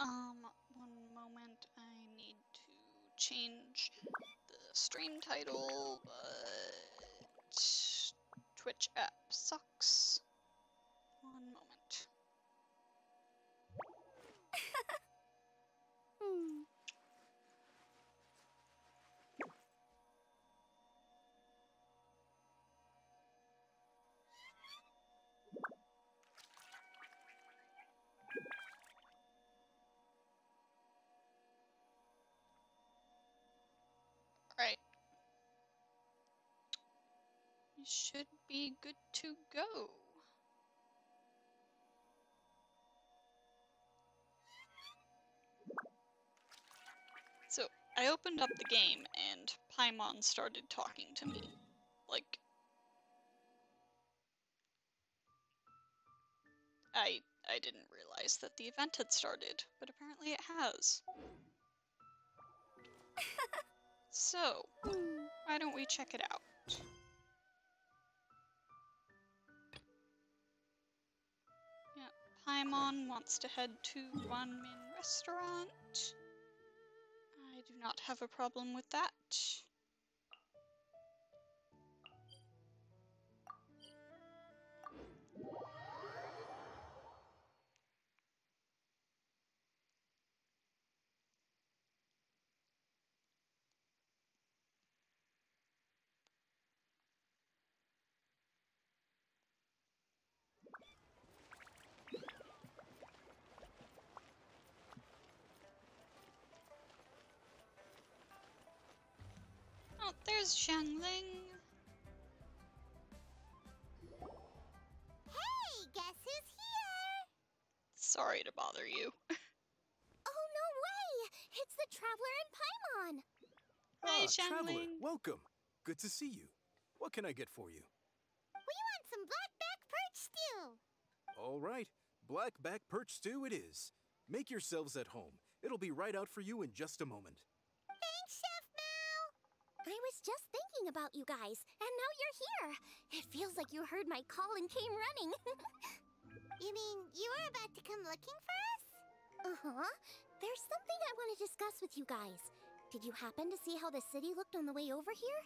Um, one moment. I need to change the stream title, but Twitch app sucks. Be good to go. So, I opened up the game and Paimon started talking to me. Like, I I didn't realize that the event had started, but apparently it has. So, why don't we check it out? Paimon wants to head to Wanmin Restaurant. I do not have a problem with that. There's Xiangling. Hey, guess who's here? Sorry to bother you. Oh, no way! It's the Traveler and Paimon! Hi, ah, traveler, welcome. Good to see you. What can I get for you? We want some blackback perch stew! All right, black back perch stew it is. Make yourselves at home. It'll be right out for you in just a moment. Thanks, Chef Mao! I was just thinking about you guys, and now you're here. It feels like you heard my call and came running. you mean you were about to come looking for us? Uh-huh. There's something I want to discuss with you guys. Did you happen to see how the city looked on the way over here?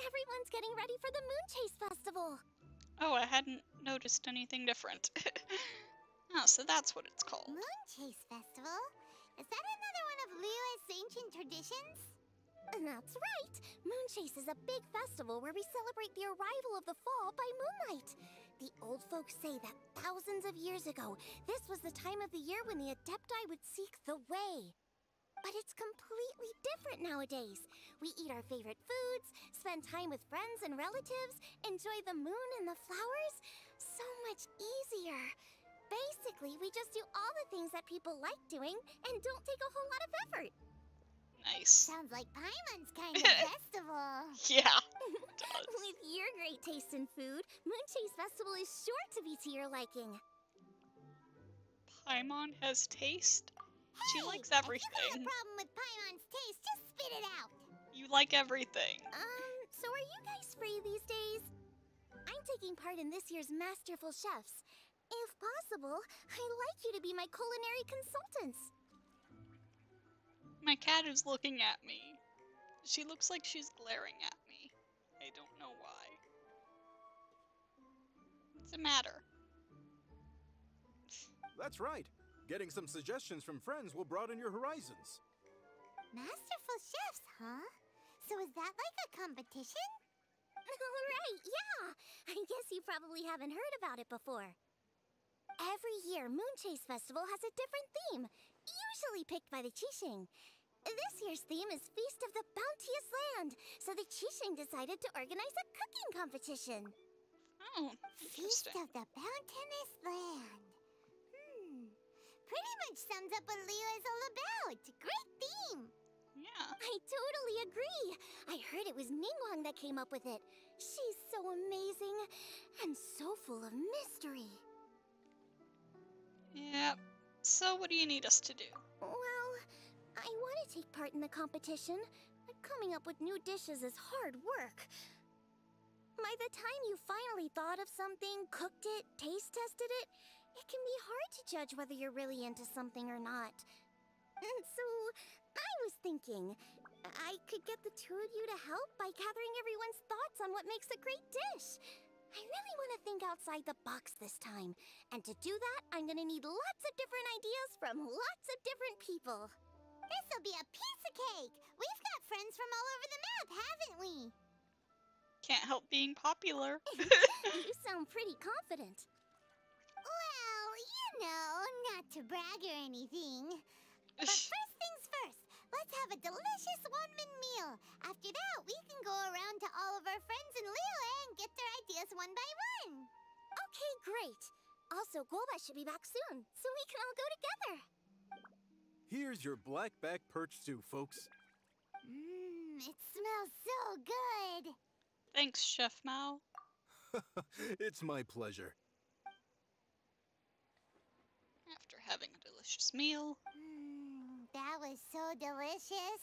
Everyone's getting ready for the Moon Chase Festival. Oh, I hadn't noticed anything different. oh, so that's what it's called. Moon Chase Festival? Is that another one of Liyue's ancient traditions? That's right. Moonchase is a big festival where we celebrate the arrival of the fall by moonlight. The old folks say that thousands of years ago, this was the time of the year when the Adepti would seek the way. But it's completely different nowadays. We eat our favorite foods, spend time with friends and relatives, enjoy the moon and the flowers. So much easier. Basically, we just do all the things that people like doing and don't take a whole lot of effort. Nice. Sounds like Paimon's kind of festival. Yeah. With your great taste in food, Moon Chase Festival is sure to be to your liking. Paimon has taste. She Hey, likes If you got everything. a problem with Paimon's taste, just spit it out. You like everything. Um, so are you guys free these days? I'm taking part in this year's Masterful Chefs. If possible, I'd like you to be my culinary consultants. My cat is looking at me. She looks like she's glaring at me. I don't know why. What's the matter? That's right. Getting some suggestions from friends will broaden your horizons. Masterful Chefs, huh? So is that like a competition? All right, yeah. I guess you probably haven't heard about it before. Every year, Moon Chase Festival has a different theme, usually picked by the Qixing. This year's theme is Feast of the Bounteous Land, so the Qixing decided to organize a cooking competition. Oh, Feast of the Bounteous Land. Hmm. Pretty much sums up what Liyue is all about. Great theme. Yeah. I totally agree. I heard it was Ningguang that came up with it. She's so amazing and so full of mystery. Yep. So what do you need us to do? Well, I want to take part in the competition, but coming up with new dishes is hard work. By the time you finally thought of something, cooked it, taste tested it, it can be hard to judge whether you're really into something or not. so, I was thinking I could get the two of you to help by gathering everyone's thoughts on what makes a great dish. I really want to think outside the box this time. And to do that, I'm gonna need lots of different ideas from lots of different people. This'll be a piece of cake! We've got friends from all over the map, haven't we? Can't help being popular. you sound pretty confident. Well, you know, not to brag or anything. But first things first, let's have a delicious one-man meal. After that, we can go around to all of our friends in Liyue and get their ideas one by one. Okay, great. Also, Guoba should be back soon, so we can all go together. Here's your black-back perch stew, folks. Mmm, it smells so good. Thanks, Chef Mao. it's my pleasure. After having a delicious meal, that was so delicious.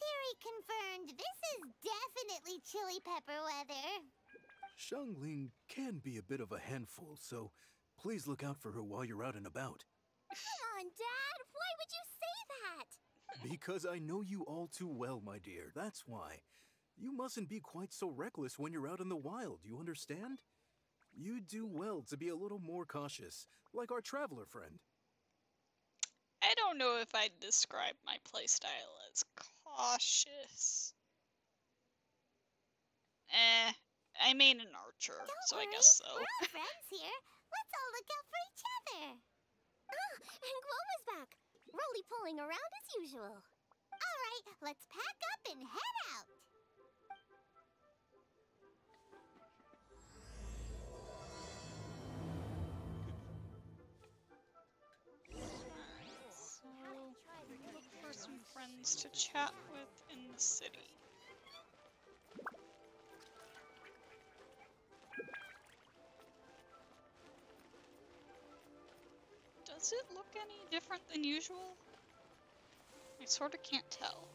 Theory confirmed. This is definitely chili pepper weather. Xiangling can be a bit of a handful, so please look out for her while you're out and about. Come on, Dad. Why would you say that? Because I know you all too well, my dear. That's why. You mustn't be quite so reckless when you're out in the wild, you understand? You do well to be a little more cautious, like our traveler friend. I don't know if I'd describe my playstyle as cautious. Eh, I mean an archer, Don't so worry. I guess so. We're all friends here. Let's all look out for each other. Ah, and Guoba's back. Roly pulling around as usual. All right, let's pack up and head out. Friends to chat with in the city. Does it look any different than usual? I sort of can't tell.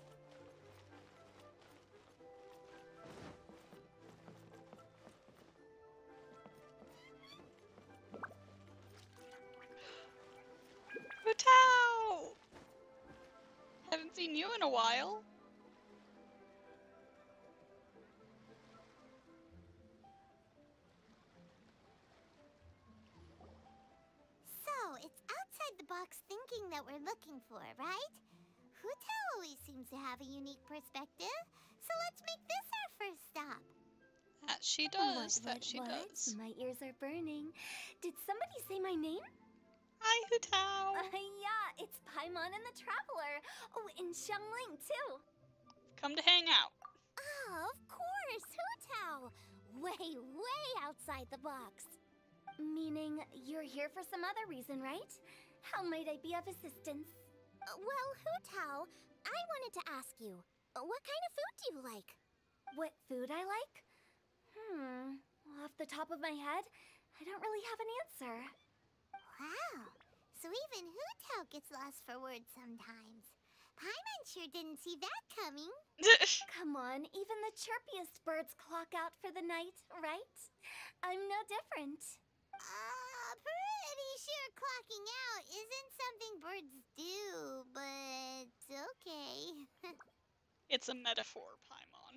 Haven't seen you in a while. So, it's outside the box thinking that we're looking for, right? Hu Tao always seems to have a unique perspective, so let's make this our first stop. That she What, does, that what, she what? does. My ears are burning. Did somebody say my name? Hi, Hutao! Uh, yeah, it's Paimon and the Traveler. Oh, and Xiangling, too. Come to hang out. Ah, of course, Hutao! Way, way outside the box. Meaning, you're here for some other reason, right? How might I be of assistance? Uh, well, Hutao, I wanted to ask you, uh, what kind of food do you like? What food I like? Hmm, off the top of my head, I don't really have an answer. Wow, so even Hutao gets lost for words sometimes. Paimon sure didn't see that coming. Come on, even the chirpiest birds clock out for the night, right? I'm no different. Uh, pretty sure clocking out isn't something birds do, but okay. it's a metaphor, Paimon.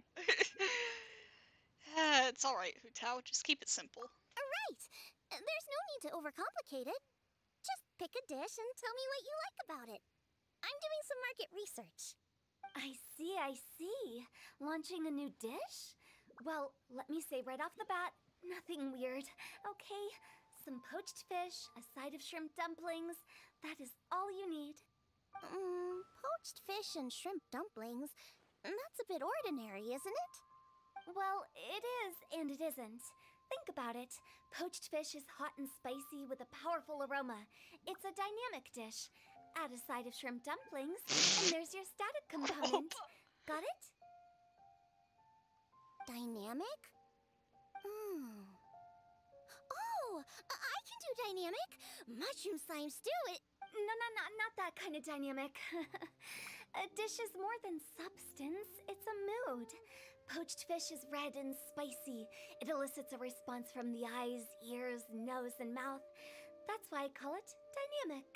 Ah, it's alright, Hutao. Just keep it simple. right, uh, there's no need to overcomplicate it. Just pick a dish and tell me what you like about it. I'm doing some market research. I see, I see. Launching a new dish? Well, let me say right off the bat nothing weird, okay? Some poached fish, a side of shrimp dumplings. That is all you need. Mm, poached fish and shrimp dumplings. That's a bit ordinary, isn't it? Well, it is and it isn't. Think about it. Poached fish is hot and spicy with a powerful aroma. It's a dynamic dish. Add a side of shrimp dumplings, and there's your static component. Got it? Dynamic? Hmm. Oh, I I can do dynamic. Mushroom slime stew it. No, no, no, not that kind of dynamic. a dish is more than substance, it's a mood. Poached fish is red and spicy. It elicits a response from the eyes, ears, nose, and mouth. That's why I call it dynamic.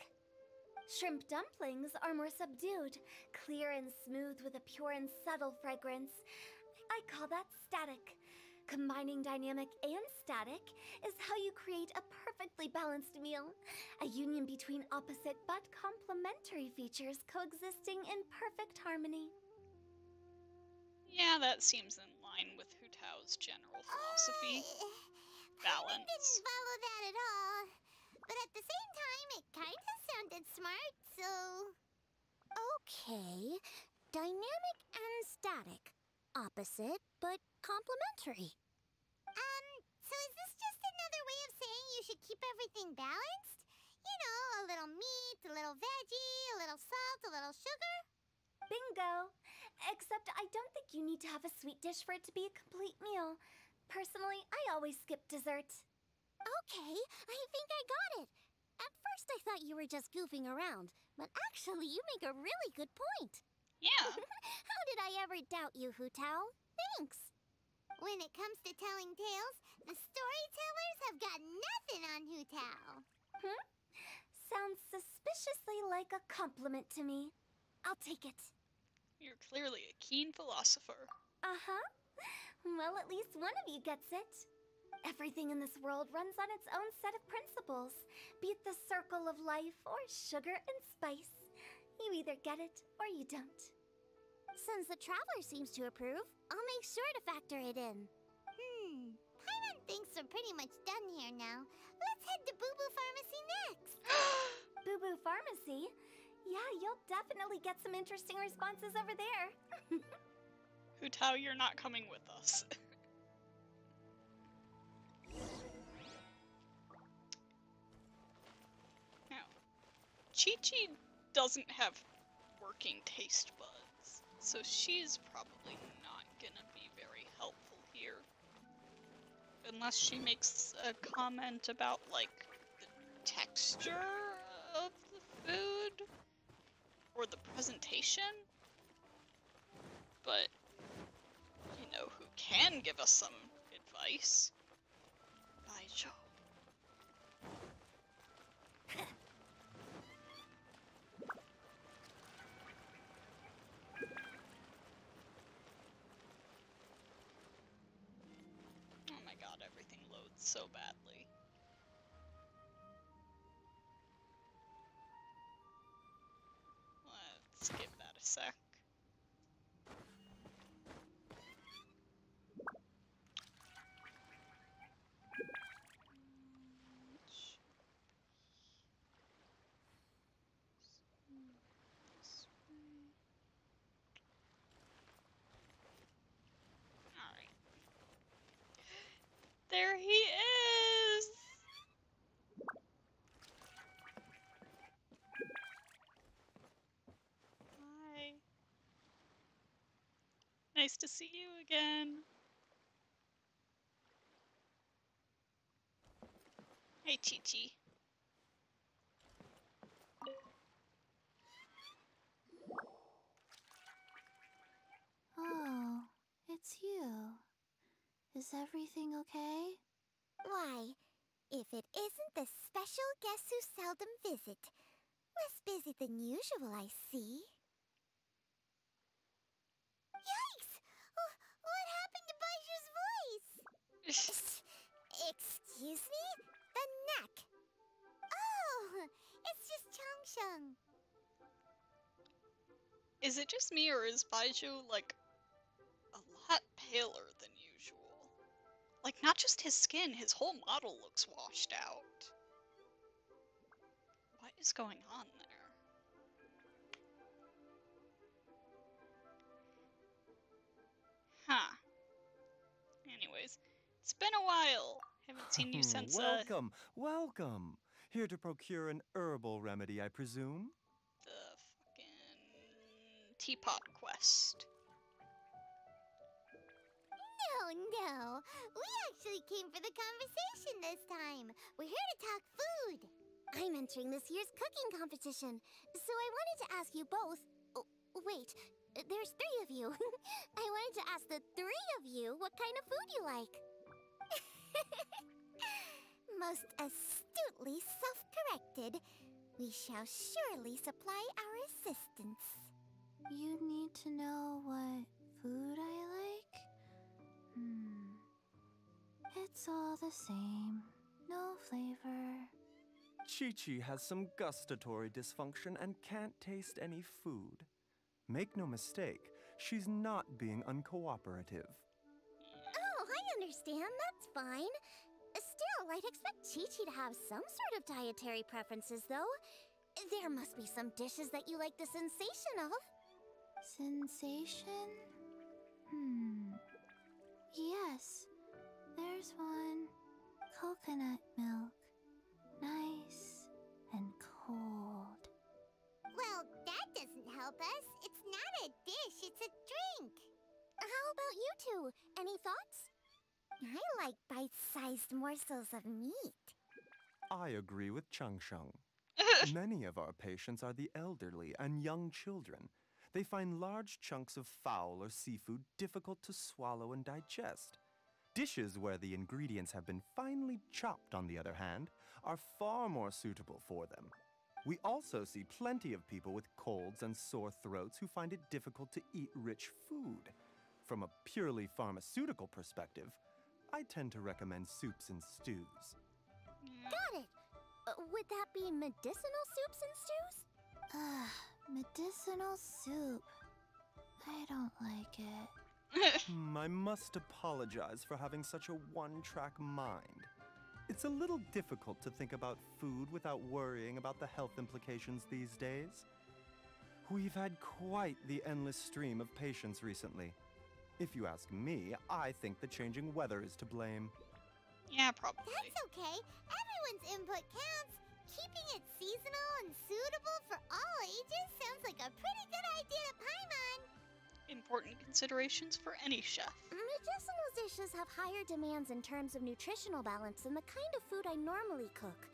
Shrimp dumplings are more subdued, clear and smooth with a pure and subtle fragrance. I call that static. Combining dynamic and static is how you create a perfectly balanced meal. A union between opposite but complementary features coexisting in perfect harmony. Yeah, that seems in line with Hu Tao's general philosophy. Uh, Balance. Paimon didn't follow that at all. But at the same time, it kind of sounded smart, so. Okay. Dynamic and static. Opposite, but complementary. Um, so is this just another way of saying you should keep everything balanced? You know, a little meat, a little veggie, a little salt, a little sugar? Bingo! Except I don't think you need to have a sweet dish for it to be a complete meal. Personally, I always skip dessert. Okay, I think I got it. At first, I thought you were just goofing around, but actually, you make a really good point. Yeah. How did I ever doubt you, Hu Tao? Thanks. When it comes to telling tales, the storytellers have got nothing on Hu Tao. Hmm? Sounds suspiciously like a compliment to me. I'll take it. You're clearly a keen philosopher. Uh huh. Well, at least one of you gets it. Everything in this world runs on its own set of principles, be it the circle of life or sugar and spice. You either get it or you don't. Since the traveler seems to approve, I'll make sure to factor it in. Hmm. Paimon thinks we're pretty much done here now. Let's head to Bubu Pharmacy next. Bubu Pharmacy? Yeah, you'll definitely get some interesting responses over there. Hu Tao, you're not coming with us. now, Chi Chi doesn't have working taste buds, so she's probably not gonna be very helpful here. Unless she makes a comment about, like, the texture of the food or the presentation. But you know who can give us some advice? Baizhu. Oh my god, everything loads so badly. Give that a sec. Alright. There he is! Hi. Nice to see you again. Hey, Chi Chi. Oh, it's you. Is everything okay? Why, if it isn't the special guest who seldom visit. Less busy than usual, I see. Yikes! Oh, what happened to Baizhu's voice? Excuse me? The neck. Oh, it's just Changsheng. Is it just me or is Baizhu like a lot paler than usual? Like not just his skin, his whole model looks washed out. What is going on there? Huh. Anyways, been a while. Haven't seen you since uh, welcome, welcome. Here to procure an herbal remedy, I presume. the fucking teapot quest. No, no. We actually came for the conversation this time. We're here to talk food. I'm entering this year's cooking competition, so I wanted to ask you both. Oh, wait, there's three of you. I wanted to ask the three of you what kind of food you like. Most astutely self corrected. We shall surely supply our assistance. You need to know what food I like? Hmm. It's all the same. No flavor. Qiqi has some gustatory dysfunction and can't taste any food. Make no mistake, she's not being uncooperative. Understand. That's fine. Still, I'd expect Qiqi to have some sort of dietary preferences, though. There must be some dishes that you like the sensation of. Sensation? Hmm. Yes, there's one. Coconut milk. Nice and cold. Well, that doesn't help us. It's not a dish, it's a drink. How about you two? Any thoughts? I like bite-sized morsels of meat. I agree with Changsheng. Many of our patients are the elderly and young children. They find large chunks of fowl or seafood difficult to swallow and digest. Dishes where the ingredients have been finely chopped, on the other hand, are far more suitable for them. We also see plenty of people with colds and sore throats who find it difficult to eat rich food. From a purely pharmaceutical perspective, I tend to recommend soups and stews. Got it. Uh, would that be medicinal soups and stews? Ugh, medicinal soup. I don't like it. Hmm, I must apologize for having such a one track mind. It's a little difficult to think about food without worrying about the health implications these days. We've had quite the endless stream of patients recently. If you ask me, I think the changing weather is to blame. yeah, probably. That's okay. Everyone's input counts. Keeping it seasonal and suitable for all ages sounds like a pretty good idea to Paimon. Important considerations for any chef. Mm, medicinal dishes have higher demands in terms of nutritional balance than the kind of food I normally cook.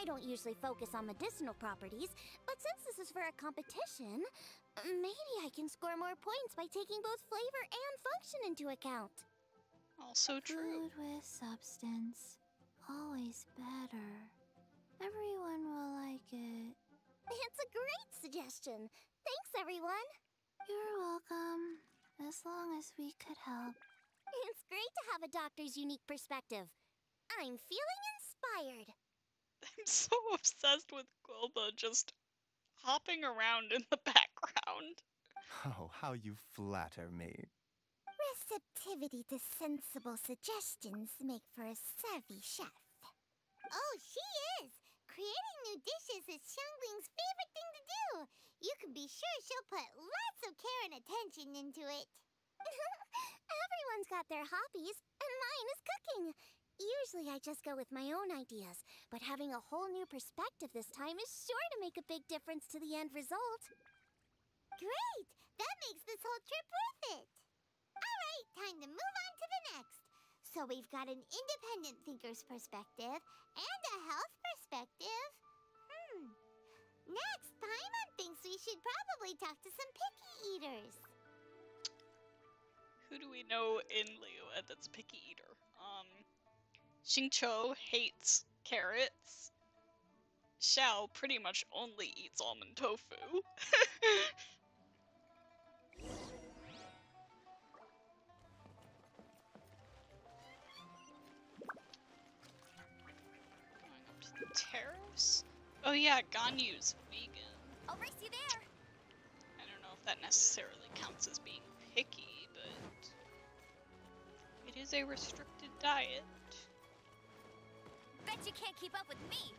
I don't usually focus on medicinal properties, but since this is for a competition, maybe I can score more points by taking both flavor and function into account. Also true. Food with substance. Always better. Everyone will like it. It's a great suggestion. Thanks, everyone. You're welcome. As long as we could help. It's great to have a doctor's unique perspective. I'm feeling inspired. I'm so obsessed with Guoba just hopping around in the background. Oh, how you flatter me. Receptivity to sensible suggestions make for a savvy chef. Oh, she is! Creating new dishes is Xiangling's favorite thing to do. You can be sure she'll put lots of care and attention into it. Everyone's got their hobbies, and mine is cooking. Usually I just go with my own ideas, but having a whole new perspective this time is sure to make a big difference to the end result. Great! That makes this whole trip worth it! Alright, time to move on to the next. So we've got an independent thinker's perspective and a health perspective. Hmm. Next, Paimon thinks we should probably talk to some picky eaters. Who do we know in Liyue that's a picky eater? Xingqiu hates carrots. Xiao pretty much only eats almond tofu. Going up to the terrace. Oh yeah, Ganyu's vegan. I'll race you there. I don't know if that necessarily counts as being picky, but it is a restricted diet. Bet you can't keep up with me.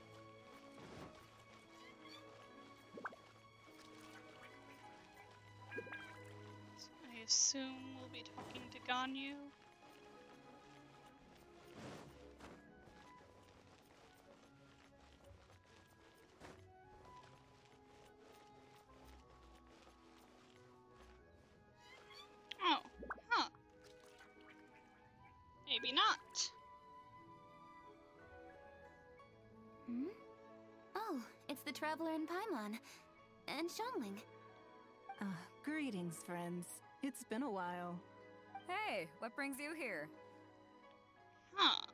I assume we'll be talking to Ganyu. Traveler in Paimon. And Xiangling. Ah, greetings, friends. It's been a while. Hey, what brings you here? Huh.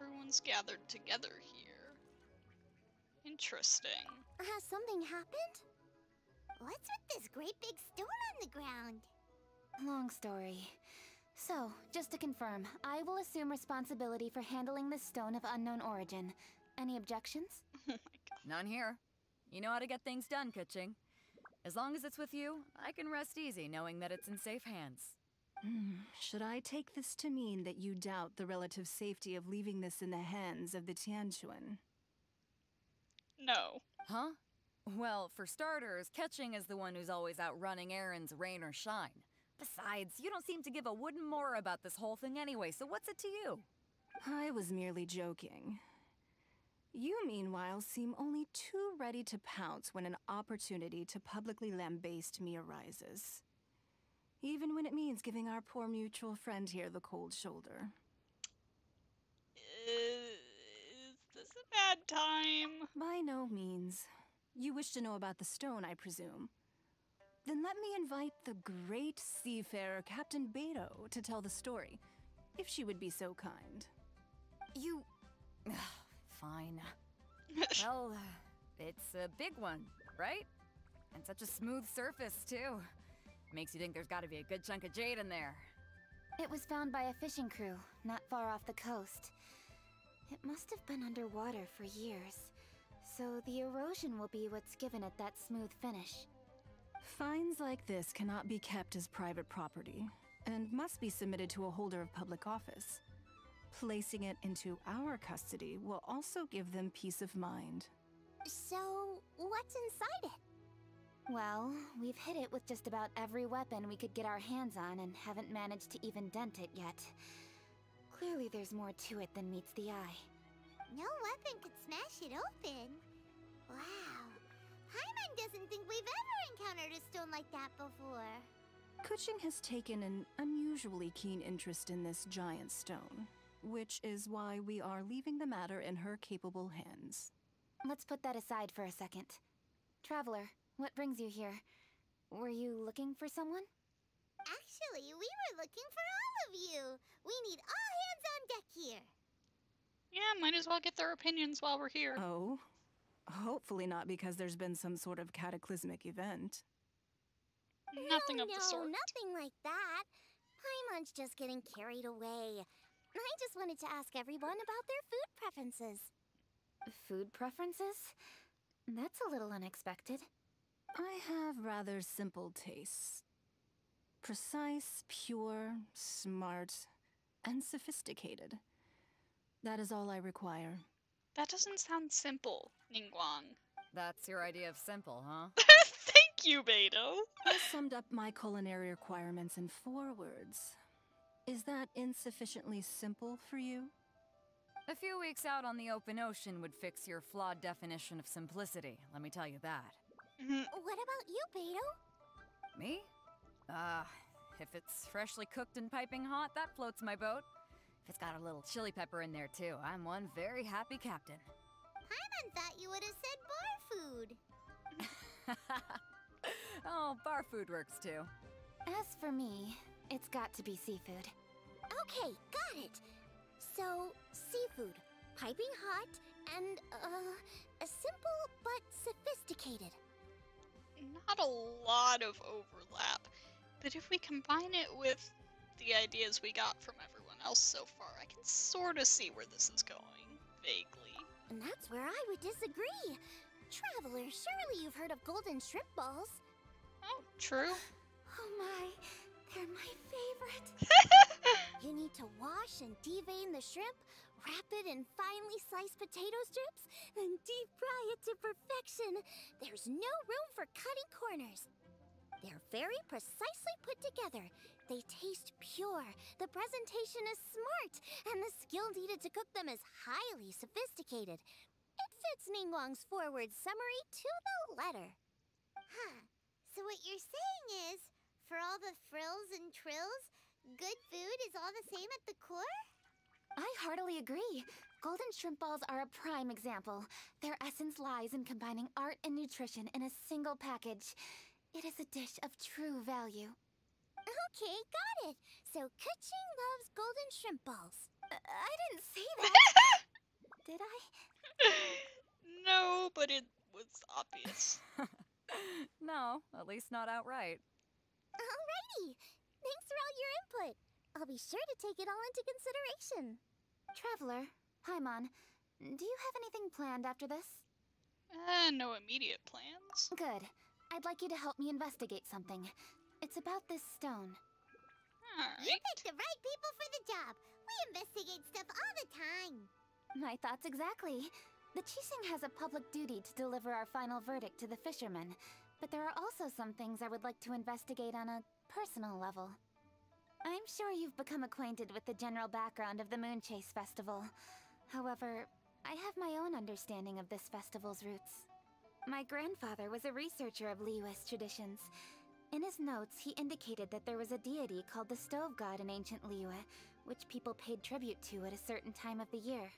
Everyone's gathered together here. Interesting. Has something happened? What's with this great big stone on the ground? Long story. So, just to confirm, I will assume responsibility for handling this stone of unknown origin. Any objections? Oh my god. None here. You know how to get things done, Keqing. As long as it's with you, I can rest easy knowing that it's in safe hands. Hmm, Should I take this to mean that you doubt the relative safety of leaving this in the hands of the Tianquan? No. Huh? Well, for starters, Keqing is the one who's always out running errands, rain or shine. Besides, you don't seem to give a wooden more about this whole thing anyway, so what's it to you? I was merely joking. You, meanwhile, seem only too ready to pounce when an opportunity to publicly lambaste me arises. Even when it means giving our poor mutual friend here the cold shoulder. Is this a bad time? By no means. You wish to know about the stone, I presume. Then let me invite the great seafarer Captain Beidou to tell the story, if she would be so kind. You. Fine. well, it's a big one, right? And such a smooth surface, too. Makes you think there's gotta be a good chunk of jade in there. It was found by a fishing crew, not far off the coast. It must have been underwater for years, so the erosion will be what's given it that smooth finish. Finds like this cannot be kept as private property, and must be submitted to a holder of public office. Placing it into our custody will also give them peace of mind. So, what's inside it? Well, we've hit it with just about every weapon we could get our hands on and haven't managed to even dent it yet. Clearly there's more to it than meets the eye. No weapon could smash it open. Wow. Paimon doesn't think we've ever encountered a stone like that before. Keqing has taken an unusually keen interest in this giant stone, which is why we are leaving the matter in her capable hands. Let's put that aside for a second. Traveler, what brings you here? Were you looking for someone? Actually, we were looking for all of you. We need all hands on deck here. Yeah, might as well get their opinions while we're here. Oh, hopefully not because there's been some sort of cataclysmic event. Nothing no, of the no, sort. nothing like that. Paimon's just getting carried away. I just wanted to ask everyone about their food preferences. Food preferences? That's a little unexpected. I have rather simple tastes. Precise, pure, smart, and sophisticated. That is all I require. That doesn't sound simple, Ningguang. That's your idea of simple, huh? Thank you, Beidou. I summed up my culinary requirements in four words. Is that insufficiently simple for you? A few weeks out on the open ocean would fix your flawed definition of simplicity, let me tell you that. Mhm. What about you, Beidou? Me? Uh, if it's freshly cooked and piping hot, that floats my boat. If it's got a little chili pepper in there too, I'm one very happy captain. Paimon thought you would have said bar food. oh, bar food works too. As for me, it's got to be seafood. Okay, got it. So, seafood, piping hot, and, uh, simple but sophisticated. Not a lot of overlap, but if we combine it with the ideas we got from everyone else so far, I can sort of see where this is going. Vaguely. And that's where I would disagree. Traveler, surely you've heard of golden shrimp balls. Oh, true. Oh my, they're my favorite. You need to wash and devein the shrimp, wrap it in finely sliced potato strips, then deep fry it to perfection. There's no room for cutting corners. They're very precisely put together. They taste pure, the presentation is smart, and the skill needed to cook them is highly sophisticated. It fits Ningguang's forward summary to the letter. Huh. So what you're saying is, for all the frills and trills, good food is all the same at the core? I heartily agree. Golden shrimp balls are a prime example. Their essence lies in combining art and nutrition in a single package. It is a dish of true value. Okay, got it. So Keqing loves golden shrimp balls. Uh, I didn't say that. Did I? No, but it was obvious. no, at least not outright. Alrighty! Thanks for all your input. I'll be sure to take it all into consideration. Traveler, Paimon, do you have anything planned after this? Uh, no immediate plans. Good. I'd like you to help me investigate something. It's about this stone. You Alright. picked the right people for the job. We investigate stuff all the time. My thoughts exactly. The Qixing has a public duty to deliver our final verdict to the fishermen, but there are also some things I would like to investigate on a personal level. I'm sure you've become acquainted with the general background of the Moonchase Festival. However, I have my own understanding of this festival's roots. My grandfather was a researcher of Liyue's traditions. In his notes, he indicated that there was a deity called the Stove God in ancient Liyue, which people paid tribute to at a certain time of the year.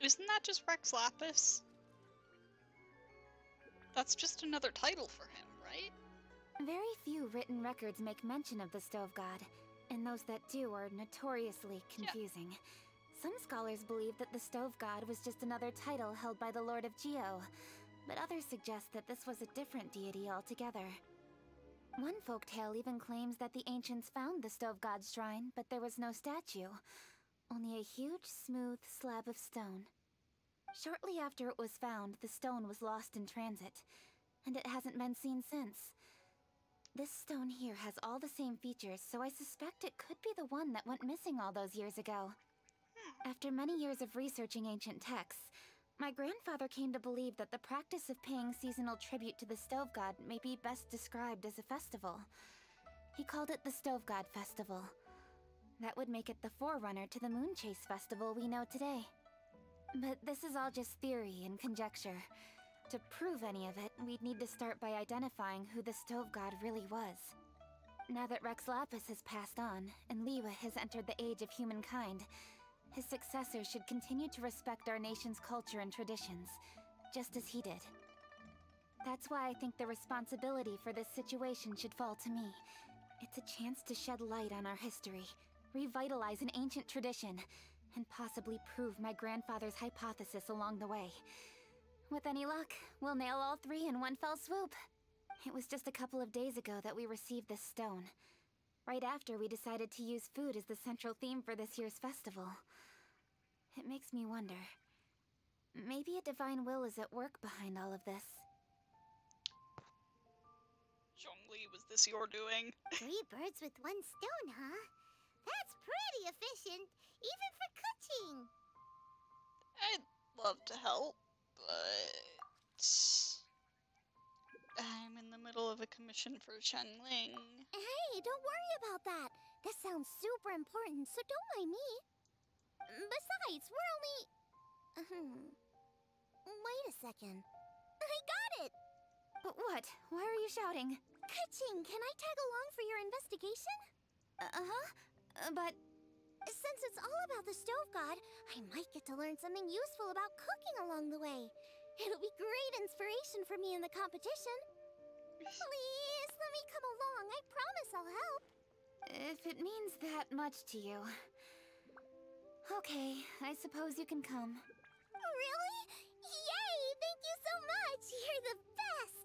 Isn't that just Rex Lapis? That's just another title for him, right? Very few written records make mention of the Stove God, and those that do are notoriously confusing. Some scholars believe that the Stove God was just another title held by the Lord of Geo, but others suggest that this was a different deity altogether. One folktale even claims that the ancients found the Stove God's shrine, but there was no statue, only a huge, smooth slab of stone. Shortly after it was found, the stone was lost in transit, and it hasn't been seen since. This stone here has all the same features, so I suspect it could be the one that went missing all those years ago. After many years of researching ancient texts, my grandfather came to believe that the practice of paying seasonal tribute to the Stove God may be best described as a festival. He called it the Stove God Festival. That would make it the forerunner to the Moonchase Festival we know today. But this is all just theory and conjecture. To prove any of it, we'd need to start by identifying who the Stove God really was. Now that Rex Lapis has passed on, and Liyue has entered the age of humankind, his successors should continue to respect our nation's culture and traditions, just as he did. That's why I think the responsibility for this situation should fall to me. It's a chance to shed light on our history, revitalize an ancient tradition, and possibly prove my grandfather's hypothesis along the way. With any luck, we'll nail all three in one fell swoop. It was just a couple of days ago that we received this stone. Right after we decided to use food as the central theme for this year's festival. It makes me wonder. Maybe a divine will is at work behind all of this. Zhongli, was this your doing? Three birds with one stone, huh? That's pretty efficient, even for cooking. I'd love to help, but I'm in the middle of a commission for Chen Ling. Hey, don't worry about that. This sounds super important, so don't mind me. Besides, we're only. Hmm. Wait a second. I got it! But what? Why are you shouting? Keqing, can I tag along for your investigation? Uh huh. Uh, but Since it's all about the stove god, I might get to learn something useful about cooking along the way. It'll be great inspiration for me in the competition. Please, let me come along. I promise I'll help. if it means that much to you. Okay, I suppose you can come. Really? Yay! Thank you so much. You're the best.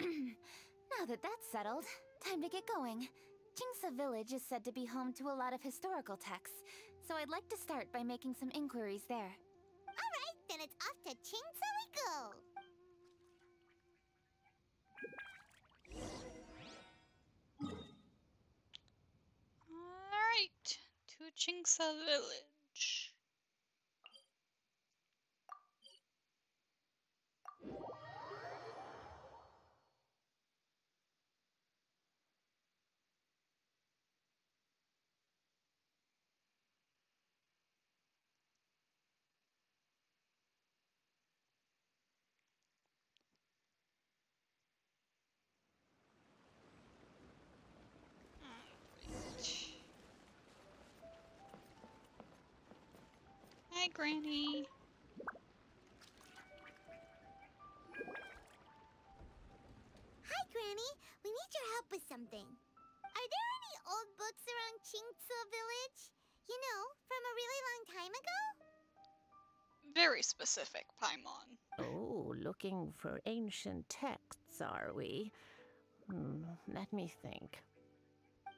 now that that's settled, time to get going. Qingce Village is said to be home to a lot of historical texts, so I'd like to start by making some inquiries there. All right, then it's off to Qingce we go. Alright, to Qingce Village. Granny. Hi, Granny. We need your help with something. Are there any old books around Qingce Village? You know, from a really long time ago? Very specific, Paimon. Oh, looking for ancient texts, are we? Hmm, let me think.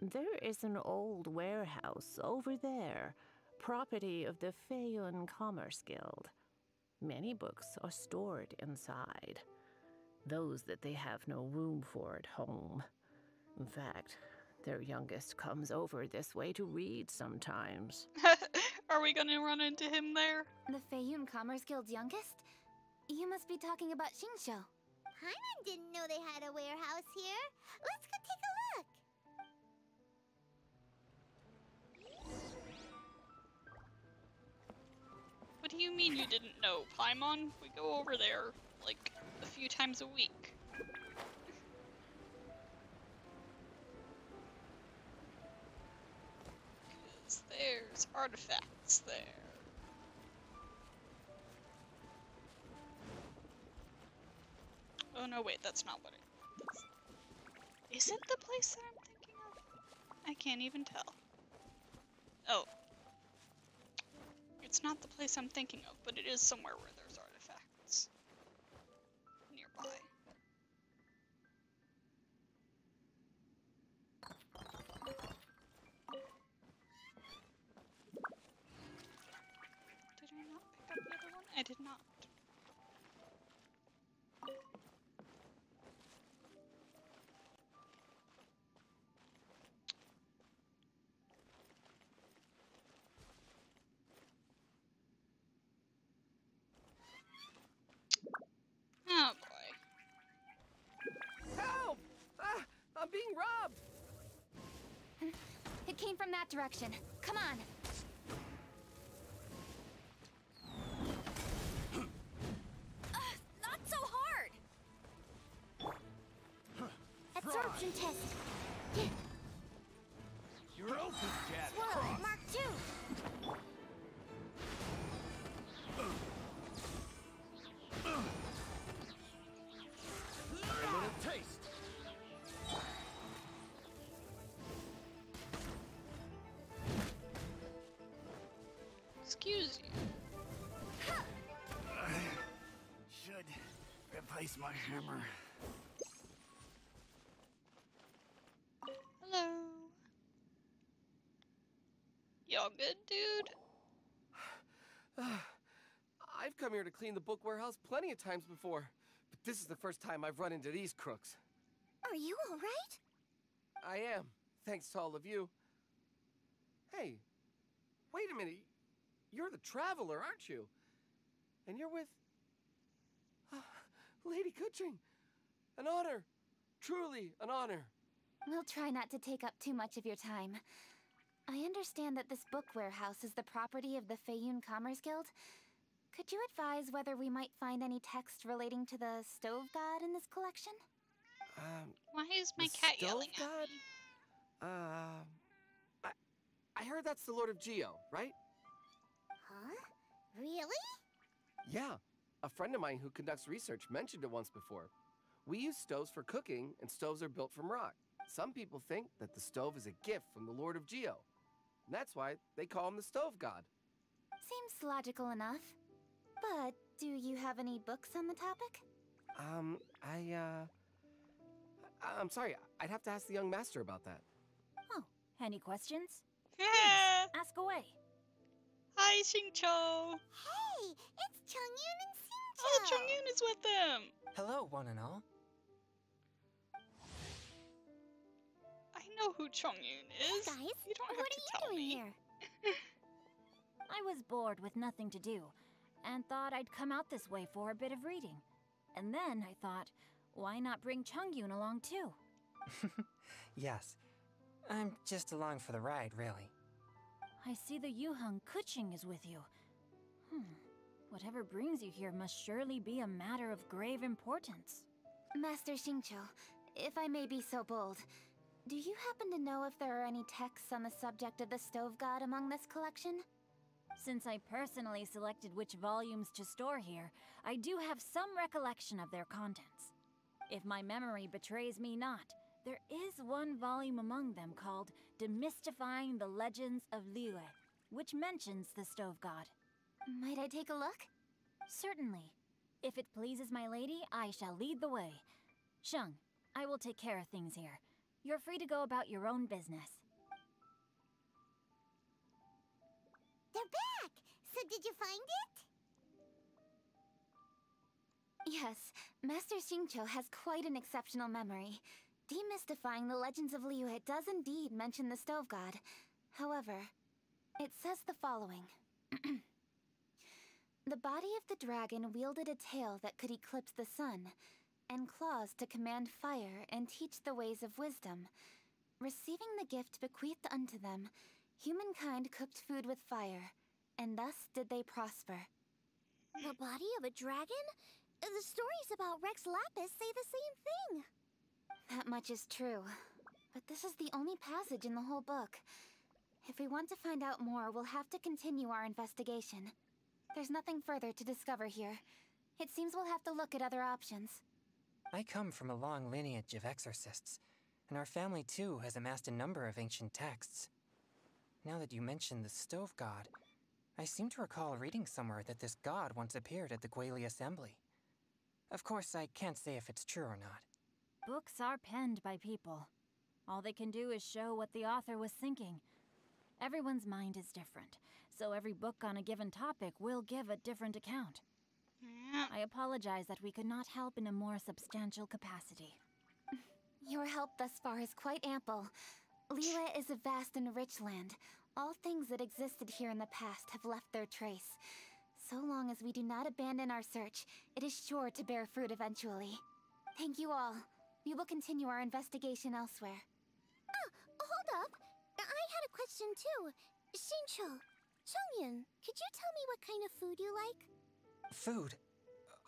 There is an old warehouse over there, property of the Feiyun Commerce Guild. Many books are stored inside, those that they have no room for at home. In fact, their youngest comes over this way to read sometimes. Are we gonna run into him there? The Feiyun Commerce Guild's youngest? You must be talking about Xingqiu. Paimon didn't know they had a warehouse here. Let's go take a you mean you didn't know, Paimon? We go over there, like, a few times a week. Because there's artifacts there. Oh no, wait, that's not what it is. Is it the place that I'm thinking of? I can't even tell. Oh. It's not the place I'm thinking of, but it is somewhere where there's artifacts. Nearby. Did I not pick up the other one? I did not. I'm being robbed! It came from that direction. Come on. Ugh, not so hard. Absorption test. You're open, Cat. Replace my hammer. Hello. Y'all good, dude? I've come here to clean the book warehouse plenty of times before, but this is the first time I've run into these crooks. Are you all right? I am, thanks to all of you. Hey, wait a minute. You're the traveler, aren't you? And you're with. Lady Keqing. An honor. Truly an honor. We'll try not to take up too much of your time. I understand that this book warehouse is the property of the Feiyun Commerce Guild. Could you advise whether we might find any text relating to the stove god in this collection? Um, Why is my cat stove yelling at god? me? uh. I, I heard that's the Lord of Geo, right? Huh? Really? Yeah. A friend of mine who conducts research mentioned it once before. We use stoves for cooking, and stoves are built from rock. Some people think that the stove is a gift from the Lord of Geo. And that's why they call him the stove god. Seems logical enough. But do you have any books on the topic? Um, I, uh. I- I'm sorry, I'd have to ask the young master about that. Oh, any questions? Ask away. Hi, Xingqiu. Hey, it's Chongyun and Xingqiu. Oh, Chongyun is with them. Hello, one and all. I know who Chongyun is. Hey guys, you don't have what to are you tell doing me. here? I was bored with nothing to do, and thought I'd come out this way for a bit of reading. And then I thought, why not bring Chongyun along too? Yes. I'm just along for the ride, really. I see the Yuheng Keqing is with you. Hmm. Whatever brings you here must surely be a matter of grave importance. Master Xingqiu, if I may be so bold, do you happen to know if there are any texts on the subject of the stove god among this collection? Since I personally selected which volumes to store here, I do have some recollection of their contents. If my memory betrays me not, there is one volume among them called Demystifying the Legends of Liyue, which mentions the stove god. Might I take a look? Certainly. If it pleases my lady, I shall lead the way. Sheng, I will take care of things here. You're free to go about your own business. They're back! So did you find it? Yes, Master Xingqiu has quite an exceptional memory. Demystifying the legends of Liyue does indeed mention the stove god. However, it says the following. the body of the dragon wielded a tail that could eclipse the sun, and claws to command fire and teach the ways of wisdom. Receiving the gift bequeathed unto them, humankind cooked food with fire, and thus did they prosper. The body of a dragon? The stories about Rex Lapis say the same thing. That much is true. But this is the only passage in the whole book. If we want to find out more, we'll have to continue our investigation. There's nothing further to discover here. It seems we'll have to look at other options. I come from a long lineage of exorcists, and our family too has amassed a number of ancient texts. Now that you mention the stove god, I seem to recall reading somewhere that this god once appeared at the Guili Assembly. Of course, I can't say if it's true or not. Books are penned by people. All they can do is show what the author was thinking. Everyone's mind is different, so every book on a given topic will give a different account. I apologize that we could not help in a more substantial capacity. Your help thus far is quite ample. Liyue is a vast and rich land. All things that existed here in the past have left their trace. So long as we do not abandon our search, it is sure to bear fruit eventually. Thank you all. We will continue our investigation elsewhere. Question too. Xingqiu, Chongyun, could you tell me what kind of food you like? Food?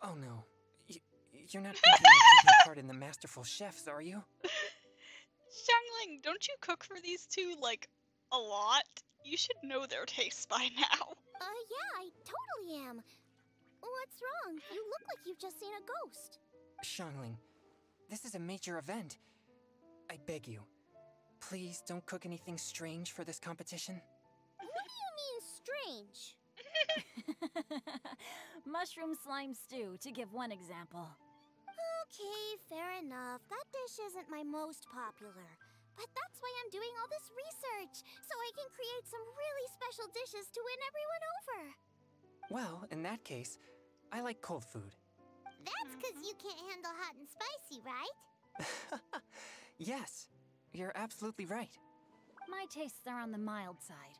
Oh no. Y you're not thinking of taking part in the masterful chefs, are you? Xiangling, don't you cook for these two, like, a lot? You should know their tastes by now. Uh, yeah, I totally am. What's wrong? You look like you've just seen a ghost. Xiangling, this is a major event. I beg you, please don't cook anything strange for this competition. What do you mean strange? Mushroom slime stew, to give one example. Okay, fair enough. That dish isn't my most popular. But that's why I'm doing all this research, so I can create some really special dishes to win everyone over. Well, in that case, I like cold food. That's because you can't handle hot and spicy, right? yes, you're absolutely right. My tastes are on the mild side.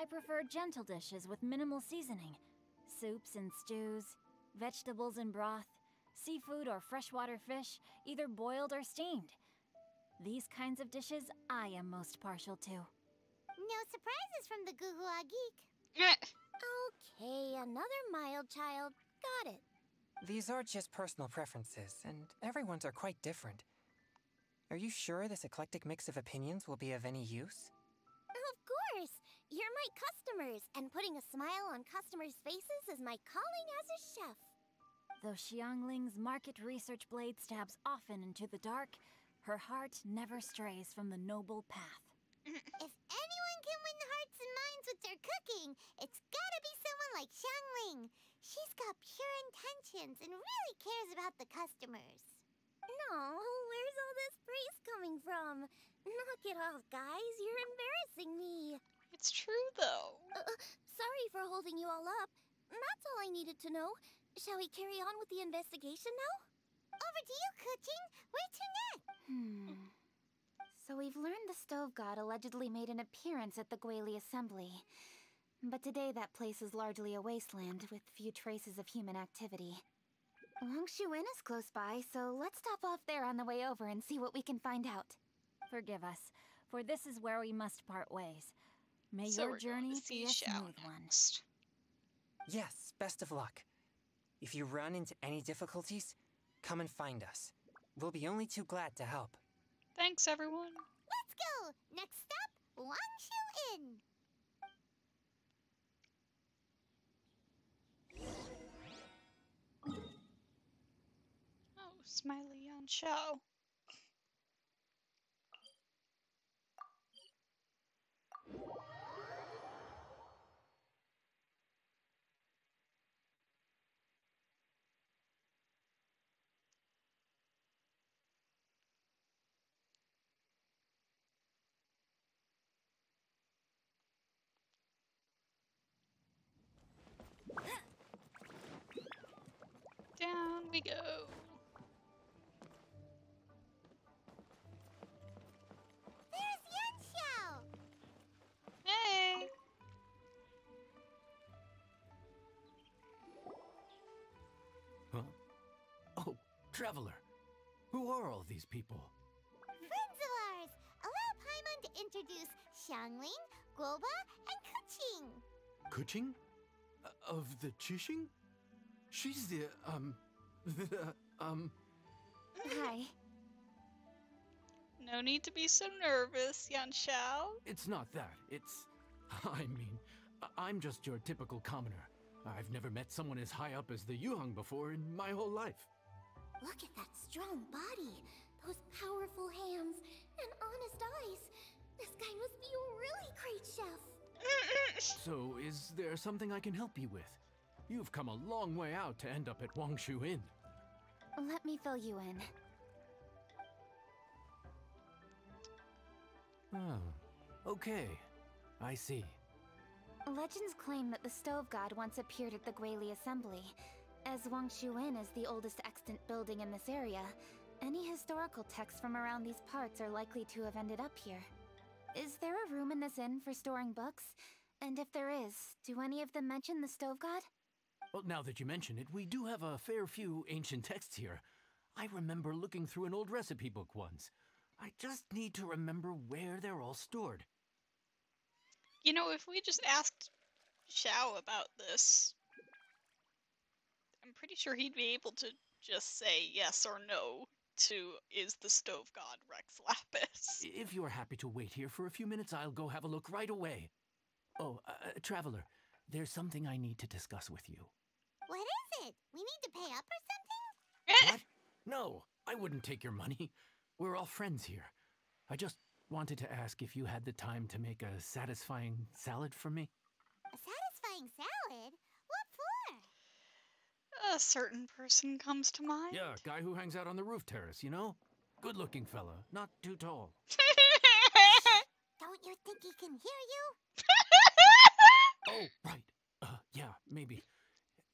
I prefer gentle dishes with minimal seasoning. Soups and stews, vegetables and broth, seafood or freshwater fish, either boiled or steamed. These kinds of dishes I am most partial to. No surprises from the Guhua Geek. okay, another mild child. Got it. These are just personal preferences, and everyone's are quite different. Are you sure this eclectic mix of opinions will be of any use? Oh, of course! You're my customers, and putting a smile on customers' faces is my calling as a chef. Though Xiangling's market research blade stabs often into the dark, her heart never strays from the noble path. if anyone can win the hearts and minds with their cooking, it's gotta be someone like Xiangling. She's got pure intentions and really cares about the customers. No, where's all this praise coming from? Knock it off, guys. You're embarrassing me. It's true, though. Uh, sorry for holding you all up. That's all I needed to know. Shall we carry on with the investigation now? Over to you, Keqing. Where to next? Hmm. So we've learned the stove god allegedly made an appearance at the Guili Assembly. But today that place is largely a wasteland with few traces of human activity. Wangshu Inn is close by, so let's stop off there on the way over and see what we can find out. Forgive us, for this is where we must part ways. May so your journey be a smooth one. Yes, best of luck. If you run into any difficulties, come and find us. We'll be only too glad to help. Thanks, everyone. Let's go! Next stop, Wangshu Inn! Smiley on show. Down we go. Traveler. Who are all these people? Friends of ours! Allow Paimon to introduce Xiangling, Guoba, and Keqing! Keqing? Uh, of the Qixing? She's the, um, the, um... Hi. No need to be so nervous, Yan Xiao. It's not that. It's... I mean, I- I'm just your typical commoner. I've never met someone as high up as the Yuheng before in my whole life. Look at that strong body, those powerful hands, and honest eyes. This guy must be a really great chef. So, is there something I can help you with? You've come a long way out to end up at Wangshu Inn. Let me fill you in. Oh, okay. I see. Legends claim that the Stove God once appeared at the Guili Assembly. As Wangshu Inn is the oldest extant building in this area, any historical texts from around these parts are likely to have ended up here. Is there a room in this inn for storing books? And if there is, do any of them mention the Stove God? Well, now that you mention it, we do have a fair few ancient texts here. I remember looking through an old recipe book once. I just need to remember where they're all stored. You know, if we just asked Xiao about this, I'm pretty sure he'd be able to just say yes or no to is the stove god Rex Lapis. If you're happy to wait here for a few minutes, I'll go have a look right away. Oh, uh, uh, Traveler, there's something I need to discuss with you. What is it? We need to pay up or something? What? No, I wouldn't take your money. We're all friends here. I just wanted to ask if you had the time to make a satisfying salad for me. A satisfying salad? What for? A certain person comes to mind. Yeah, guy who hangs out on the roof terrace, you know? Good looking fella, not too tall. Don't you think he can hear you? Oh, right. Uh, yeah, maybe.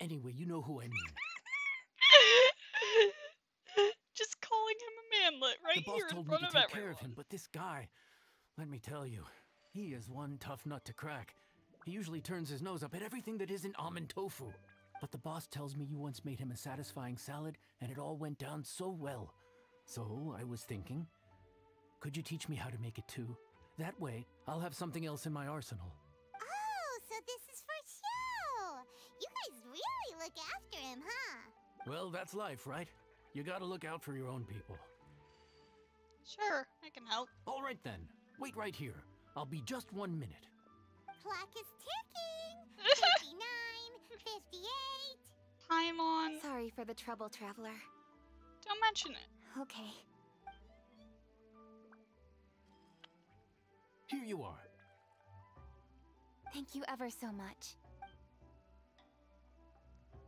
Anyway, you know who I mean. Just calling him a manlet right the boss here in told me to take everyone. care of him, but this guy, let me tell you, he is one tough nut to crack. He usually turns his nose up at everything that isn't almond tofu. But the boss tells me you once made him a satisfying salad, and it all went down so well. So I was thinking, could you teach me how to make it too? That way, I'll have something else in my arsenal. Oh, so this is for show! You guys really look after him, huh? Well, that's life, right? You gotta look out for your own people. Sure, I can help. All right then, wait right here. I'll be just one minute. Clock is ticking! 59, 58. Time on. Sorry for the trouble, Traveler. Don't mention it. Okay. Here you are. Thank you ever so much.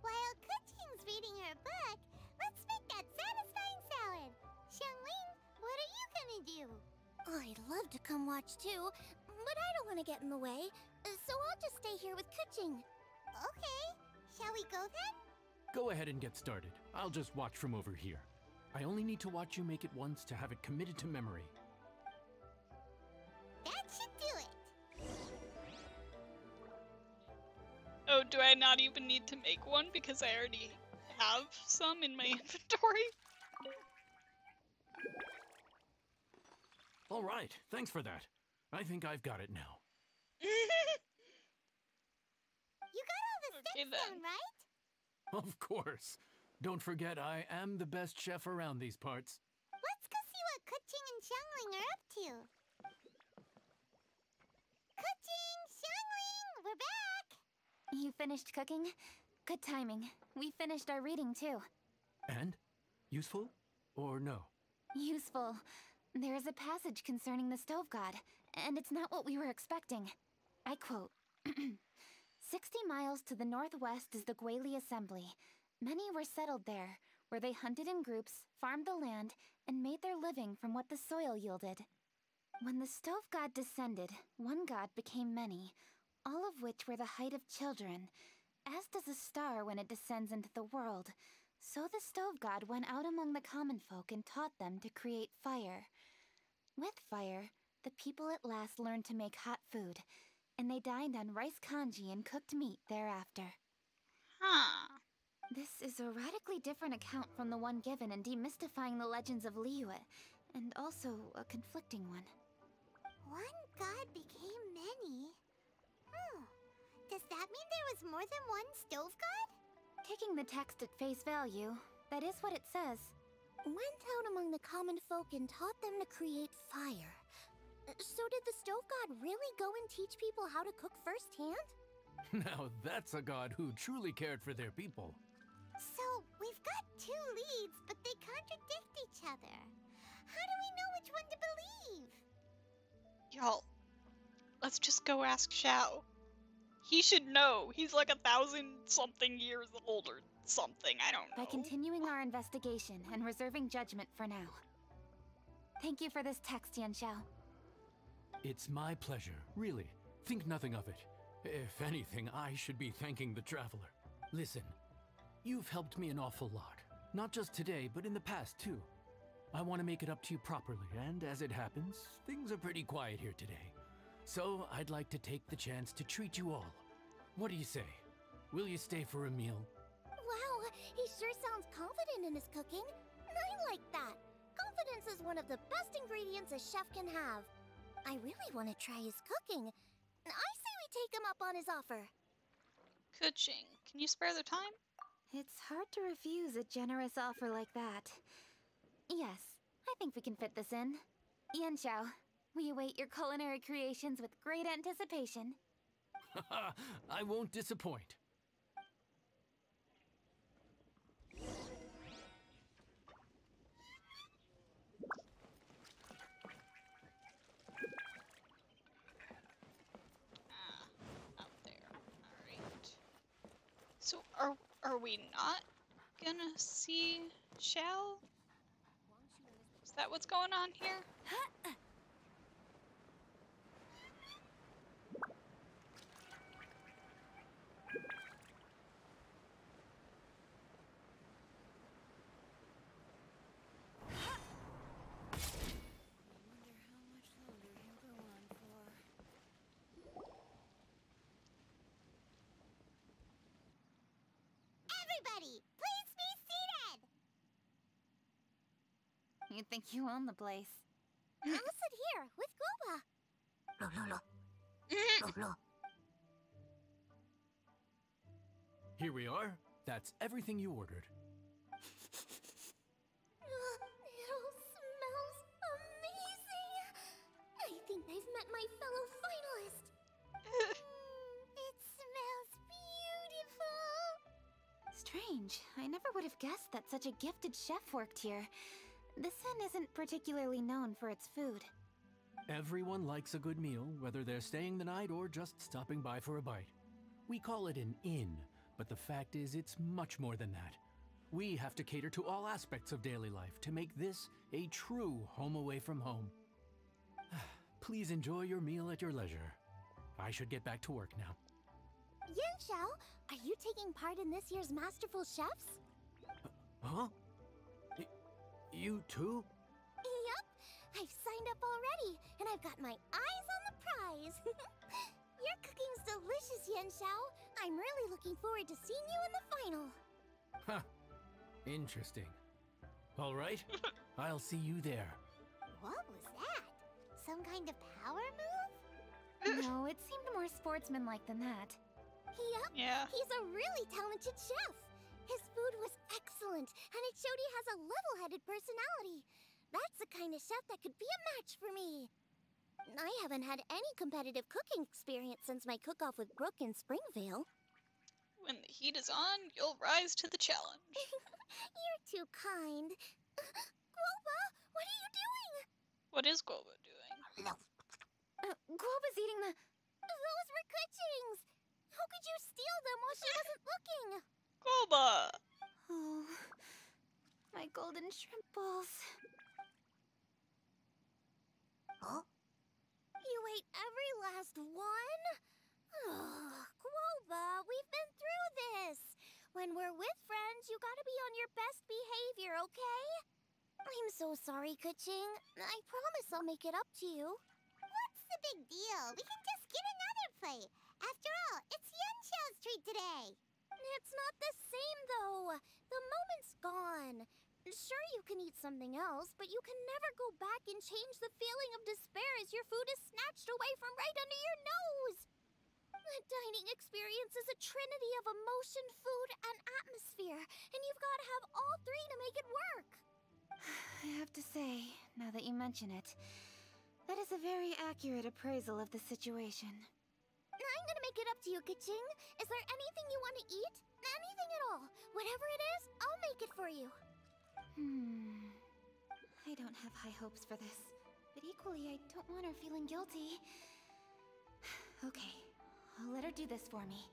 While Keqing's reading her book, let's make that satisfying salad. Xiangling, what are you gonna do? I'd love to come watch too, but I don't want to get in the way, so I'll just stay here with Keqing. Okay, shall we go then? Go ahead and get started. I'll just watch from over here. I only need to watch you make it once to have it committed to memory. That should do it. Oh, do I not even need to make one because I already have some in my inventory? All right, thanks for that. I think I've got it now. You got all the Okay, steps then. down, right? Of course. Don't forget, I am the best chef around these parts. Let's go see what Keqing and Xiangling are up to. Keqing, Xiangling, we're back! You finished cooking? Good timing. We finished our reading too. And? Useful? Or no? Useful. There is a passage concerning the stove god, and it's not what we were expecting. I quote Sixty miles to the northwest is the Guili Assembly. Many were settled there, where they hunted in groups, farmed the land, and made their living from what the soil yielded. When the stove god descended, one god became many, all of which were the height of children. As does a star when it descends into the world, So the stove god went out among the common folk and taught them to create fire. With fire, the people at last learned to make hot food, and they dined on rice congee and cooked meat thereafter. Huh. This is a radically different account from the one given in Demystifying the Legends of Liyue, and also a conflicting one. One god became many. Hmm. Does that mean there was more than one stove god? Taking the text at face value, that is what it says. Went out among the common folk and taught them to create fire. So did the stove god really go and teach people how to cook firsthand? Now that's a god who truly cared for their people. So we've got two leads, but they contradict each other. How do we know which one to believe? Y'all, let's just go ask Xiao. He should know. He's like a thousand something years old or something. I don't know. By continuing our investigation and reserving judgment for now. Thank you for this text, Yan Xiao. It's my pleasure, really. Think nothing of it. If anything, I should be thanking the traveler. Listen, you've helped me an awful lot. Not just today, but in the past, too. I want to make it up to you properly, and as it happens, things are pretty quiet here today. So I'd like to take the chance to treat you all. What do you say? Will you stay for a meal? Wow, he sure sounds confident in his cooking. I like that. Confidence is one of the best ingredients a chef can have. I really want to try his cooking. I say we take him up on his offer. Keqing, can you spare the time? It's hard to refuse a generous offer like that. Yes, I think we can fit this in. Yan Xiao, we await your culinary creations with great anticipation. I won't disappoint. Ah, out there. Alright. So are we not gonna see Shell? Is that what's going on here? Everybody, please be seated! You think you own the place. I'll sit here with Guoba. Here we are. That's everything you ordered. It all smells amazing. I think I've met my fellow finalist. Mm, it smells beautiful. Strange. I never would have guessed that such a gifted chef worked here. This inn isn't particularly known for its food. Everyone likes a good meal, whether they're staying the night or just stopping by for a bite. We call it an inn, but the fact is it's much more than that. We have to cater to all aspects of daily life to make this a true home away from home. Please enjoy your meal at your leisure. I should get back to work now. Yan Xiao, are you taking part in this year's Masterful Chefs? Huh? Y- you too? Yup, I've signed up already, and I've got my eyes on the prize. Your cooking's delicious, Yan Xiao. I'm really looking forward to seeing you in the final. Huh. Interesting. All right, I'll see you there. What was that? Some kind of power move? no, it seemed more sportsmanlike than that. Yup, Yeah. he's a really talented chef. His food was excellent, and it showed he has a level-headed personality. That's the kind of chef that could be a match for me. I haven't had any competitive cooking experience since my cook-off with Brook in Springvale. When the heat is on, you'll rise to the challenge. You're too kind. Guoba, what are you doing? What is Guoba doing? Uh, eating the. Those were Keqing's. How could you steal them while she wasn't looking? Guoba! Oh, my golden shrimp balls. Huh? You ate every last one? Ugh, Guoba, we've been through this. When we're with friends, you gotta be on your best behavior, okay? I'm so sorry, Keqing. I promise I'll make it up to you. What's the big deal? We can just get another plate. After all, it's Yan Xiao's treat today. It's not the same, though. The moment's gone. Sure, you can eat something else, but you can never go back and change the feeling of despair as your food is snatched away from right under your nose. The dining experience is a trinity of emotion, food, and atmosphere, and you've got to have all three to make it work. I have to say, now that you mention it, that is a very accurate appraisal of the situation. I'm gonna make it up to you, Keqing. Is there anything you want to eat? Anything at all. Whatever it is, I'll make it for you. Hmm. I don't have high hopes for this, but equally I don't want her feeling guilty. okay, I'll let her do this for me.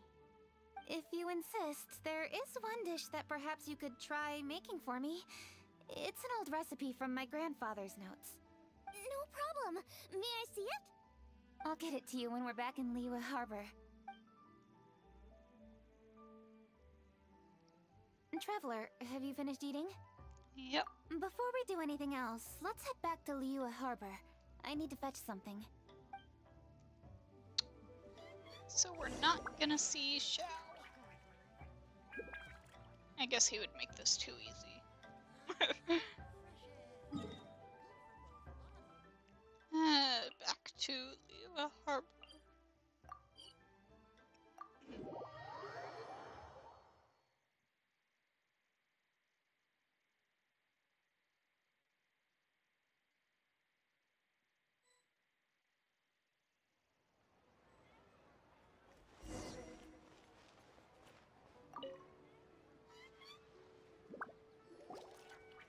If you insist, there is one dish that perhaps you could try making for me. It's an old recipe from my grandfather's notes. No problem. May I see it? I'll get it to you when we're back in Liyue Harbor. Traveler, have you finished eating? Yep. Before we do anything else, let's head back to Liyue Harbor. I need to fetch something. So we're not gonna see Xiao. I guess he would make this too easy. uh, back to Liyue Harbor.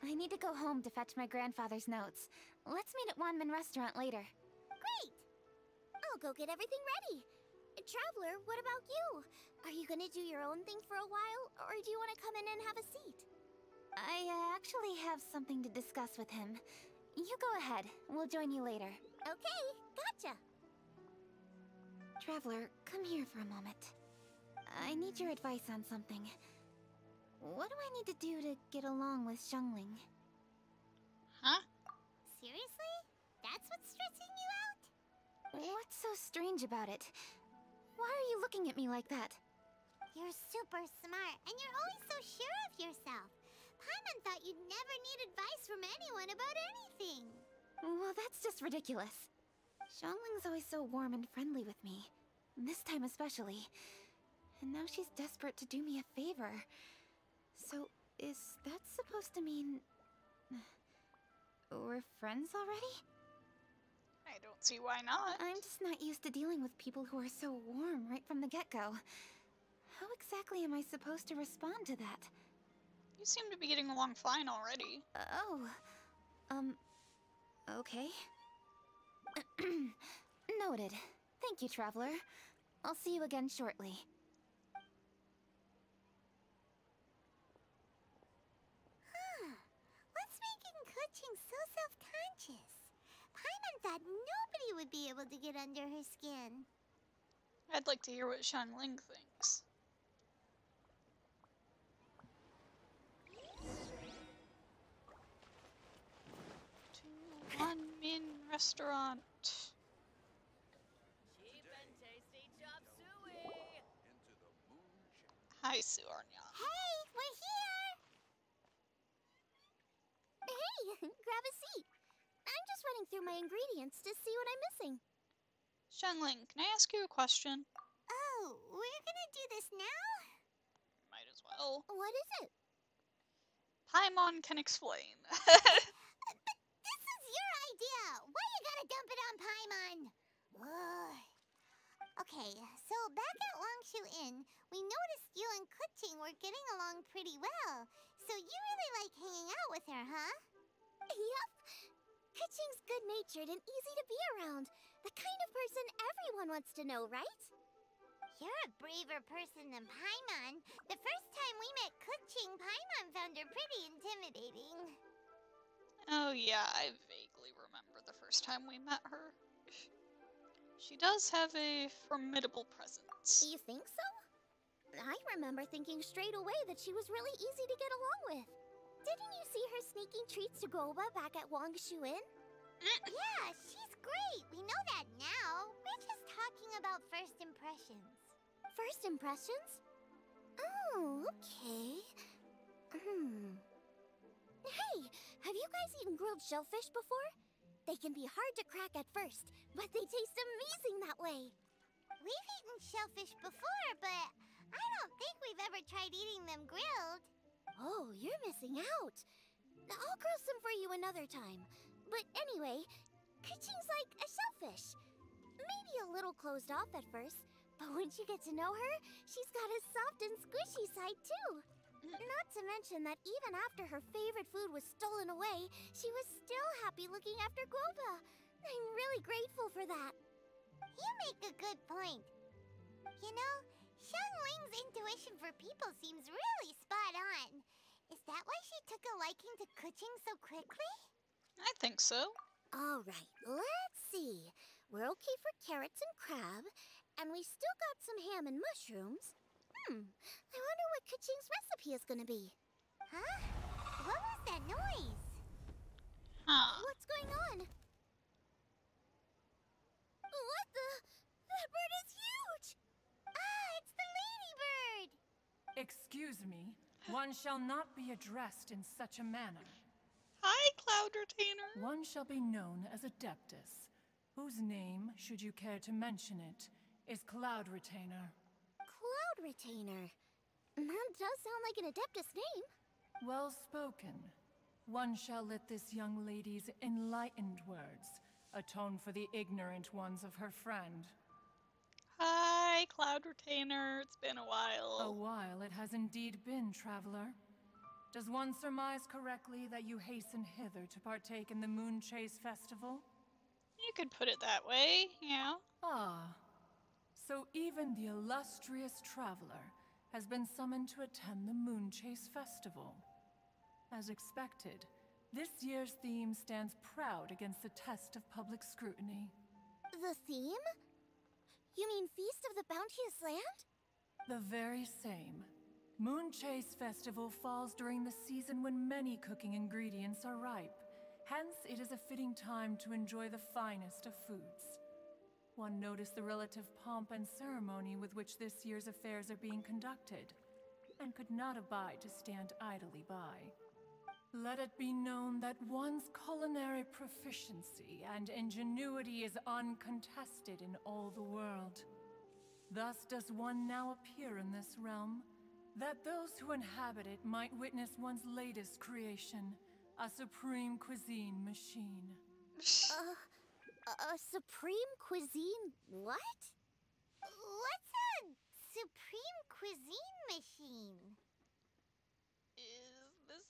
I need to go home to fetch my grandfather's notes. Let's meet at Wanmin Restaurant later. Great! I'll go get everything ready. Traveler, what about you? Are you gonna do your own thing for a while, or do you want to come in and have a seat? I uh, actually have something to discuss with him. You go ahead. We'll join you later. Okay, gotcha. Traveler, come here for a moment. I need your advice on something. What do I need to do to get along with Xiangling? Huh? Seriously? What's so strange about it? Why are you looking at me like that? You're super smart, and you're always so sure of yourself. Paimon thought you'd never need advice from anyone about anything. Well, that's just ridiculous. Xiangling's always so warm and friendly with me. This time especially. And now she's desperate to do me a favor. So, is that supposed to mean... We're friends already? See why not. I'm just not used to dealing with people who are so warm right from the get-go. How exactly am I supposed to respond to that? You seem to be getting along fine already. Oh. Um. Okay. Noted. Thank you, Traveler. I'll see you again shortly. Huh. What's making Keqing so self-conscious? Paimon thought nobody would be able to get under her skin. I'd like to hear what Xiangling thinks. To One Min Restaurant. Hi, Suarnya. Hey, we're here! Hey, grab a seat. I'm just running through my ingredients to see what I'm missing. Xiangling, can I ask you a question? Oh, we're gonna do this now? Might as well. What is it? Paimon can explain. but This is your idea! Why you gotta dump it on Paimon? Ugh. Okay, so back at Wangshu Inn, we noticed you and Keqing were getting along pretty well. So you really like hanging out with her, huh? Yep. Keqing's good-natured and easy to be around. The kind of person everyone wants to know, right? You're a braver person than Paimon. The first time we met Keqing, Paimon found her pretty intimidating. oh yeah, I vaguely remember the first time we met her. She does have a formidable presence. You think so? I remember thinking straight away that she was really easy to get along with. Didn't you see her sneaking treats to Guoba back at Wang Inn? yeah, she's great. We know that now. We're just talking about first impressions. First impressions? Oh, okay. Hmm. Hey, have you guys eaten grilled shellfish before? They can be hard to crack at first, but they taste amazing that way. We've eaten shellfish before, but I don't think we've ever tried eating them grilled. Oh, you're missing out. I'll grill some for you another time. But anyway, Keqing's like a shellfish. Maybe a little closed off at first, but once you get to know her, she's got a soft and squishy side too. Not to mention that even after her favorite food was stolen away, she was still happy looking after Guoba. I'm really grateful for that. You make a good point. You know, Xiangling's intuition for people seems really spot on. Is that why she took a liking to Keqing so quickly? I think so. All right, let's see. We're okay for carrots and crab, and we still got some ham and mushrooms. Hmm, I wonder what Keqing's recipe is gonna be. Huh? What was that noise? Huh. What's going on? What the? That bird is Excuse me, one shall not be addressed in such a manner. Hi, Cloud Retainer. One shall be known as Adeptus, whose name, should you care to mention it, is Cloud Retainer. Cloud Retainer. That does sound like an Adeptus name. Well spoken. One shall let this young lady's enlightened words atone for the ignorant ones of her friend. Hi, Cloud Retainer. It's been a while. A while it has indeed been, traveler. Does one surmise correctly that you hasten hither to partake in the Moon Chase Festival? You could put it that way, yeah. Ah. So even the illustrious traveler has been summoned to attend the Moon Chase Festival. As expected, this year's theme stands proud against the test of public scrutiny. The theme? You mean Feast of the Bounteous Land? The very same. Moon Chase Festival falls during the season when many cooking ingredients are ripe. Hence, it is a fitting time to enjoy the finest of foods. One noticed the relative pomp and ceremony with which this year's affairs are being conducted, and could not abide to stand idly by. Let it be known that one's culinary proficiency and ingenuity is uncontested in all the world. Thus does one now appear in this realm, that those who inhabit it might witness one's latest creation, a supreme cuisine machine. Uh, a supreme cuisine what? What's a supreme cuisine machine?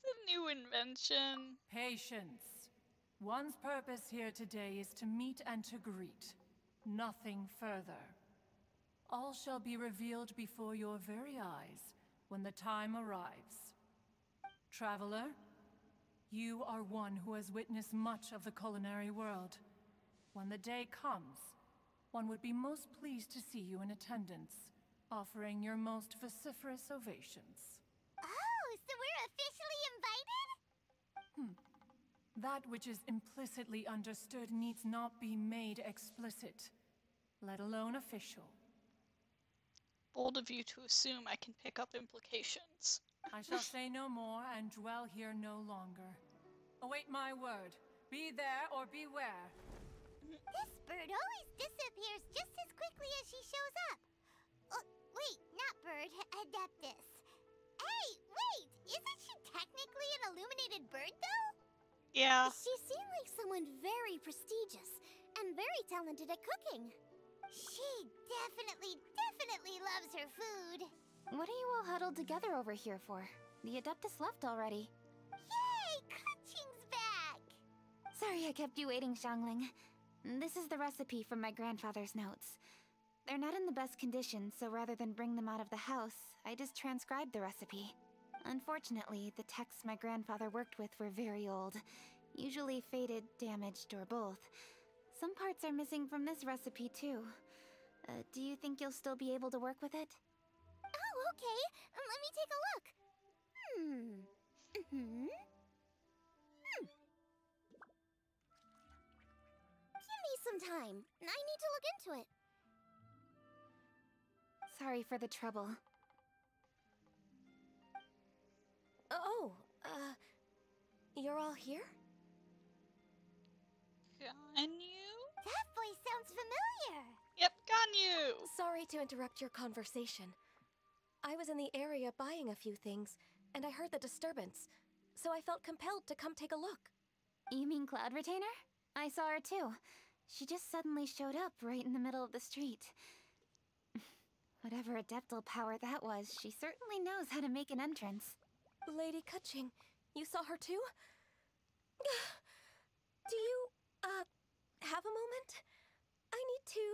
A new invention? Patience. One's purpose here today is to meet and to greet. Nothing further. All shall be revealed before your very eyes when the time arrives. Traveler, you are one who has witnessed much of the culinary world. When the day comes, one would be most pleased to see you in attendance, offering your most vociferous ovations. Oh, so we're officially invited? Hmm. That which is implicitly understood needs not be made explicit, let alone official. Bold of you to assume I can pick up implications. I shall say no more and dwell here no longer. Await my word. Be there or beware. This bird always disappears just as quickly as she shows up. Oh, wait, not bird, Adeptus. Hey, wait! Isn't she technically an illuminated bird, though? Yeah. She seemed like someone very prestigious and very talented at cooking. She definitely, definitely loves her food. What are you all huddled together over here for? The Adeptus left already. Yay! Keqing's back! Sorry I kept you waiting, Xiangling. This is the recipe from my grandfather's notes. They're not in the best condition, so rather than bring them out of the house, I just transcribed the recipe. Unfortunately, the texts my grandfather worked with were very old, usually faded, damaged, or both. Some parts are missing from this recipe, too. Uh, do you think you'll still be able to work with it? Oh, Okay, um, let me take a look. Hmm. Mm-hmm. Hmm. Give me some time. I need to look into it. Sorry for the trouble. Oh, uh, you're all here? Ganyu? That voice sounds familiar. Yep, Ganyu! Sorry to interrupt your conversation. I was in the area buying a few things, and I heard the disturbance, so I felt compelled to come take a look. You mean Cloud Retainer? I saw her too. She just suddenly showed up right in the middle of the street. Whatever adeptal power that was, she certainly knows how to make an entrance. Lady Keqing, you saw her too? Do you, uh, have a moment? I need to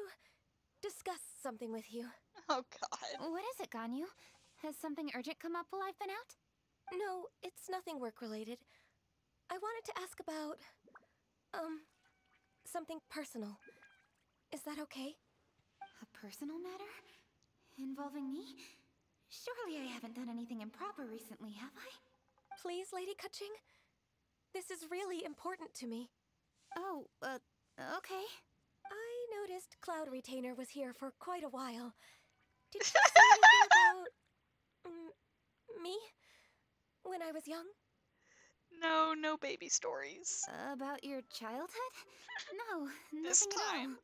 discuss something with you. Oh god. What is it, Ganyu? Has something urgent come up while I've been out? No, it's nothing work related. I wanted to ask about, um, something personal. Is that okay? A personal matter? Involving me? Surely I haven't done anything improper recently, have I? Please, Lady Keqing. This is really important to me. Oh, uh, okay. I noticed Cloud Retainer was here for quite a while. Did she say anything about mm, me when I was young? No, no baby stories. About your childhood? No, This nothing at all. time.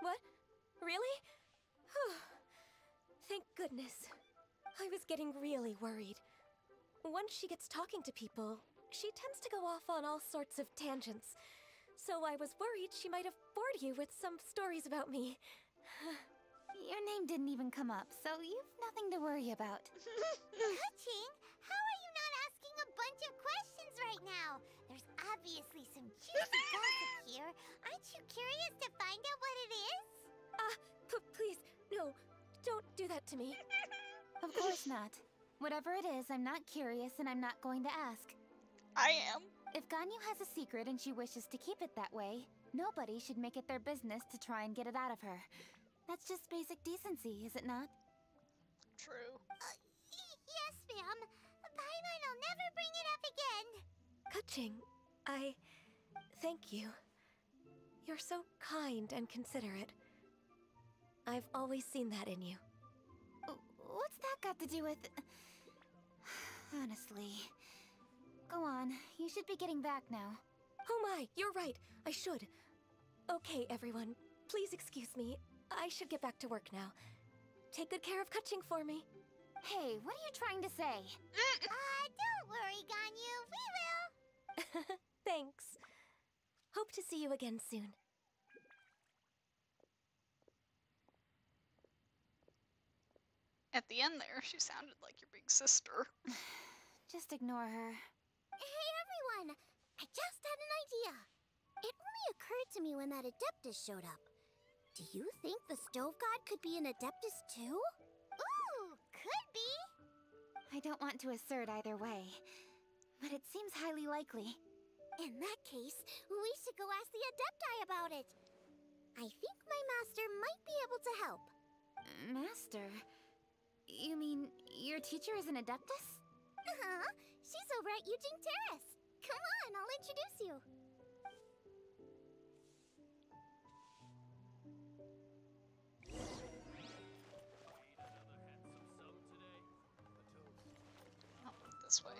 What? Really? Thank goodness. I was getting really worried. Once she gets talking to people, she tends to go off on all sorts of tangents. So I was worried she might have bored you with some stories about me. Your name didn't even come up, so you've nothing to worry about. Keqing, how are you not asking a bunch of questions right now? There's obviously some juicy gossip here. Aren't you curious to find out what it is? Ah, p- please, no, don't do that to me. Of course not. Whatever it is, I'm not curious and I'm not going to ask. I am. If Ganyu has a secret and she wishes to keep it that way, nobody should make it their business to try and get it out of her. That's just basic decency, is it not? True. Uh, y- yes, ma'am. Paimon will never bring it up again. Keqing, I thank you. You're so kind and considerate. I've always seen that in you. What's that got to do with. Honestly. Go on, you should be getting back now. Oh my, you're right. I should. Okay, everyone. Please excuse me. I should get back to work now. Take good care of Keqing for me. Hey, what are you trying to say? Ah, don't worry, Ganyu. We will. Thanks. Hope to see you again soon. At the end there, she sounded like your big sister. Just ignore her. Hey, everyone. I just had an idea. It only occurred to me when that Adeptus showed up. Do you think the Stove God could be an Adeptus too? Ooh, could be. I don't want to assert either way, but it seems highly likely. In that case, we should go ask the Adepti about it. I think my master might be able to help. Master? You mean your teacher is an Adeptus? Uh-huh. She's over at Yujing Terrace. Come on, I'll introduce you. Oh, this way.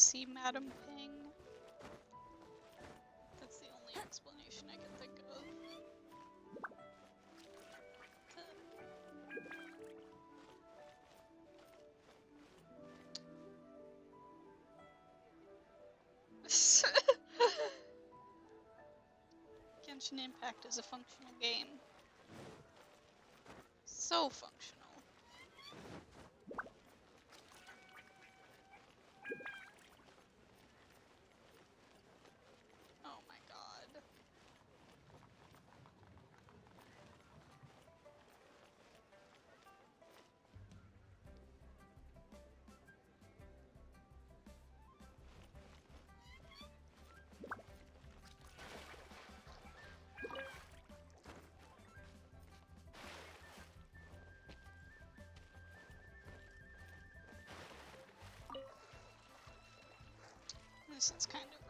See Madam Ping? That's the only explanation I can think of. Genshin Impact is a functional game. So functional. Is kind of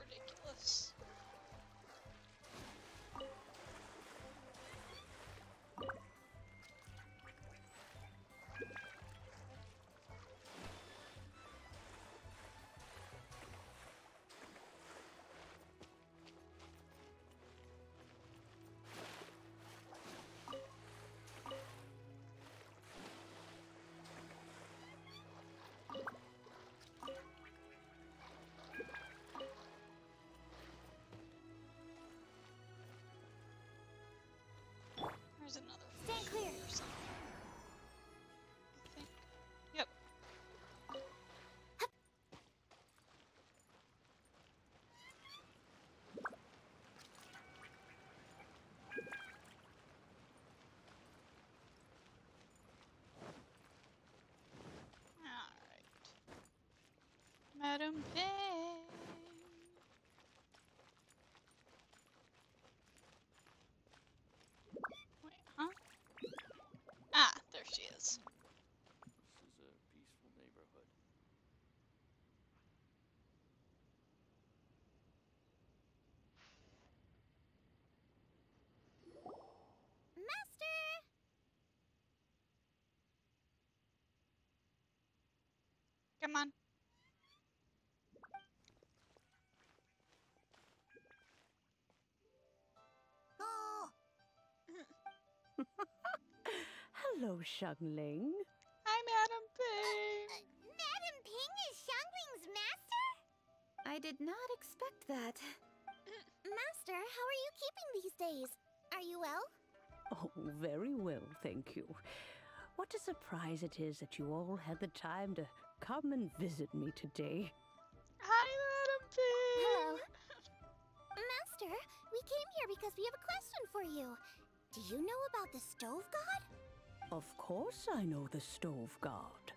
Payne. Wait, huh? Ah, there she is. This is a peaceful neighborhood. Master! Come on. Hello, Xiangling. Hi, Madam Ping. Uh, Madam Ping is Xiangling's master? I did not expect that. Master, how are you keeping these days? Are you well? Oh, very well, thank you. What a surprise it is that you all had the time to come and visit me today. Hi, Madam Ping. Hello. Master, we came here because we have a question for you. Do you know about the stove god? Of course, I know the Stove God.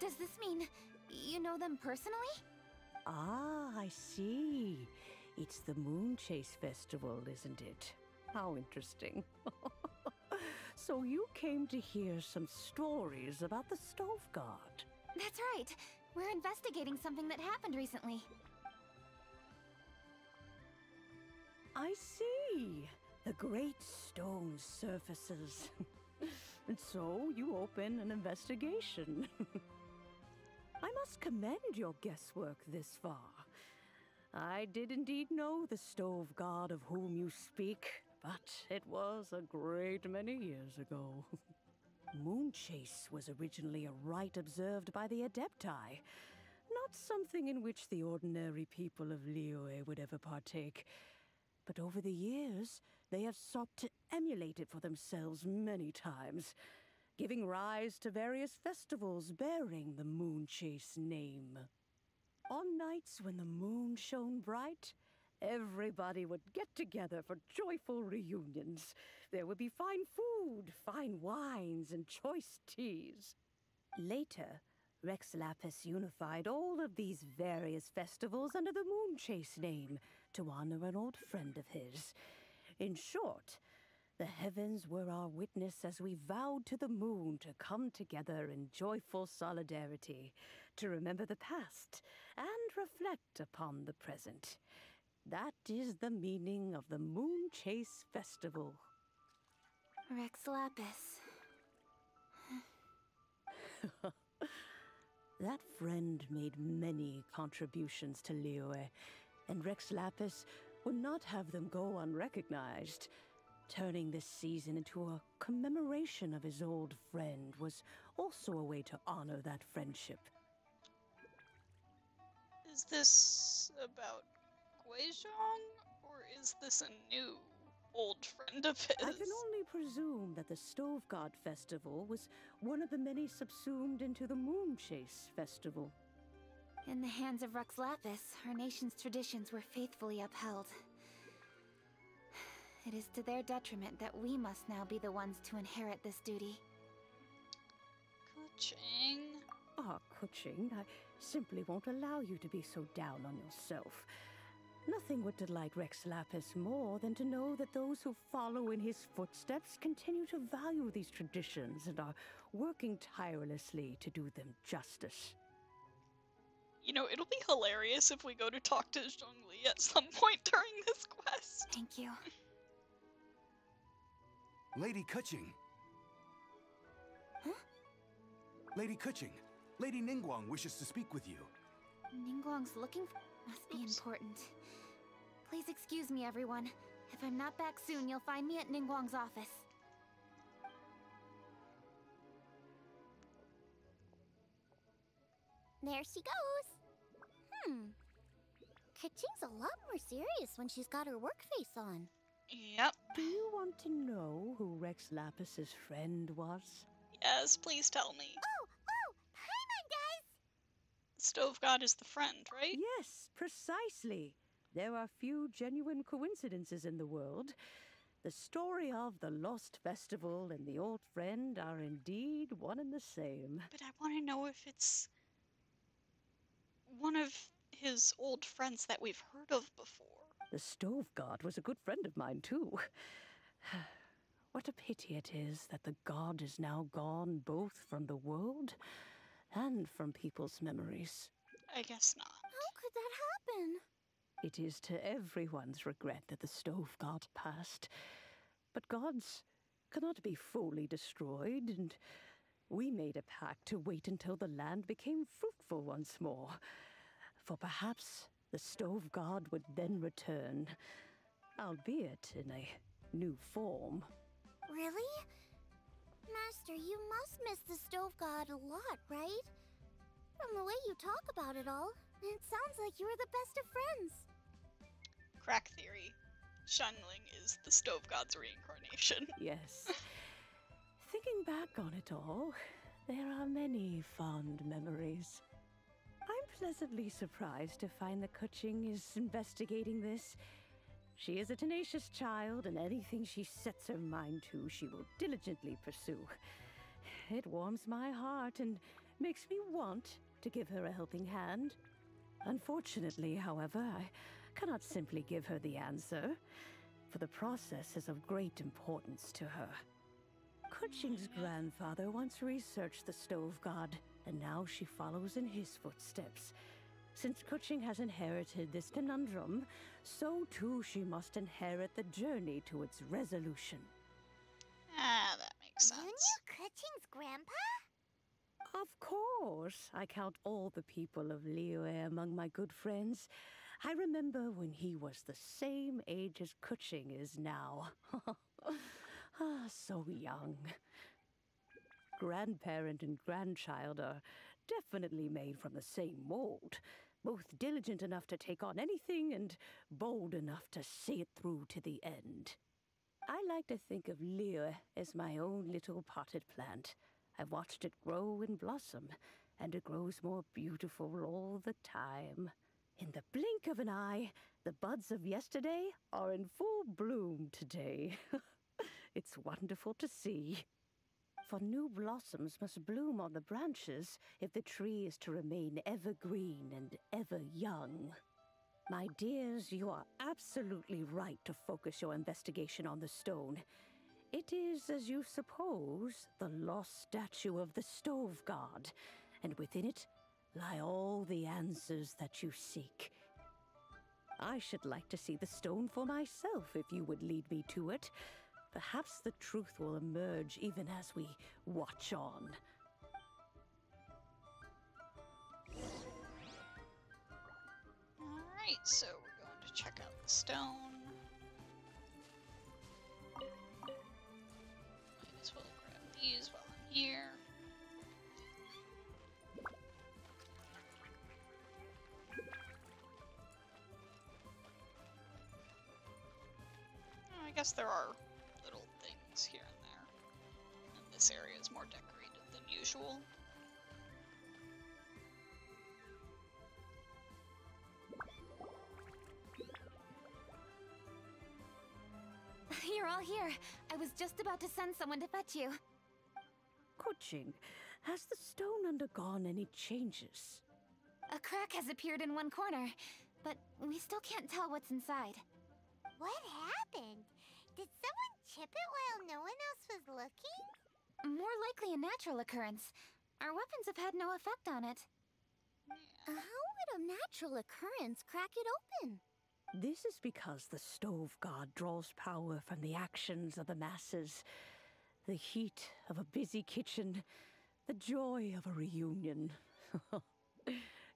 Does this mean you know them personally? Ah, I see. It's the Moon Chase Festival, isn't it? How interesting. so you came to hear some stories about the Stove God. That's right. We're investigating something that happened recently. I see. The great stone surfaces. and so you open an investigation. I must commend your guesswork this far. I did indeed know the stove god of whom you speak, but it was a great many years ago. Moonchase was originally a rite observed by the Adepti, not something in which the ordinary people of Liyue would ever partake. But over the years, they have sought to emulate it for themselves many times, giving rise to various festivals bearing the Moonchase name. On nights when the moon shone bright, everybody would get together for joyful reunions. There would be fine food, fine wines, and choice teas. Later, Rex Lapis unified all of these various festivals under the Moonchase name to honor an old friend of his. In short, the heavens were our witness as we vowed to the moon to come together in joyful solidarity, to remember the past and reflect upon the present. That is the meaning of the Moon Chase Festival. Rex Lapis. That friend made many contributions to Liyue, and Rex Lapis would not have them go unrecognized. Turning this season into a commemoration of his old friend was also a way to honor that friendship. Is this about Guizhong, or is this a new old friend of his? I can only presume that the Stove God Festival was one of the many subsumed into the Moon Chase Festival. In the hands of Rex Lapis, our nation's traditions were faithfully upheld. It is to their detriment that we must now be the ones to inherit this duty. Keqing. Ah, Keqing, I simply won't allow you to be so down on yourself. Nothing would delight Rex Lapis more than to know that those who follow in his footsteps continue to value these traditions and are working tirelessly to do them justice. You know, it'll be hilarious if we go to talk to Zhongli at some point during this quest. Thank you. Lady Keqing. Lady Keqing, Lady Ningguang wishes to speak with you. Ningguang's looking for must be important. Please excuse me, everyone. If I'm not back soon, you'll find me at Ningguang's office. There she goes. Hmm. Keqing's a lot more serious when she's got her work face on. Yep. Do you want to know who Rex Lapis's friend was? Yes, please tell me. Oh, oh, Paimon, guys! Stove God is the friend, right? Yes, precisely. There are few genuine coincidences in the world. The story of the Lost Festival and the old friend are indeed one and the same. But I want to know if it's one of his old friends that we've heard of before. The Stove God was a good friend of mine, too. What a pity it is that the god is now gone both from the world and from people's memories. I guess not. How could that happen? It is to everyone's regret that the Stove God passed. But gods cannot be fully destroyed, and we made a pact to wait until the land became fruitful once more. For perhaps the Stove God would then return, albeit in a new form. Really? Master, you must miss the Stove God a lot, right? From the way you talk about it all, it sounds like you were the best of friends. Crack theory. Xiangling is the Stove God's reincarnation. Yes. Thinking back on it all, there are many fond memories. Pleasantly surprised to find that Keqing is investigating this. She is a tenacious child, and anything she sets her mind to, she will diligently pursue. It warms my heart and makes me want to give her a helping hand. Unfortunately, however, I cannot simply give her the answer, for the process is of great importance to her. Keqing's grandfather once researched the Stove God, and now she follows in his footsteps. Since Keqing has inherited this conundrum, so too she must inherit the journey to its resolution. Ah, that makes sense. You knew Keqing's grandpa? Of course, I count all the people of Liyue among my good friends. I remember when he was the same age as Keqing is now. ah, so young. Grandparent and grandchild are definitely made from the same mold, both diligent enough to take on anything and bold enough to see it through to the end. I like to think of Liyue as my own little potted plant. I've watched it grow and blossom, and it grows more beautiful all the time. In the blink of an eye, the buds of yesterday are in full bloom today. it's wonderful to see. For new blossoms must bloom on the branches if the tree is to remain evergreen and ever young. My dears, you are absolutely right to focus your investigation on the stone. It is, as you suppose, the lost statue of the Stove God, and within it lie all the answers that you seek. I should like to see the stone for myself if you would lead me to it. Perhaps the truth will emerge even as we watch on. Alright, so we're going to check out the stone. Might as well grab these while I'm here. Oh, I guess there are little things here and there. And this area is more decorated than usual. You're all here. I was just about to send someone to fetch you. Keqing, has the stone undergone any changes? A crack has appeared in one corner, but we still can't tell what's inside. What happened? Did someone chip it while no one else was looking? More likely a natural occurrence. Our weapons have had no effect on it. How would a natural occurrence crack it open? This is because the stove god draws power from the actions of the masses, the heat of a busy kitchen, the joy of a reunion.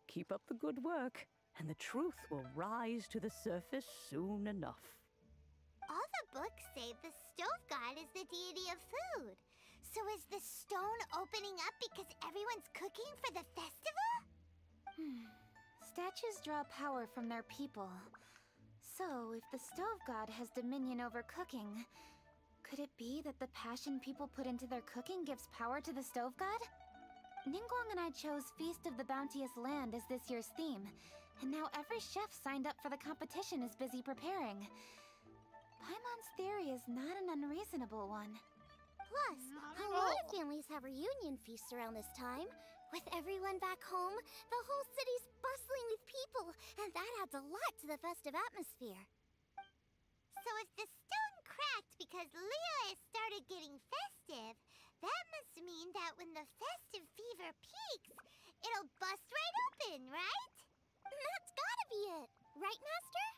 Keep up the good work, and the truth will rise to the surface soon enough. Books say the stove god is the deity of food. So is the stone opening up because everyone's cooking for the festival? Hmm. Statues draw power from their people. So, if the stove god has dominion over cooking, could it be that the passion people put into their cooking gives power to the stove god? Ningguang and I chose Feast of the Bounteous Land as this year's theme, and now every chef signed up for the competition is busy preparing. Paimon's theory is not an unreasonable one. Plus, a lot of families have reunion feasts around this time. With everyone back home, the whole city's bustling with people, and that adds a lot to the festive atmosphere. So if the stone cracked because Liyue started getting festive, that must mean that when the festive fever peaks, it'll bust right open, right? That's gotta be it, right, Master?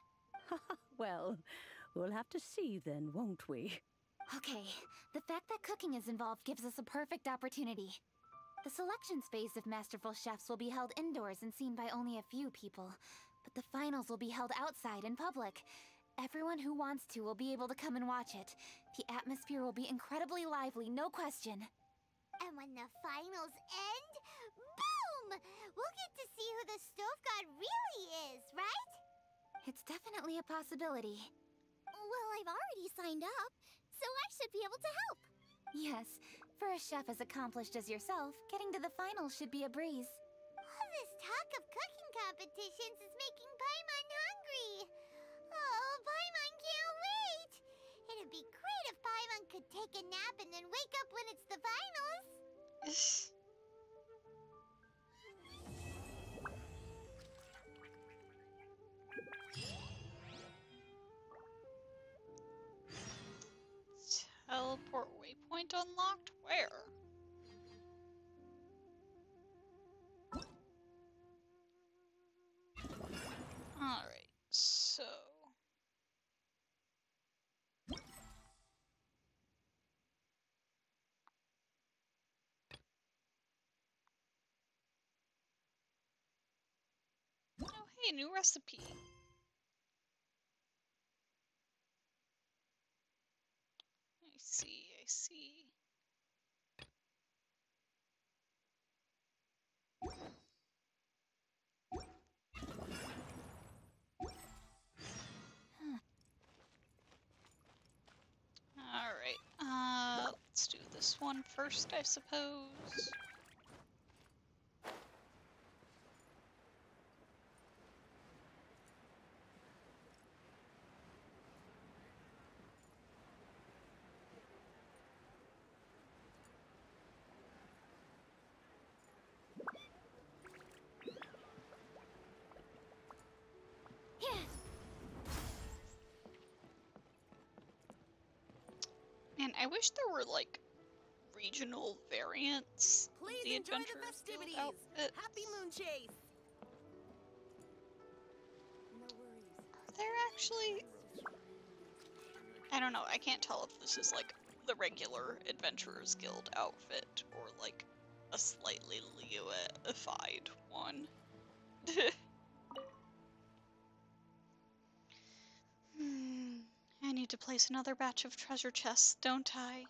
well, we'll have to see then, won't we? Okay, the fact that cooking is involved gives us a perfect opportunity. The selection phase of Masterful Chefs will be held indoors and seen by only a few people, but the finals will be held outside in public. Everyone who wants to will be able to come and watch it. The atmosphere will be incredibly lively, no question. And when the finals end, boom! We'll get to see who the stove god really is, right? It's definitely a possibility. Well, I've already signed up, so I should be able to help. Yes, for a chef as accomplished as yourself, getting to the finals should be a breeze. All this talk of cooking competitions is making Paimon hungry. Oh, Paimon can't wait! It'd be great if Paimon could take a nap and then wake up when it's the finals. Teleport waypoint unlocked? Where? Alright, so... Oh, hey, new recipe. I see, I see. Alright, uh, let's do this one first, I suppose. Wish there were like regional variants. Please the enjoy the festivities. outfits. Happy Moon Chase. Are there actually? I don't know. I can't tell if this is like the regular Adventurers Guild outfit or like a slightly Liyue-ified one. hmm. I need to place another batch of treasure chests, don't I?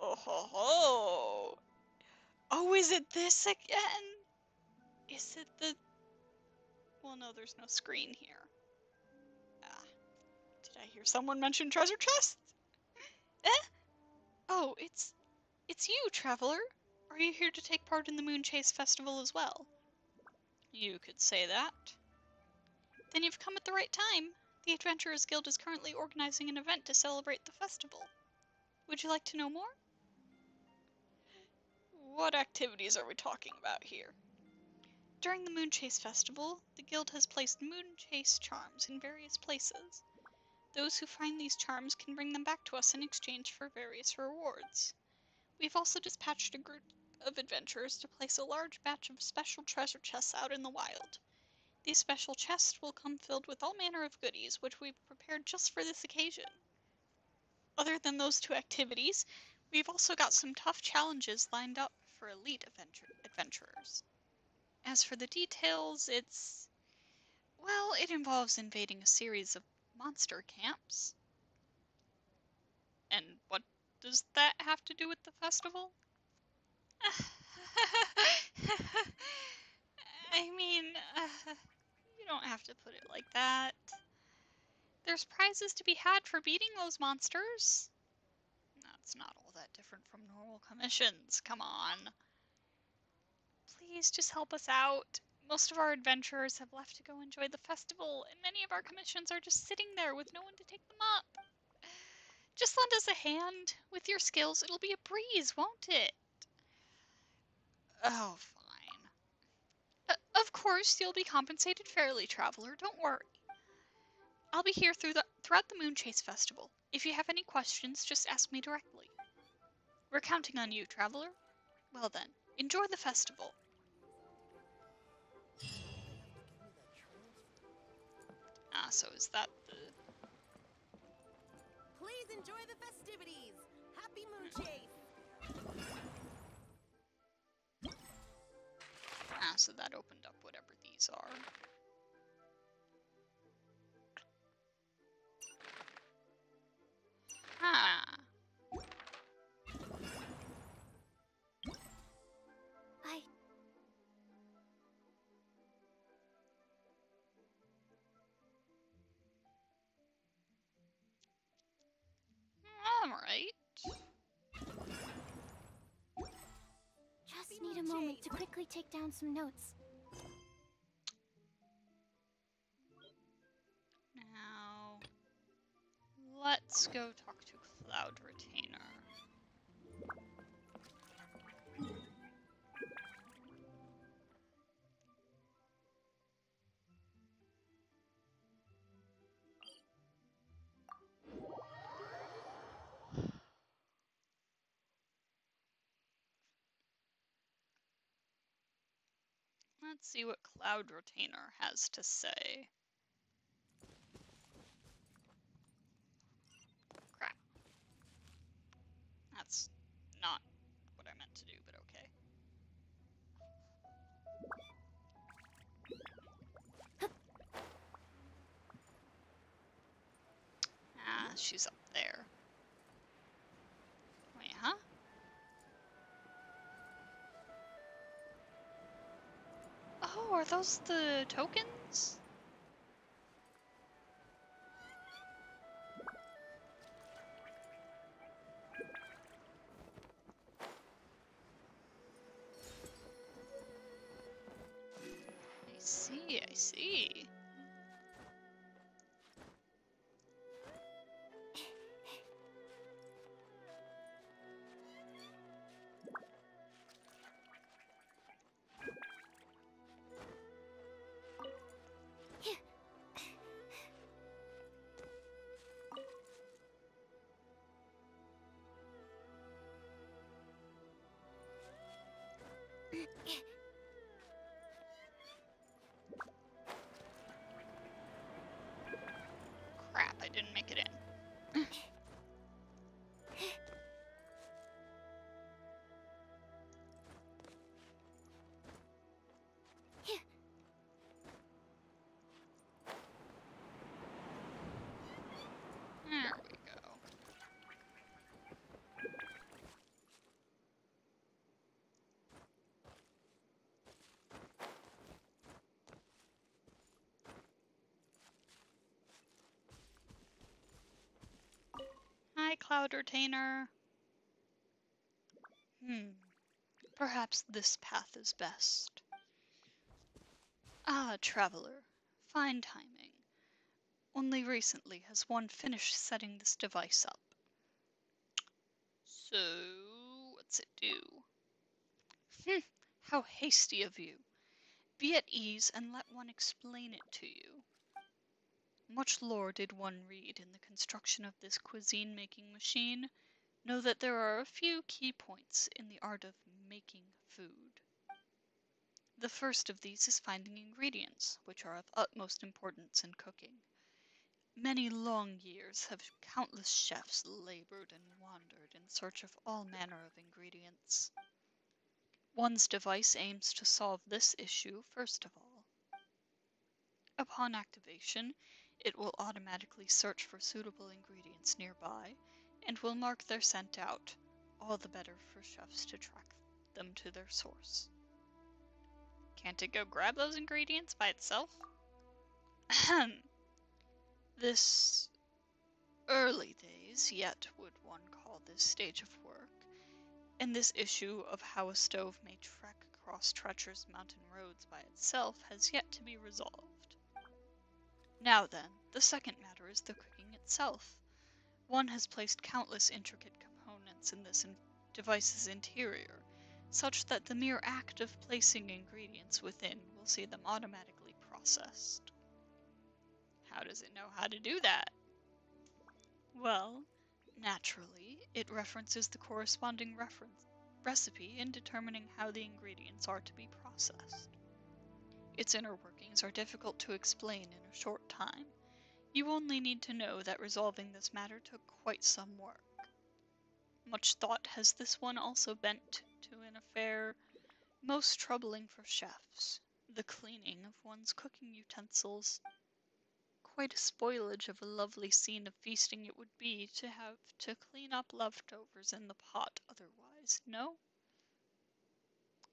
Oh ho ho! Oh, is it this again? Is it the... Well, no, there's no screen here. Ah. Did I hear someone mention treasure chests? Eh? Oh, it's... It's you, traveler. Are you here to take part in the Moon Chase Festival as well? You could say that. Then you've come at the right time. The Adventurers Guild is currently organizing an event to celebrate the festival. Would you like to know more? What activities are we talking about here? During the Moon Chase Festival, the Guild has placed Moon Chase charms in various places. Those who find these charms can bring them back to us in exchange for various rewards. We've also dispatched a, group of adventurers to place a large batch of special treasure chests out in the wild. These special chests will come filled with all manner of goodies, which we've prepared just for this occasion. Other than those two activities, we've also got some tough challenges lined up for elite adventure- adventurers. As for the details, it's. Well, it involves invading a series of monster camps. And what does that have to do with the festival? I mean, uh, don't have to put it like that. There's prizes to be had for beating those monsters. That's not all that different from normal commissions. Come on. Please just help us out. Most of our adventurers have left to go enjoy the festival, and many of our commissions are just sitting there with no one to take them up. Just lend us a hand. With your skills, it'll be a breeze, won't it? Oh, of course, you'll be compensated fairly, traveler. Don't worry. I'll be here through the throughout the Moonchase Festival. If you have any questions, just ask me directly. We're counting on you, traveler. Well then, enjoy the festival. Ah, so is that the Please enjoy the festivities. Happy Moon Ah, so that opened up whatever these are. Ah. To quickly take down some notes. Now, let's go talk to Cloud Retainer. Let's see what Cloud Retainer has to say. Crap. That's not what I meant to do, but okay. Ah, she's up there. Oh, are those the tokens? Cloud Retainer. Hmm. Perhaps this path is best. Ah, traveler. Fine timing. Only recently has one finished setting this device up. So, what's it do? Hmm, how hasty of you. Be at ease and let one explain it to you. Much lore did one read in the construction of this cuisine making machine. Know that there are a few key points in the art of making food. The first of these is finding ingredients, which are of utmost importance in cooking. Many long years have countless chefs labored and wandered in search of all manner of ingredients. One's device aims to solve this issue first of all. Upon activation, it will automatically search for suitable ingredients nearby and will mark their scent out, all the better for chefs to track them to their source. Can't it go grab those ingredients by itself? This early days, yet would one call this stage of work, and this issue of how a stove may trek across treacherous mountain roads by itself has yet to be resolved. Now then, the second matter is the cooking itself. One has placed countless intricate components in this in device's interior, such that the mere act of placing ingredients within will see them automatically processed. How does it know how to do that? Well, naturally, it references the corresponding reference recipe in determining how the ingredients are to be processed. Its inner workings are difficult to explain in a short time. You only need to know that resolving this matter took quite some work. Much thought has this one also bent to an affair most troubling for chefs the cleaning of one's cooking utensils quite a spoilage of a lovely scene of feasting it would be to have to clean up leftovers in the pot otherwise, no?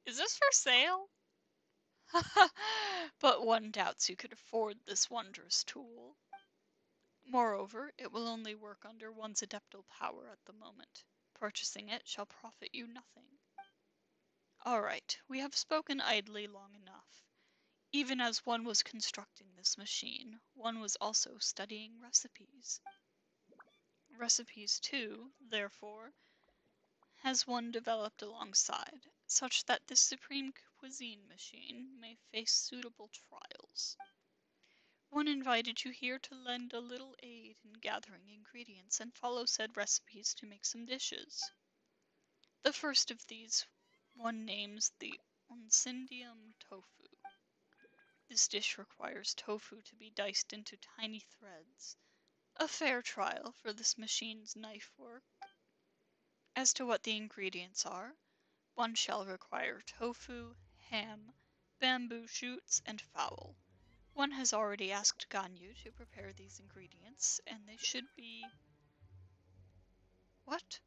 Is this for sale? but one doubts you could afford this wondrous tool. Moreover, it will only work under one's adeptal power at the moment. Purchasing it shall profit you nothing. All right, we have spoken idly long enough. Even as one was constructing this machine, one was also studying recipes. Recipes, too, therefore, has one developed alongside, such that this supreme cuisine machine may face suitable trials. One invited you here to lend a little aid in gathering ingredients and follow said recipes to make some dishes. The first of these one names the Oncendium tofu. This dish requires tofu to be diced into tiny threads. A fair trial for this machine's knife work. As to what the ingredients are, one shall require tofu, ham, bamboo shoots, and fowl. One has already asked Ganyu to prepare these ingredients, and they should be... What?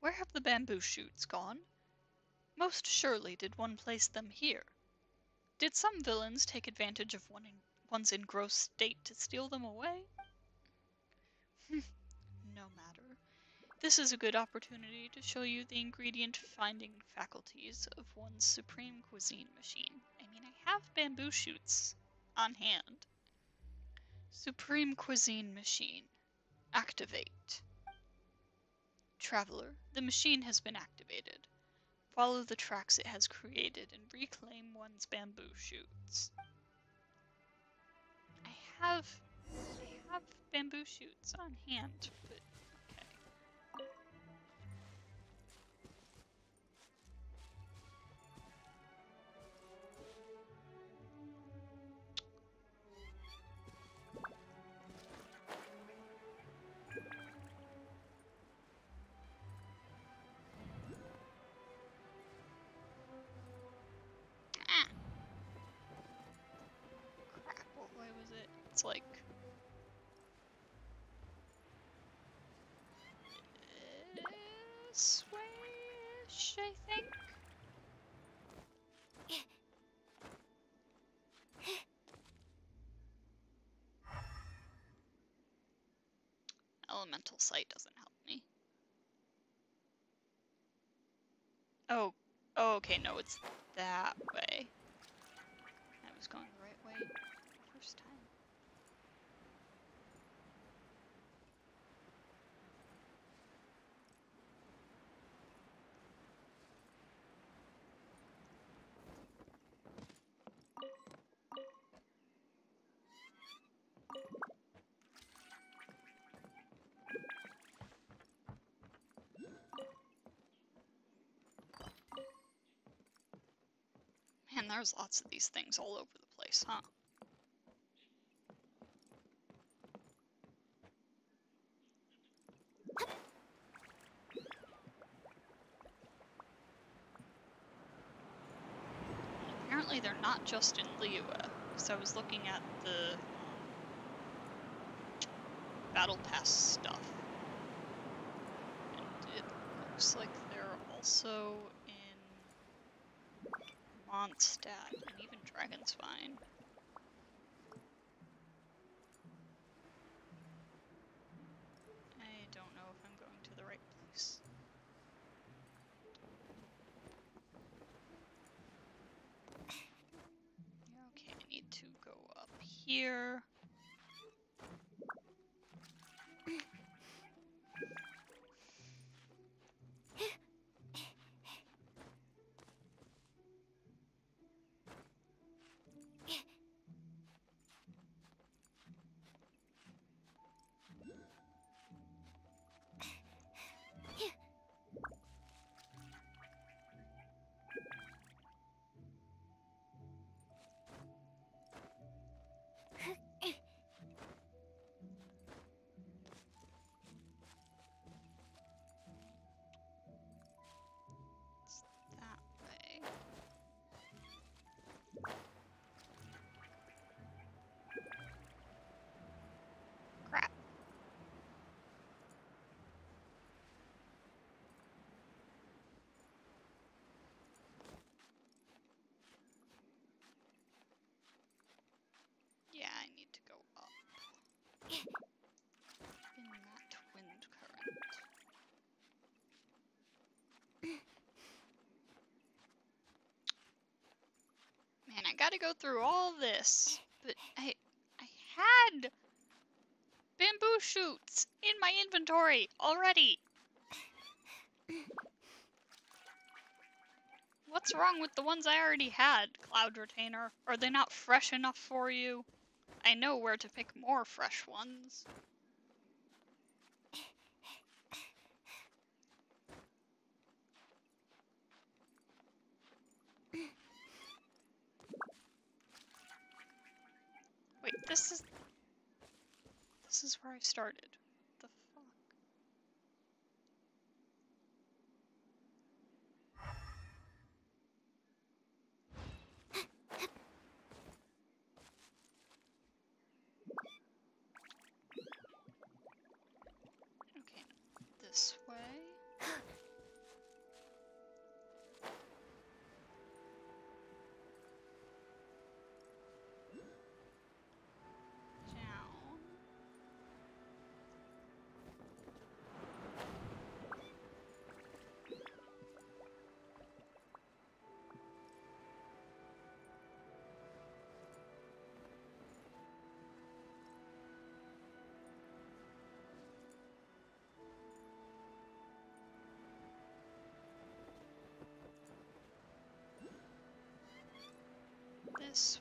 Where have the bamboo shoots gone? Most surely did one place them here. Did some villains take advantage of one in, one's engrossed state to steal them away? no matter. This is a good opportunity to show you the ingredient finding faculties of one's supreme cuisine machine. I mean, I have bamboo shoots on hand. Supreme cuisine machine. Activate. Traveler, the machine has been activated. Follow the tracks it has created and reclaim one's bamboo shoots. I have I have bamboo shoots on hand, but Elemental sight doesn't help me. Oh, oh, okay, no, it's that way. I was going there's lots of these things all over the place, huh? Apparently they're not just in Liyue, because I was looking at the Battle Pass stuff. And it looks like they're also Mondstadt and even Dragonspine. I gotta go through all this. But I I had bamboo shoots in my inventory already. What's wrong with the ones I already had, Cloud Retainer? Are they not fresh enough for you? I know where to pick more fresh ones. Wait, this is... This is where I started. This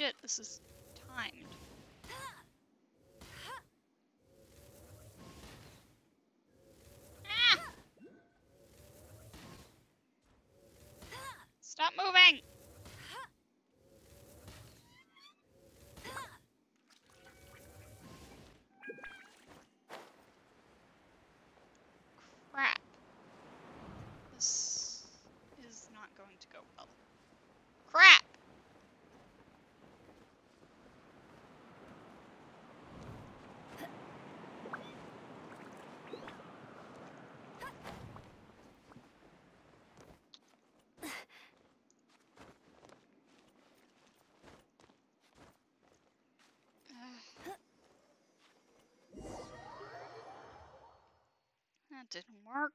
shit, this is timed. Ah! Stop moving! Crap. This is not going to go well. Crap! Didn't work.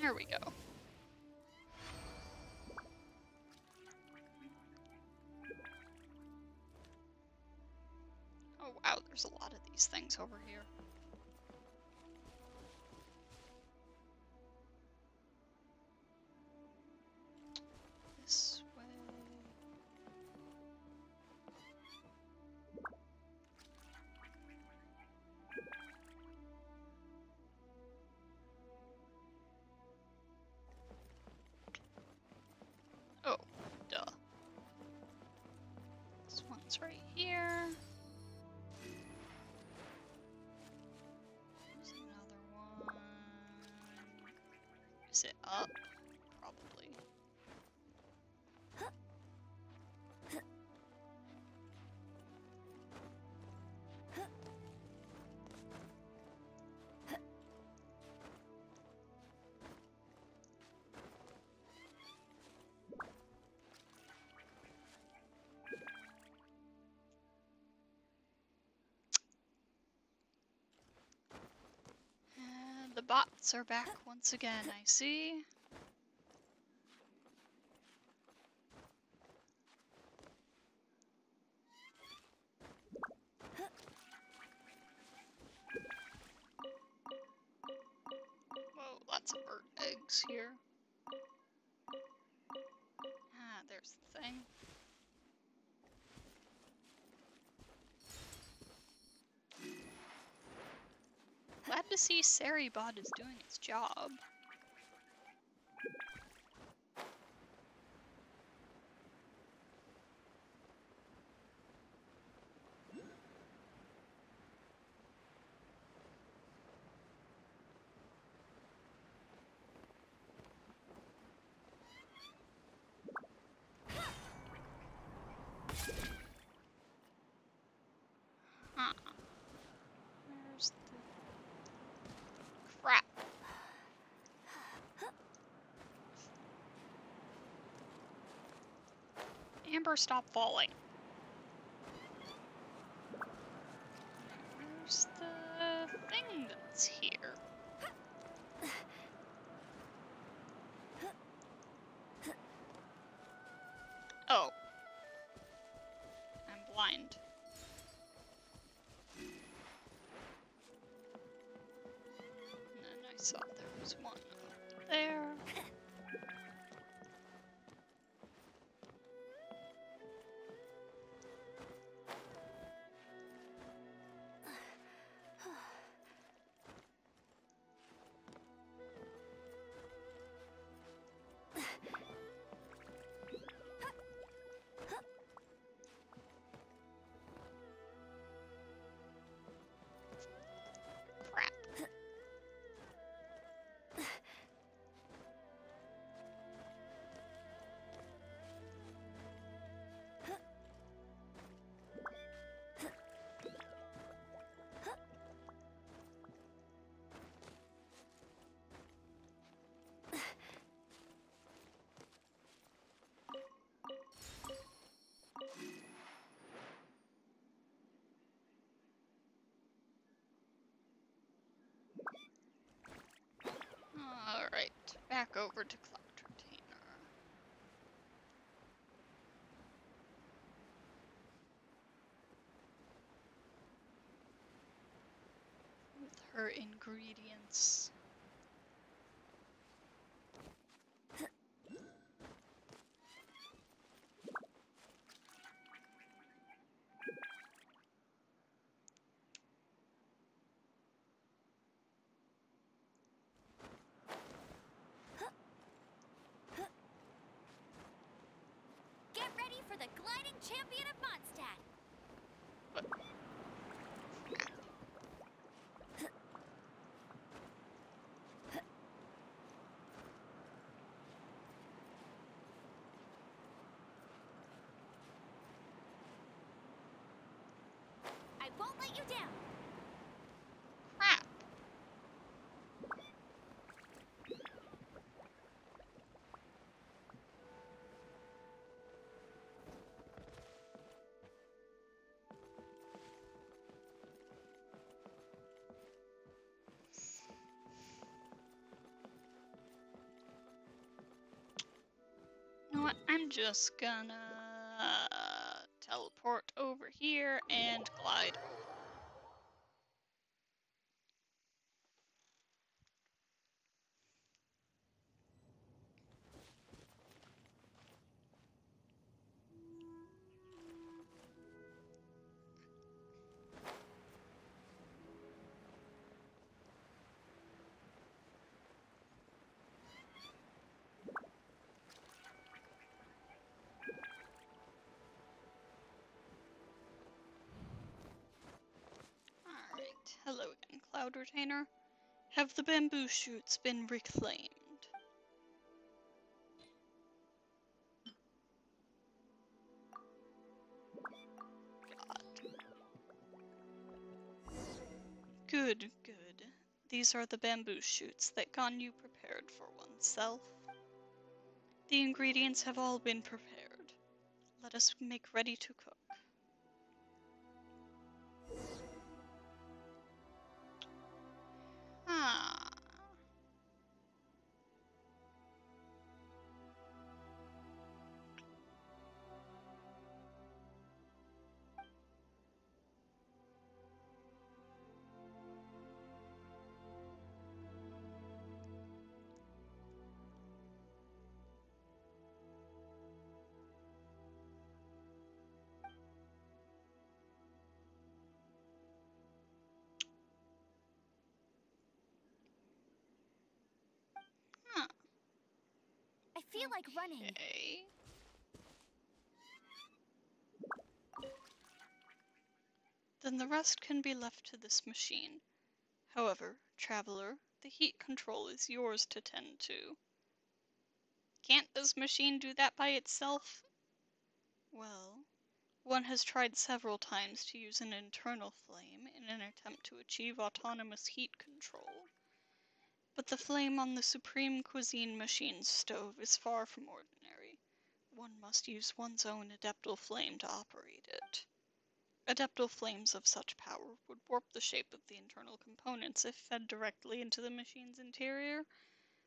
There we go. These things over here. This way. Oh, duh. This one's right here. Is it the bots are back once again, I see. Whoa, lots of burnt eggs here. Ah, there's the thing. Glad to see Saribot is doing its job. Huh. Where's the crap? Amber, stop falling. Back over to Cloud Retainer. With her ingredients. get you down. I'm just gonna uh, teleport over here and glide Cloud Retainer. Have the bamboo shoots been reclaimed? Good, good. These are the bamboo shoots that Ganyu prepared for oneself. The ingredients have all been prepared. Let us make ready to cook. Feel like running. Then the rest can be left to this machine. However, traveler, the heat control is yours to tend to. Can't this machine do that by itself? Well, one has tried several times to use an internal flame in an attempt to achieve autonomous heat control. But the flame on the Supreme Cuisine Machine's stove is far from ordinary. One must use one's own adeptal flame to operate it. Adeptal flames of such power would warp the shape of the internal components if fed directly into the machine's interior.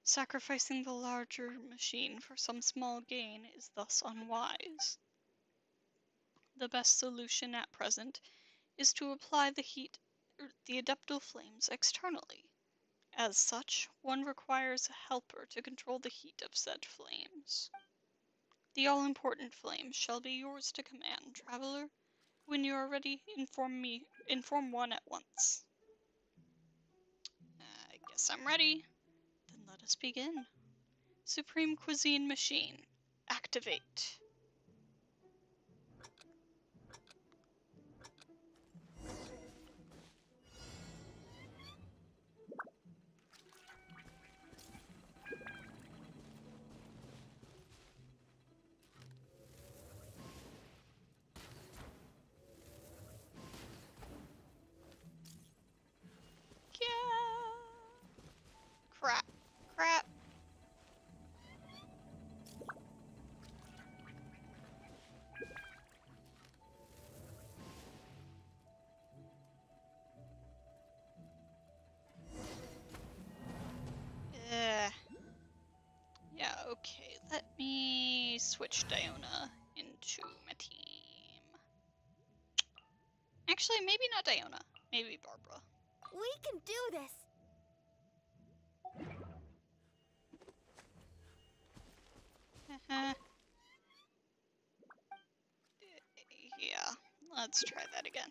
Sacrificing the larger machine for some small gain is thus unwise. The best solution at present is to apply the heat, er, the adeptal flames externally. As such, one requires a helper to control the heat of said flames. The all important flame shall be yours to command, traveler. When you are ready, inform me. Inform one at once. I guess I'm ready. Then let us begin. Supreme Cuisine Machine, activate. Me switch Diona into my team. Actually, maybe not Diona. Maybe Barbara. We can do this. Uh-huh. yeah, let's try that again.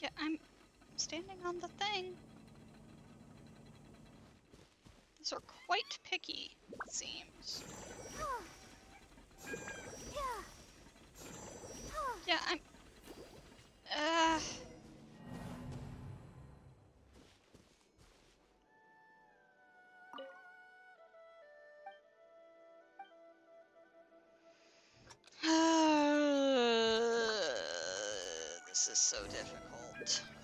Yeah, I'm standing on the thing. These are quite picky, it seems. Yeah, I'm. Uh. this is so difficult. God,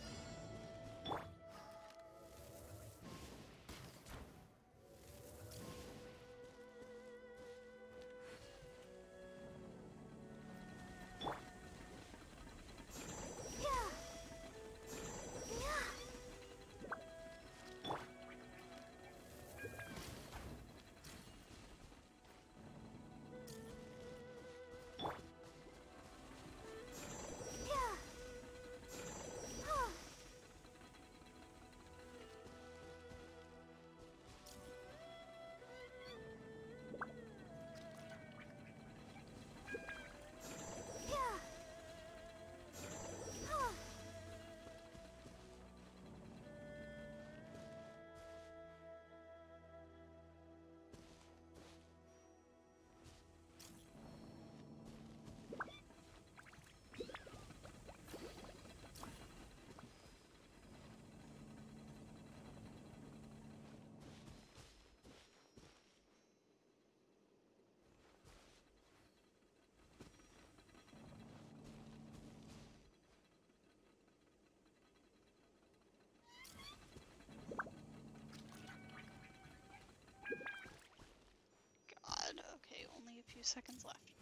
few seconds left.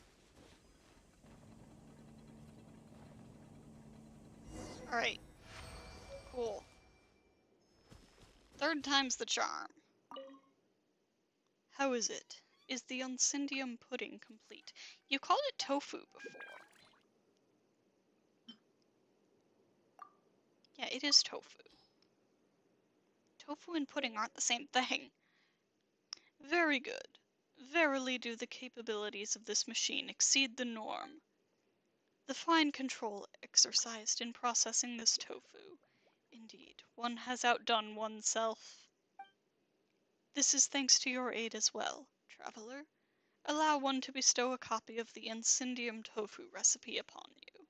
Alright. Cool. Third time's the charm. How is it? Is the Incendium pudding complete? You called it tofu before. Yeah, it is tofu. Tofu and pudding aren't the same thing. Very good. Verily do the capabilities of this machine exceed the norm. The fine control exercised in processing this tofu. Indeed, one has outdone oneself. This is thanks to your aid as well, traveler. Allow one to bestow a copy of the Incendium tofu recipe upon you.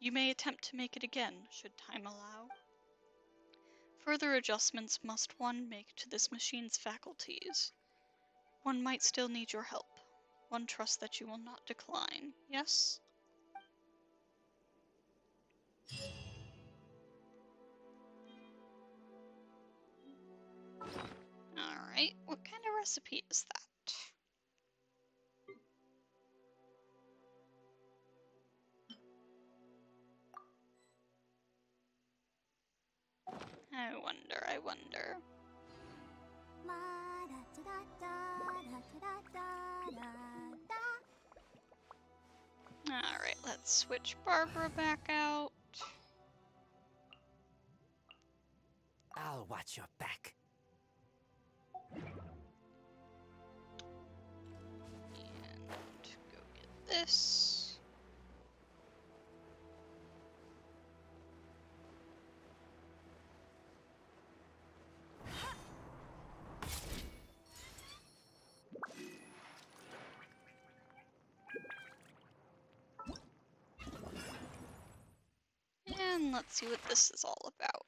You may attempt to make it again, should time allow. Further adjustments must one make to this machine's faculties. One might still need your help. One trusts that you will not decline, yes? Alright, what kind of recipe is that? I wonder, I wonder. Alright, let's switch Barbara back out. I'll watch your back. And go get this. Let's see what this is all about.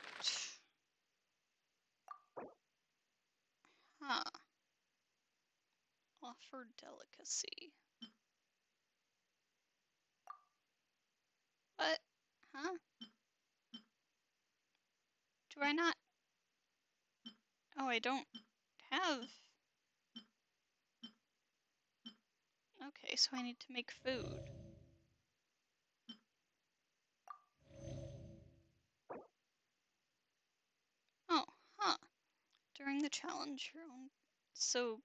Huh. Offer delicacy. What? Huh? Do I not? Oh, I don't have. Okay, so I need to make food. Oh, huh. The challenge, your own. So,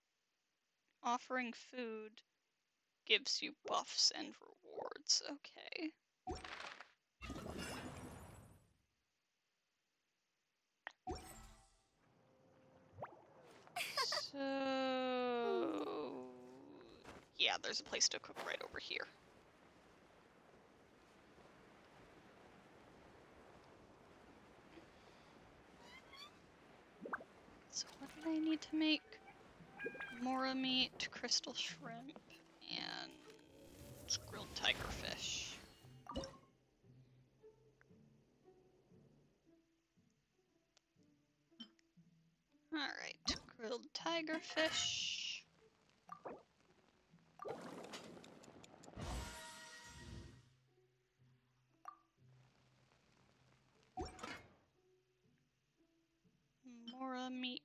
offering food gives you buffs and rewards. Okay. So. Yeah, there's a place to cook right over here. So what did I need to make mora meat, crystal shrimp, and grilled tiger fish. Alright, grilled tiger fish. Mora meat.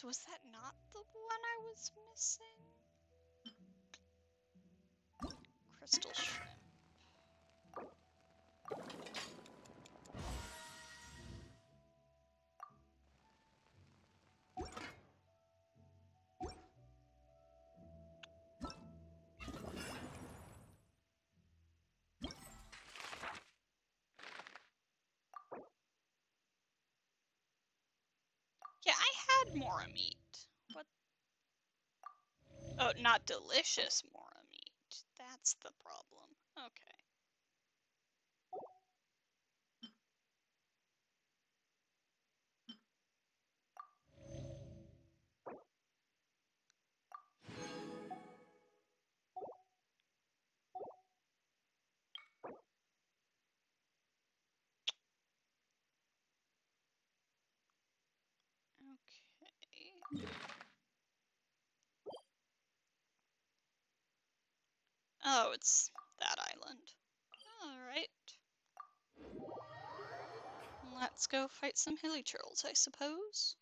So was that not the one I was missing? Crystal shrimp. Had Mora meat. What? Oh, not delicious Mora meat. That's the problem. Okay. Okay. Oh, it's that island. Alright. Let's go fight some hilichurls, I suppose.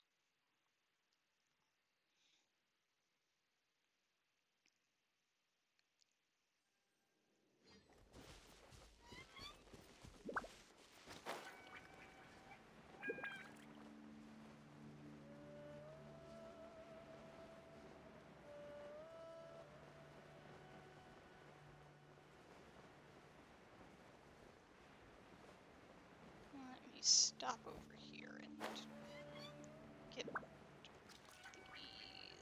Let me stop over here and get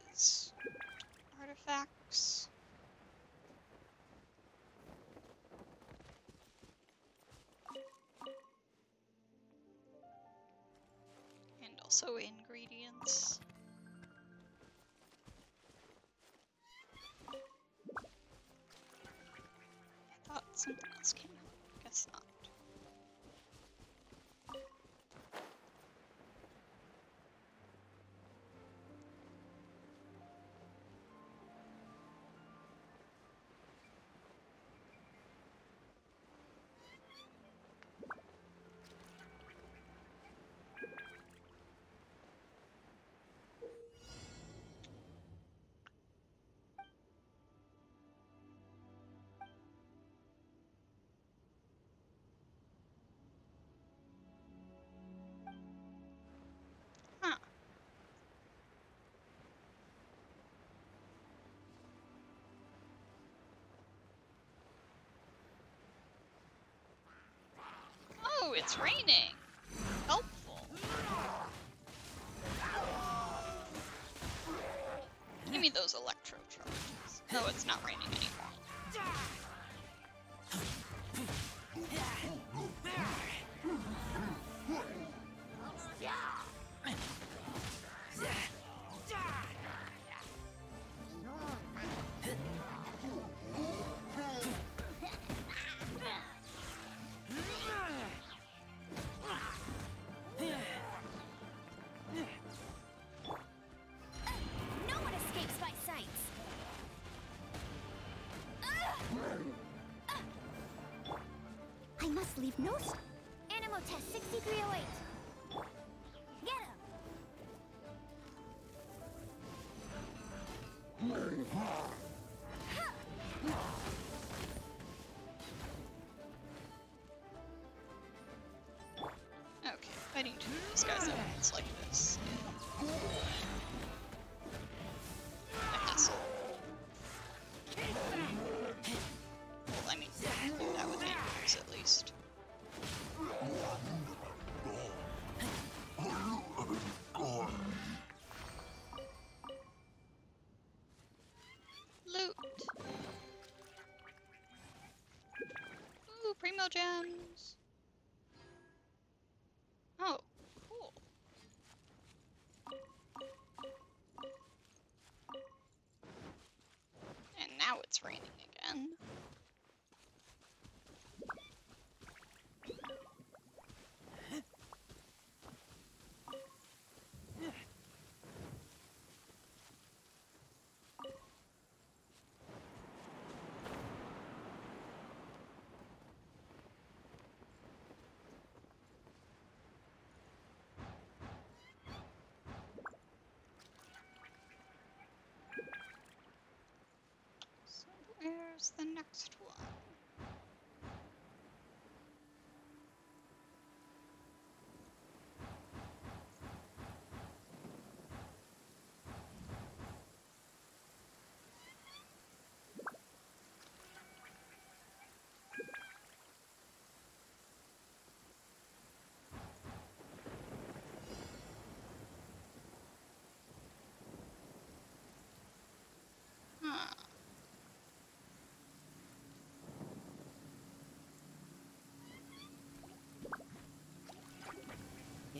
these artifacts. And also ingredients. I thought something else came it's raining. Helpful. Give me those electro charges. Oh, it's not raining anymore. I leave no. Animo test 6308. Get him. Okay, fighting two of these guys once like this. is primogems. Oh, cool. And now it's raining again. So where's the next one?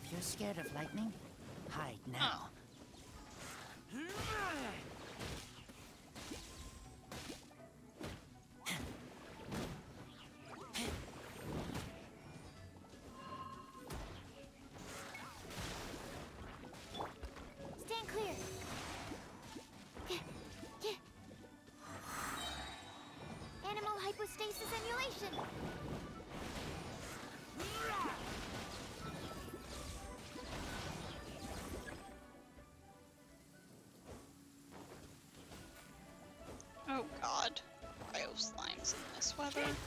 If you're scared of lightning, hide now. Oh. Stand clear. Animal hypostasis emulation. In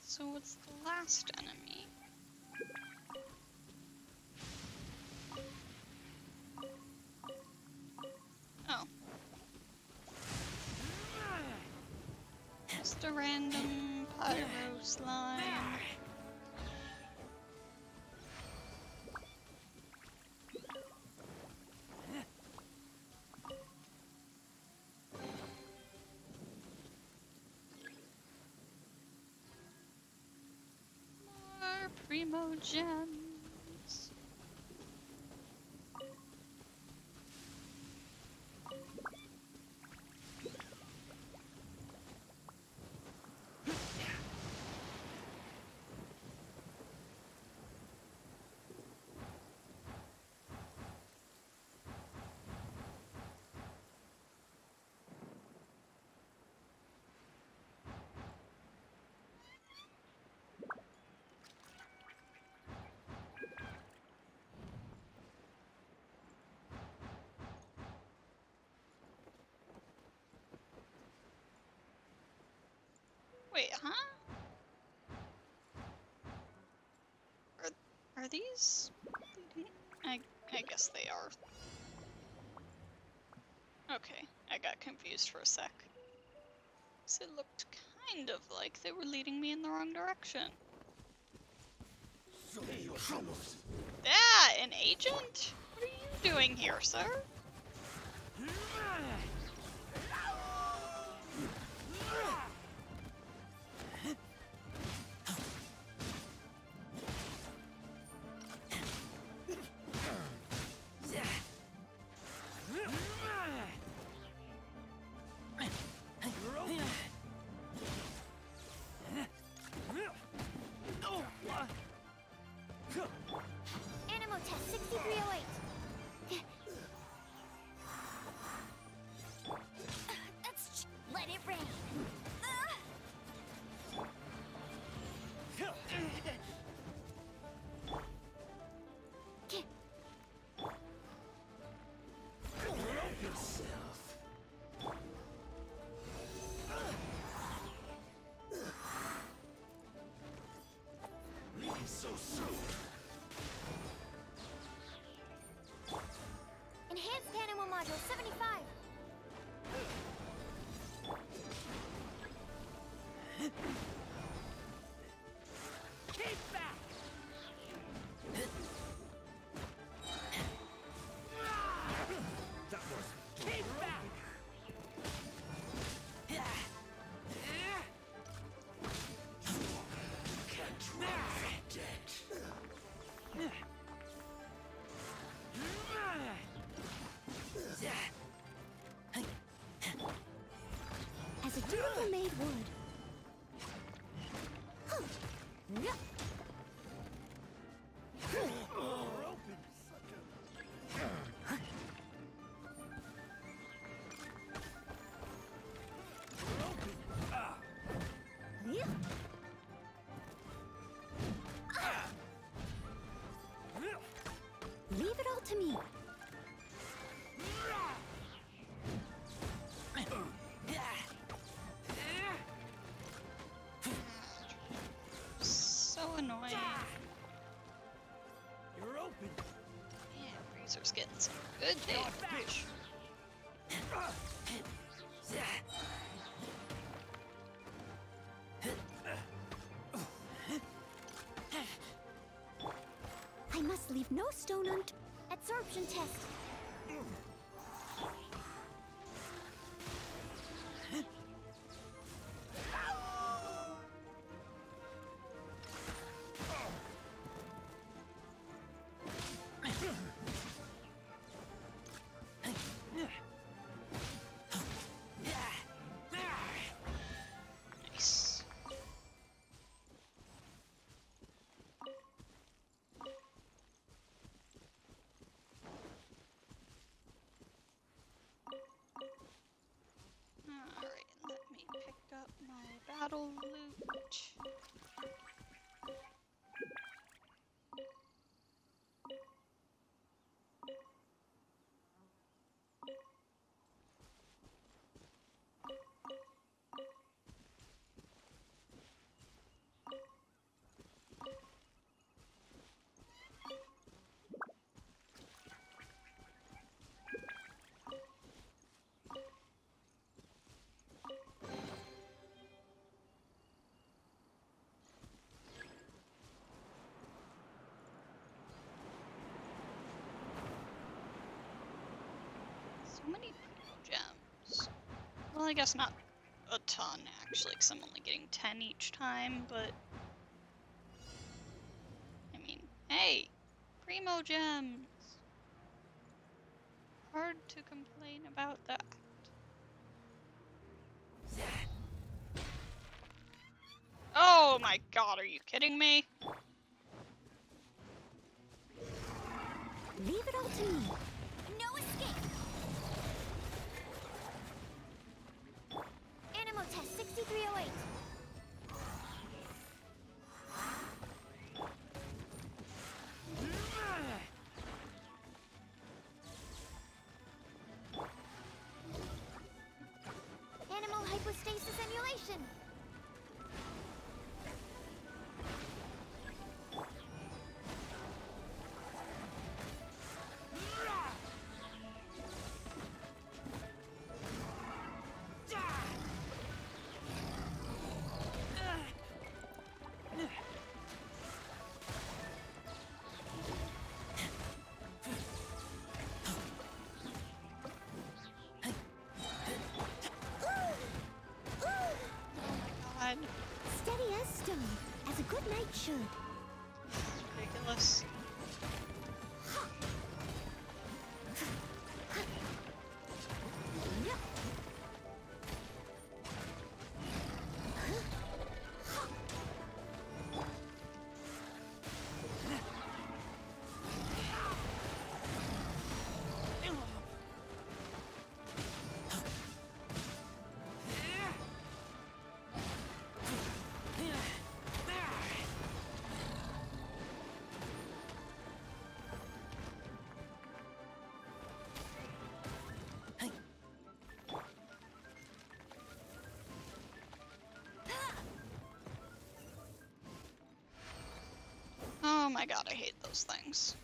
So what's the last enemy? More primogems. Wait, huh? Are, are these? I, I guess they are. Okay, I got confused for a sec. 'Cause it looked kind of like they were leading me in the wrong direction. Yeah, an agent? What are you doing here, sir? As a durable made wood. So annoying. You're open. Yeah, Razor's getting some good damage. My battle So many gems. Well, I guess not a ton actually, because I'm only getting 10 each time, but. I mean, hey! Primogems! Hard to complain about that. Oh my god, are you kidding me? Leave it all to me. Stone, as a good knight should. Oh my god, I hate those things.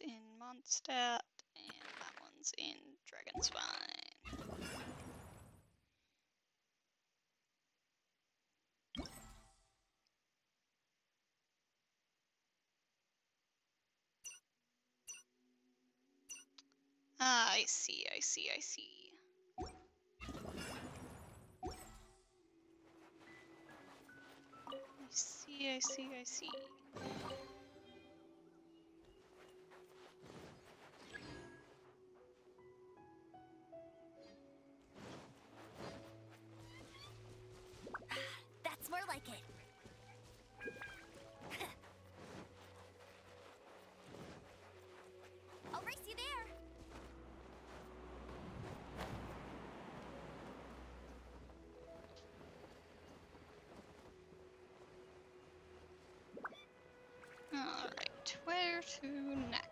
In Mondstadt, and that one's in Dragonspine. Ah, I see, I see, I see. I see, I see, I see. Where to next?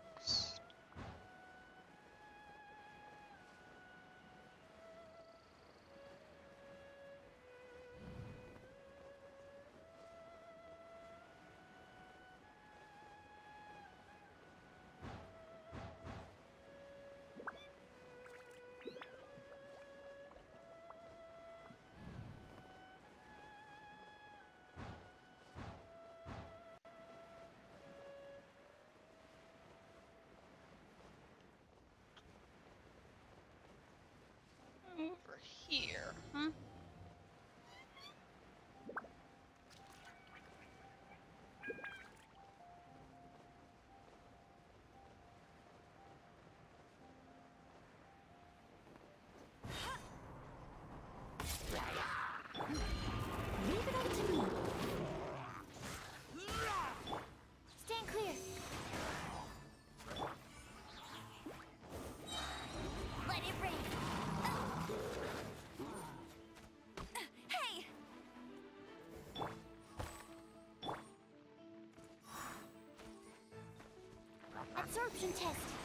Absorption test.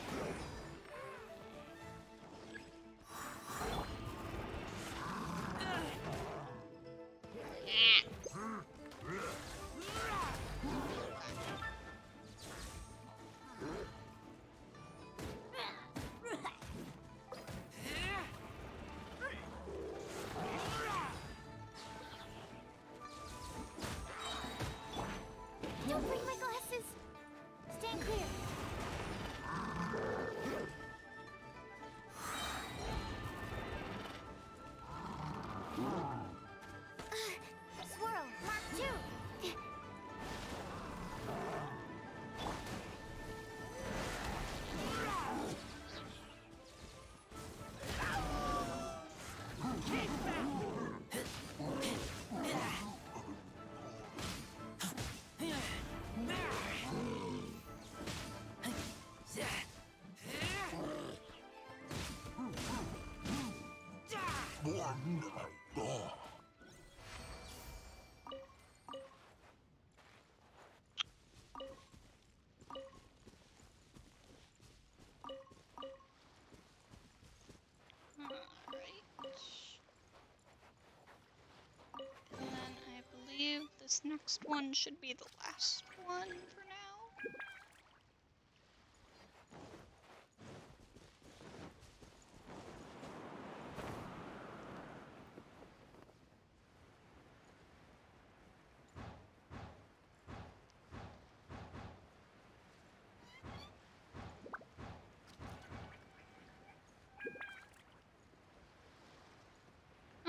And then I believe this next one should be the last one for now.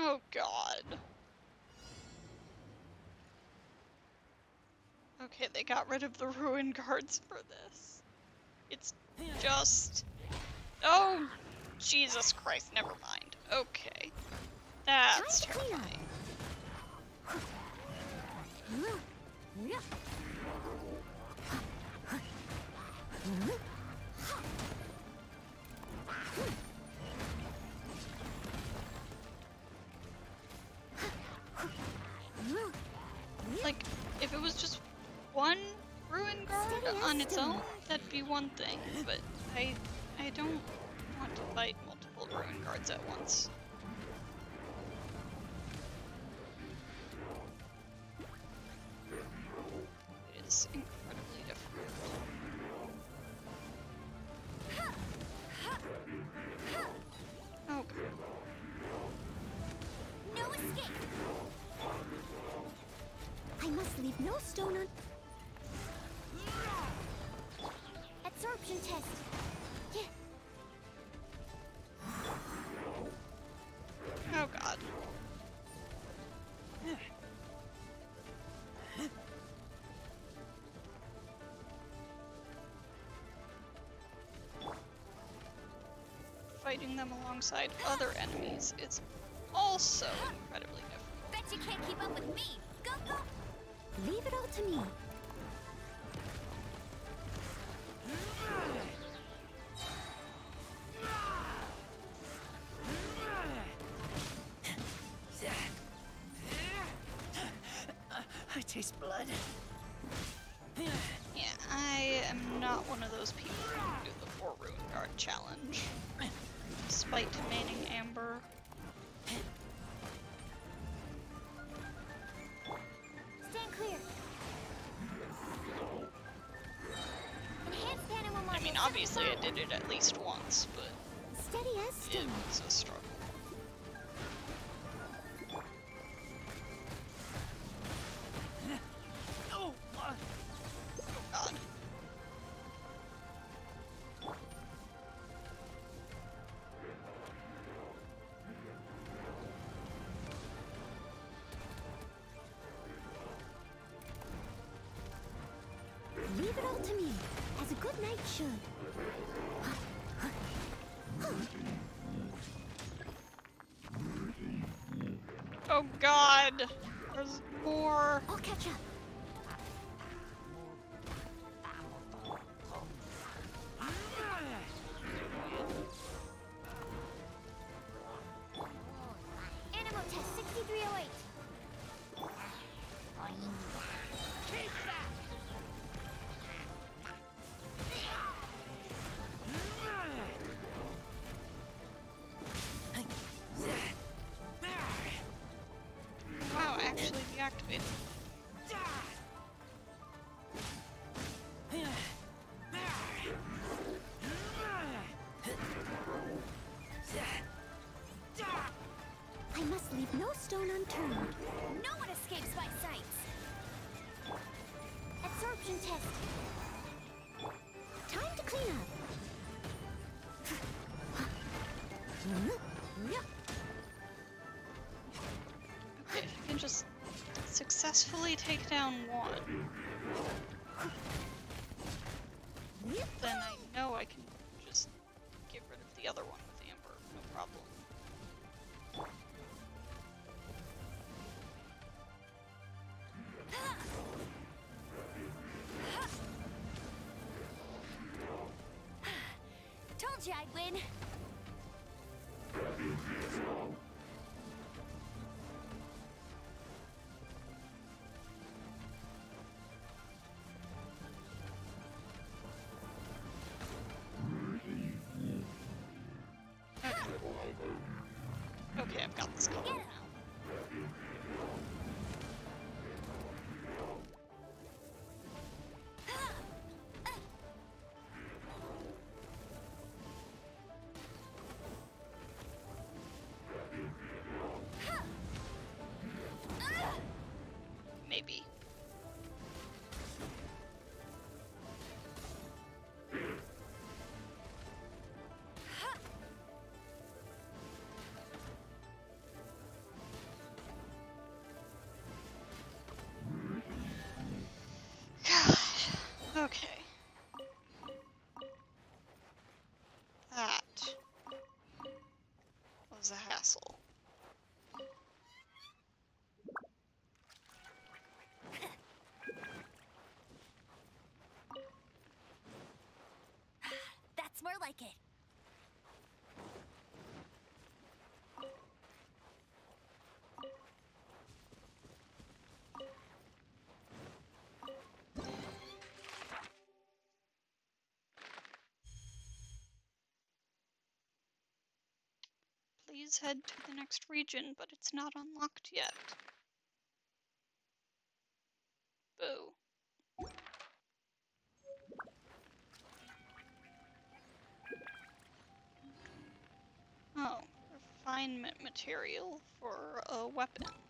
Oh god. Okay, they got rid of the ruin guards for this. It's just... Oh, Jesus Christ, never mind. Okay. That's terrifying. That'd be one thing, but I I don't want to fight multiple ruin guards at once. It is incredibly difficult. Oh. No escape! I must leave no stone un- Fighting them alongside other enemies is also incredibly difficult. Bet you can't keep up with me. Go, go! Leave it all to me. Obviously I did it at least once, but Steady as it was a struggle. God! There's more! I'll catch up. Leave no stone unturned. No one escapes my sights. Absorption test. Time to clean up. If I can just successfully take down one, then I know I can just get rid of the other one Okay, I've got this covered Okay. That was a hassle. That's more like it. Please head to the next region, but it's not unlocked yet. Boo. Oh, refinement material for a weapon.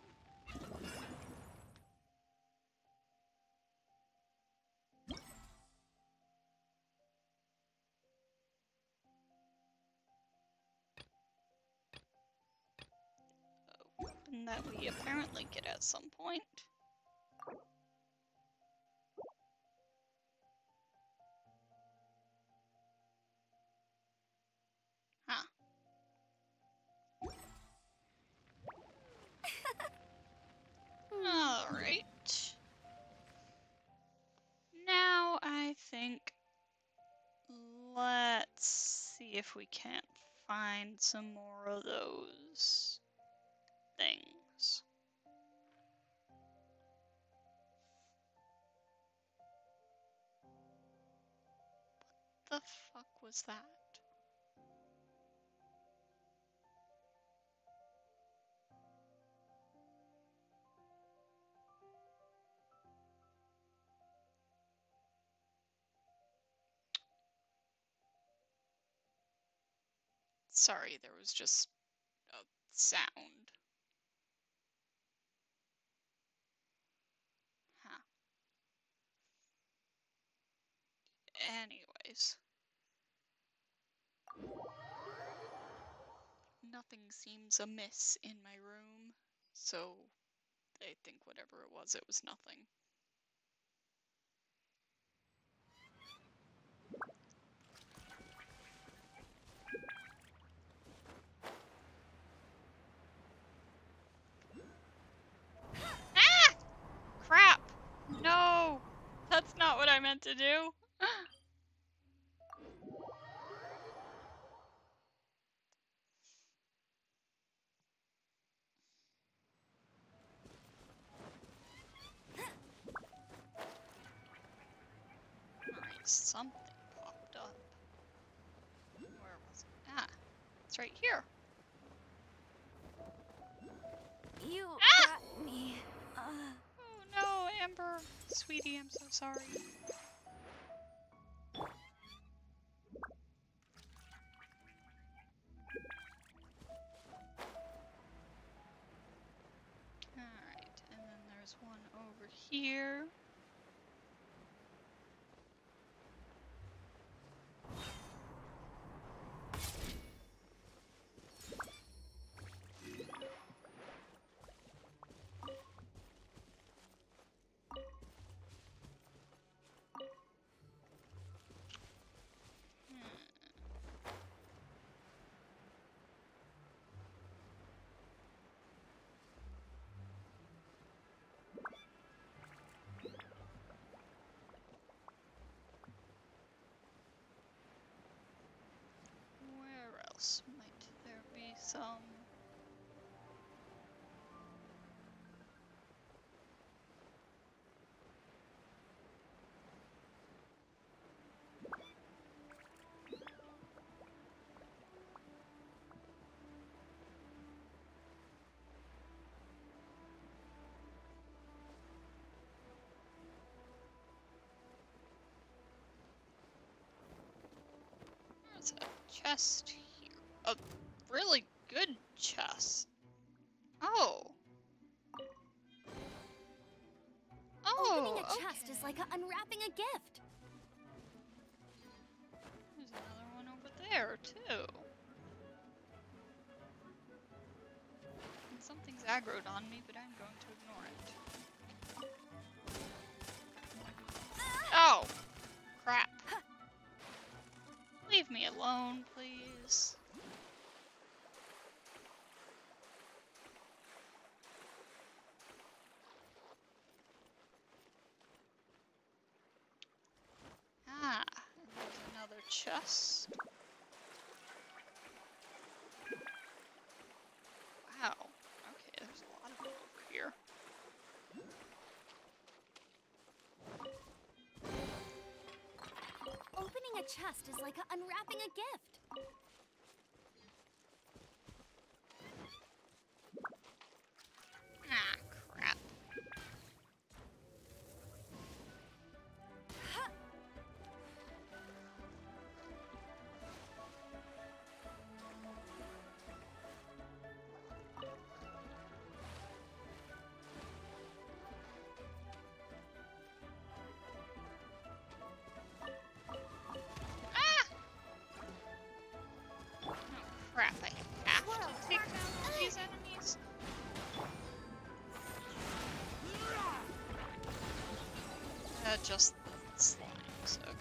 Apparently get at some point. Huh. Alright. Now I think let's see if we can't find some more of those that? Sorry, there was just a sound. Huh. Anyways. Nothing seems amiss in my room, so I think whatever it was, it was nothing. Ah! Crap! No! That's not what I meant to do. I'm so sorry. Some? There's a chest here. A really good chest. Oh. Oh, Opening a okay. chest is like unwrapping a gift. There's another one over there, too. And something's aggroed on me, but I'm going to ignore it. Ah! Oh! Crap. Leave me alone, please. Ah, and there's another. Wow. Okay, there's a lot of folk here. Opening a chest is like unwrapping a gift. Just the slimes. Okay.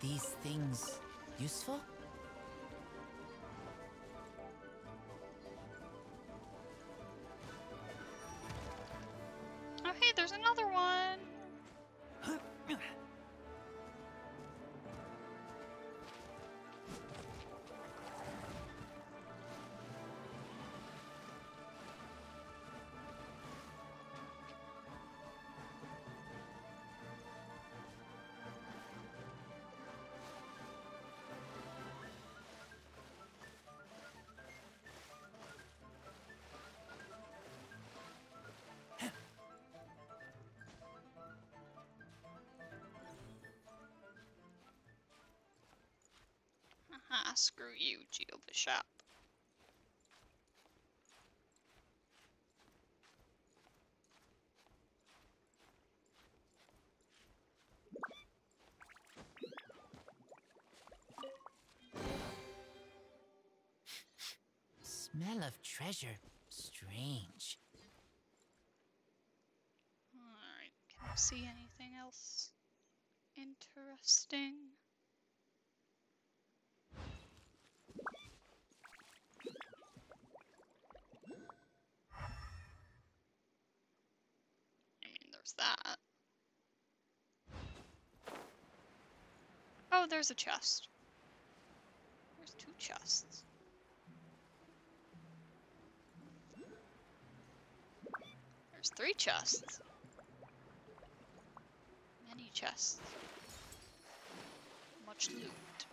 These things useful? Oh, hey, there's another Haha, screw you, Geovishap. Smell of treasure. Strange. Alright, can you see anything else interesting? I mean, there's that. Oh, there's a chest. There's two chests. There's three chests. Many chests. Much loot.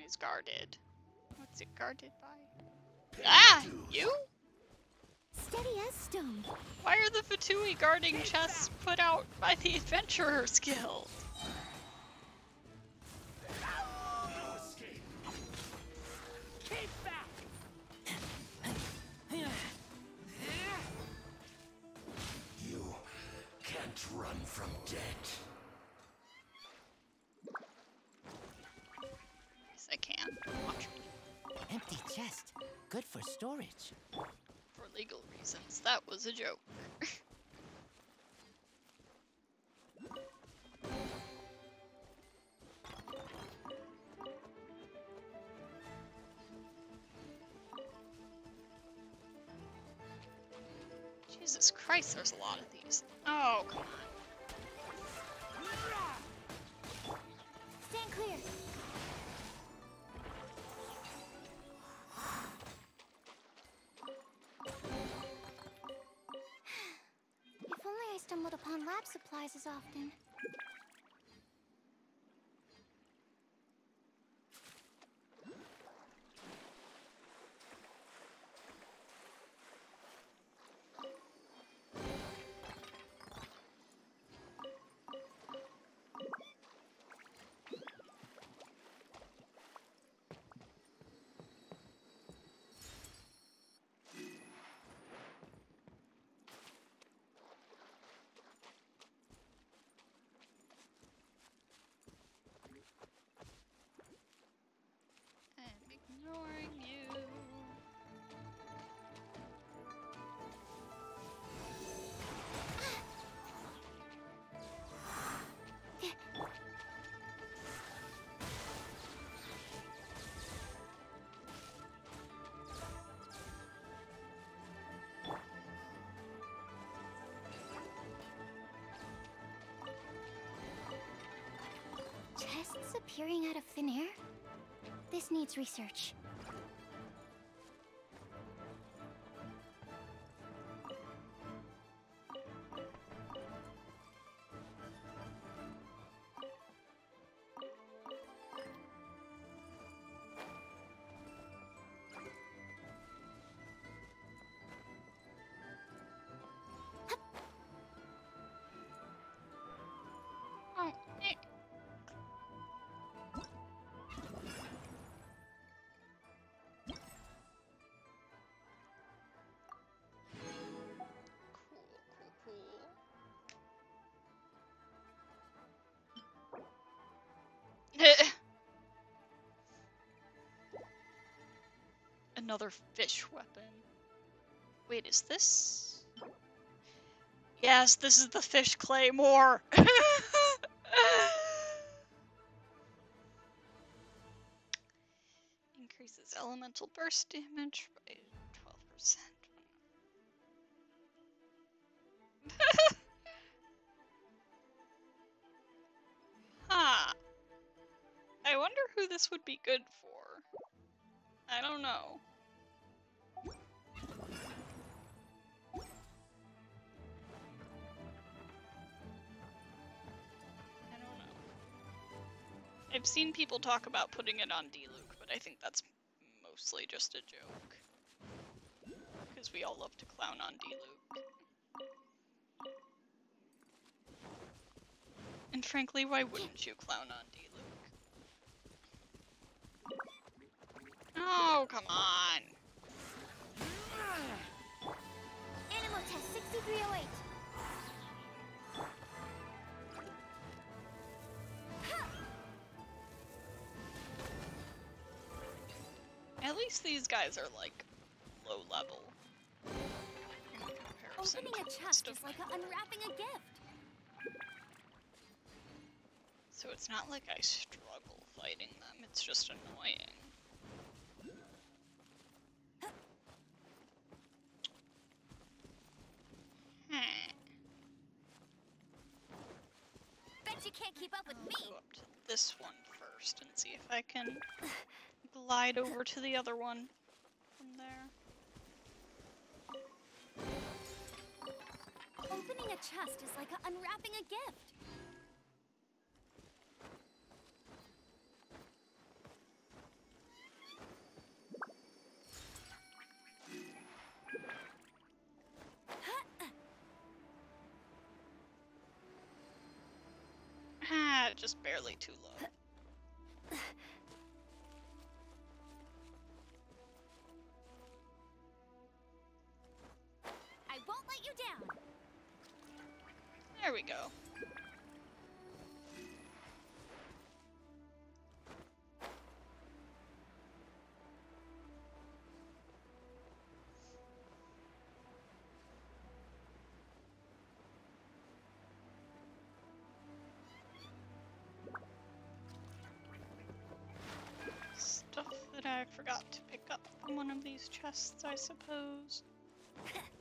One is guarded. What's it guarded by? Ah! You? Steady as stone. Why are the Fatui guarding chests put out by the Adventurers Guild? Christ, there's a lot of these. Oh, come on. Stand clear. If only I stumbled upon lab supplies as often. Appearing out of thin air? This needs research. Another fish weapon. Wait, is this? Yes, this is the fish claymore. Increases elemental burst damage by 12%. huh. I wonder who this would be good for. I don't know. Seen people talk about putting it on Diluc, but I think that's mostly just a joke. Because we all love to clown on Diluc. And frankly, why wouldn't you clown on Diluc? At least these guys are like low level. Opening a chest is like unwrapping a gift. So it's not like I struggle fighting them, it's just annoying. Hmm. Bet you can't keep up with I'll me. go up to this one first and see if I can glide over to the other one from there. Opening a chest is like unwrapping a gift. There we go. Stuff that I forgot to pick up from one of these chests, I suppose.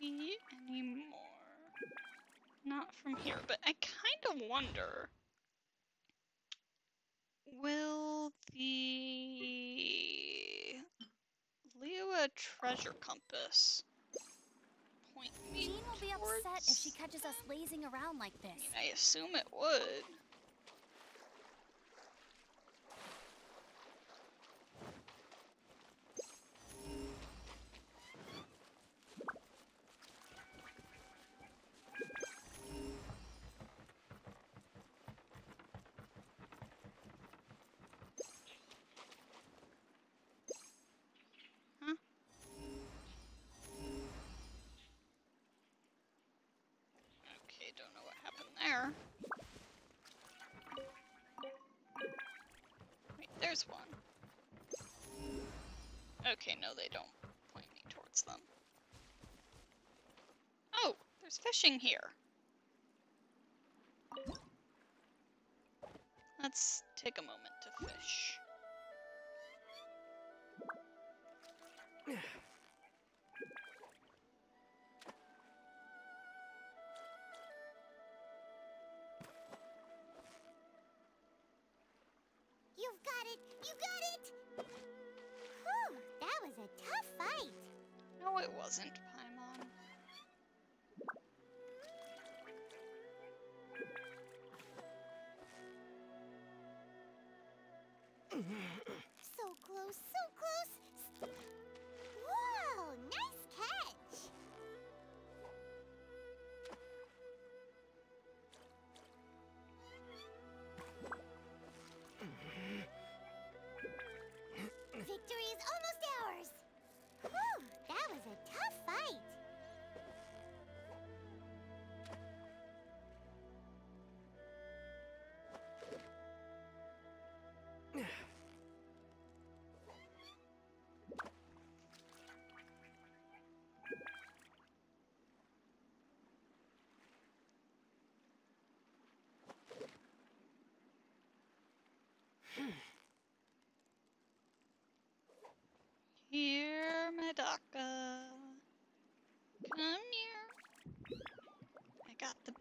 see any more? Not from here, but I kind of wonder. Will the Liyue treasure compass point me Jean will be upset if she catches us lazing around like I this. mean, I assume it would. There's fishing here. Let's take a moment to fish.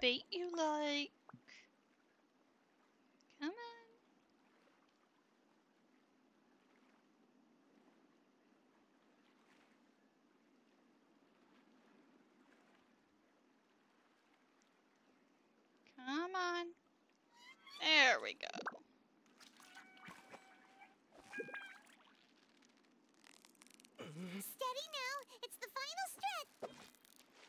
Bait you like. Come on. Come on. There we go. Steady now. It's the final stretch.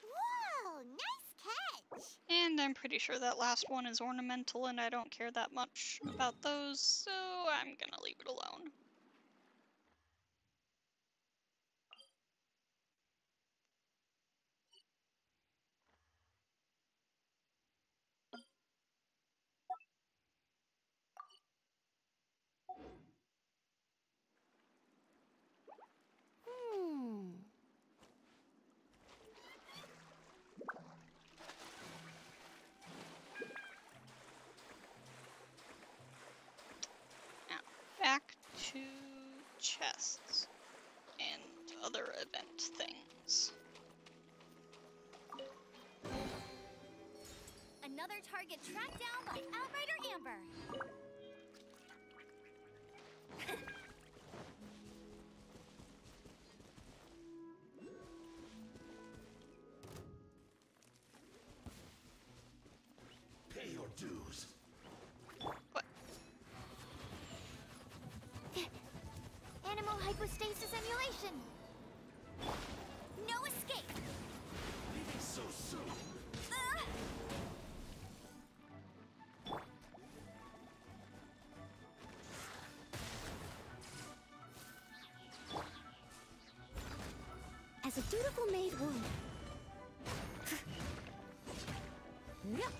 Whoa, nice catch. And I'm pretty sure that last one is ornamental and I don't care that much hmm. about those, so I'm gonna Hypostasis emulation. No escape. Leaving so soon. As a dutiful maid. Yep.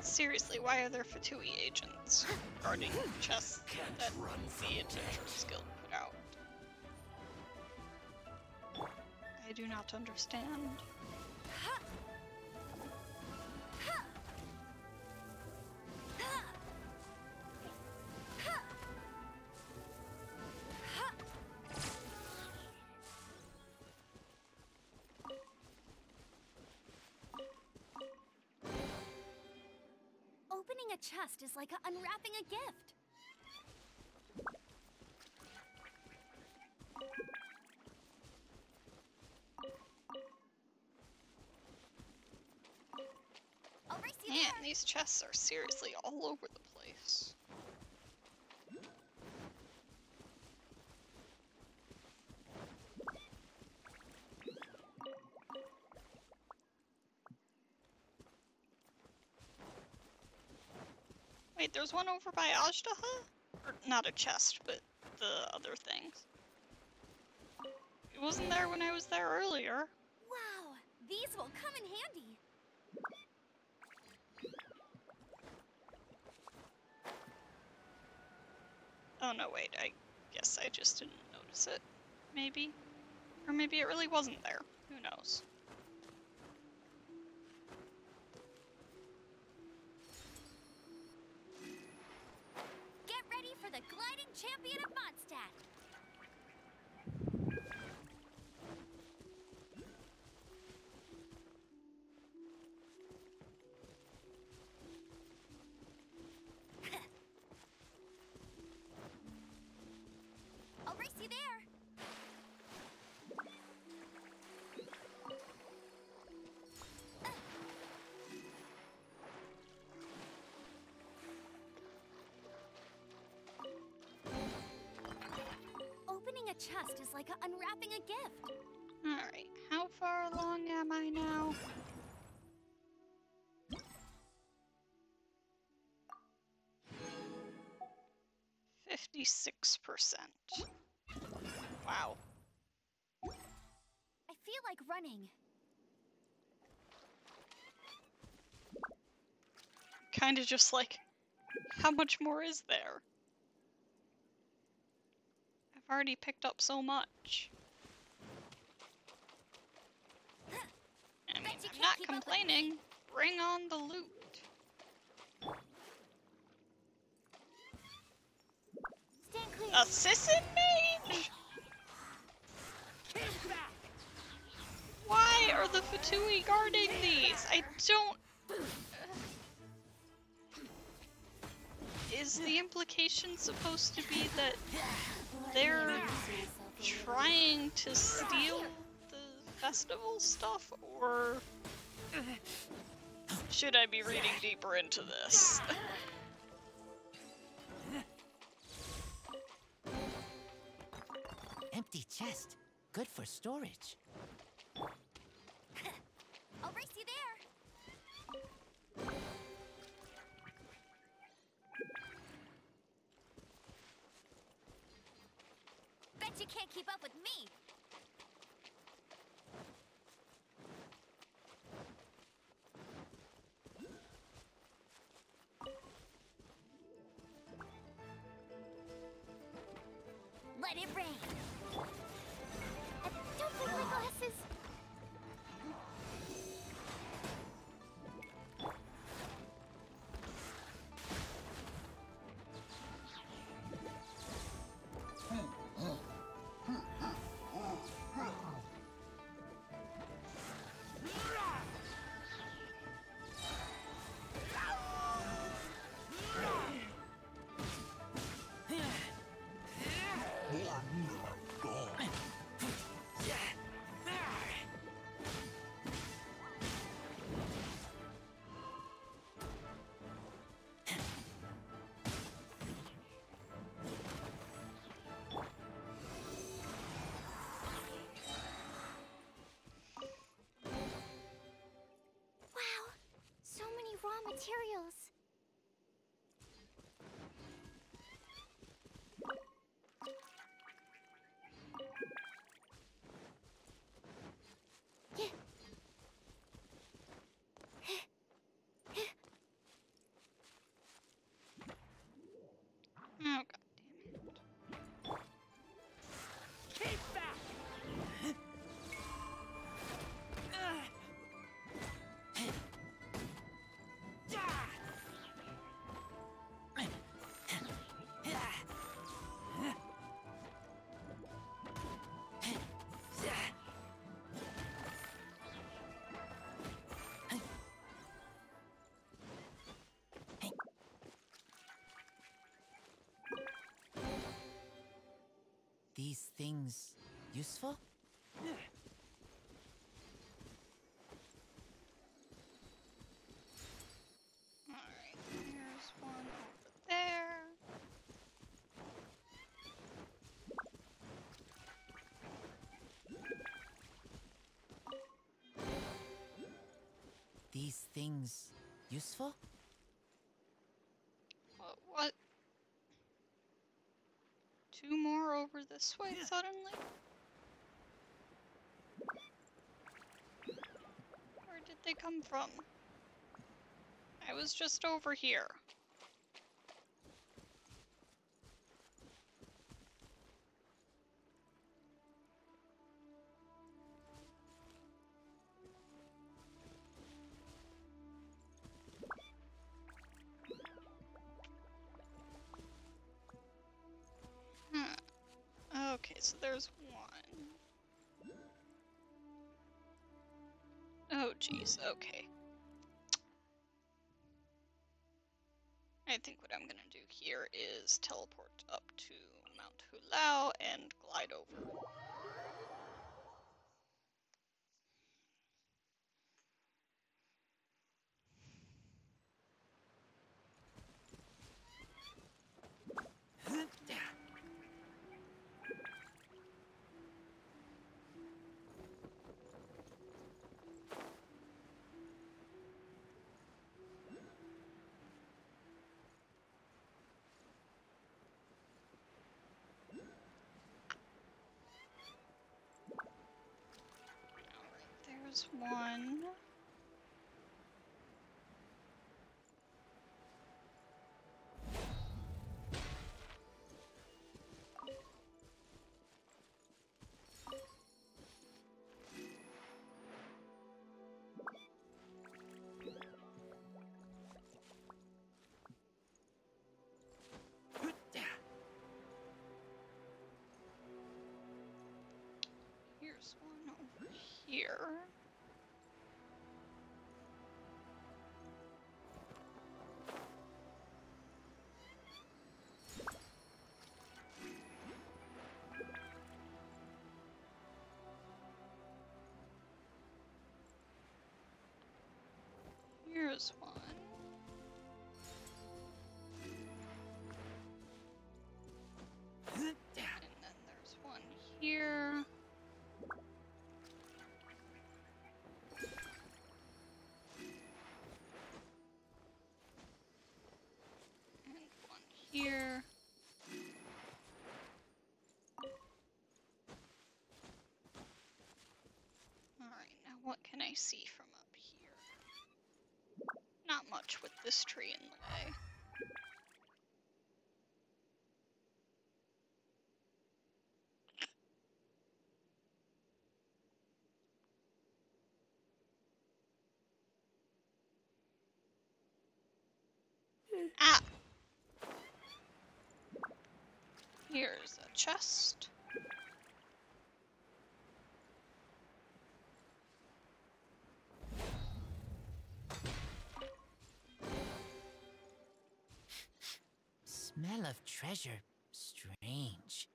Seriously, why are there Fatui agents chests that the Guild put out? I do not understand. Opening a chest is like unwrapping a gift. Man, these chests are seriously all over the place. Wait, there's one over by Azhdaha? Or not a chest, but the other things. It wasn't there when I was there earlier. Wow, these will come in handy. Oh no, wait, I guess I just didn't notice it. Maybe? Or maybe it really wasn't there. Who knows? Champion of Mondstadt. Chest is like unwrapping a gift. Alright, how far along am I now? Fifty-six percent. Wow. I feel like running. kind of just like, how much more is there? Already picked up so much. I mean, I'm not complaining. Bring on the loot. Clear. Mage? Why are the Fatui guarding these? I don't... Is the implication supposed to be that they're trying to steal the festival stuff, or should I be reading deeper into this? Empty chest. Good for storage. I'll race you there. You can't keep up with me. Many things useful? Alright, there's one over there. These things useful? What? what? Two more over this way suddenly? Where did they come from? I was just over here. There's one. Oh, jeez, okay. I think what I'm gonna do here is teleport up to Mount Hulao and glide over. There's one. Here's one over here. Here's one. And then there's one here. And one here. Alright, now what can I see from with this tree in the way. Ah! Here's a chest. Smell of treasure. Strange.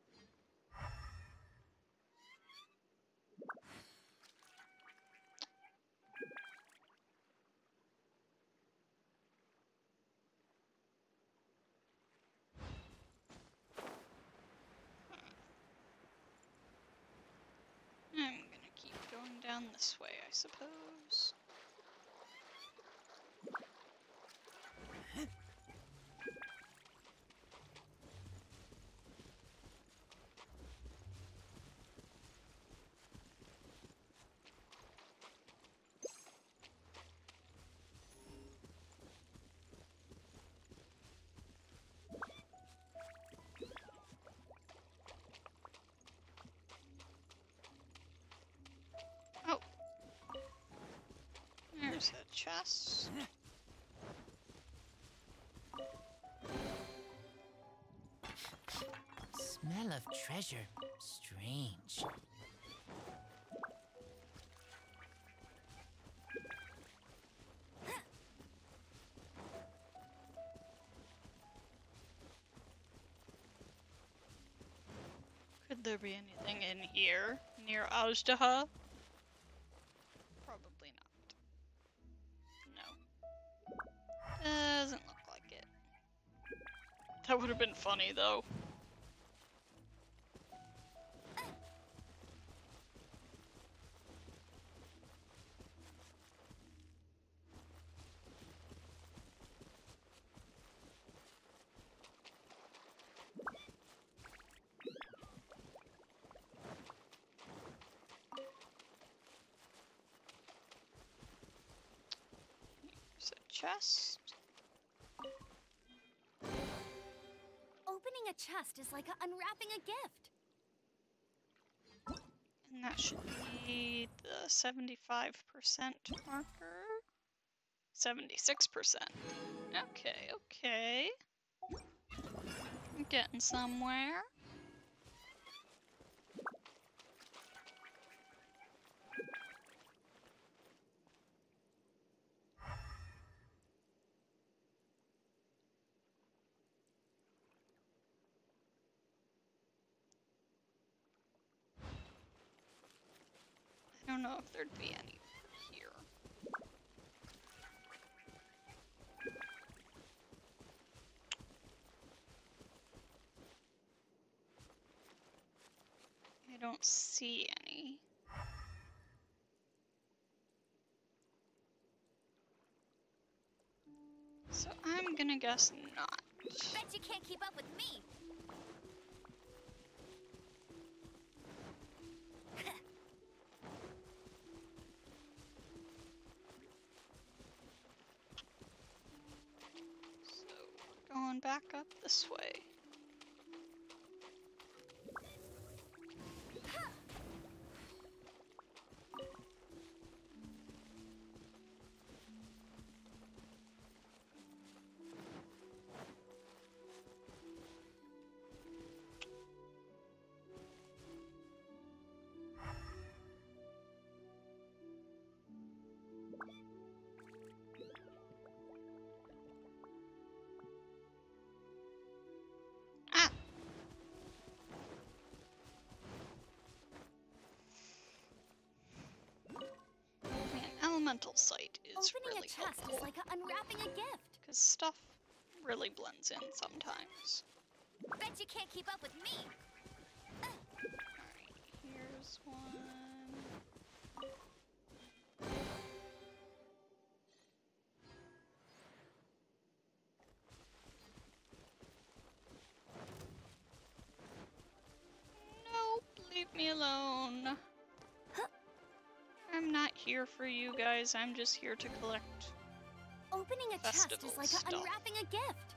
I'm gonna keep going down this way, I suppose. Smell of treasure. Strange. Could there be anything in here near Azhdaha? Funny though. Is like unwrapping a gift. And that should be the 75% marker. 76%. Okay, okay. I'm getting somewhere. Don't know if there'd be any here. I don't see any. So I'm gonna guess not. Bet you can't keep up with me. Going back up this way. Metal site is Opening really a chest helpful. is like unwrapping a gift. Because stuff really blends in sometimes. Bet you can't keep up with me. Alright, Here's one. Here for you guys, I'm just here to collect. Opening a chest is like stuff. unwrapping a gift.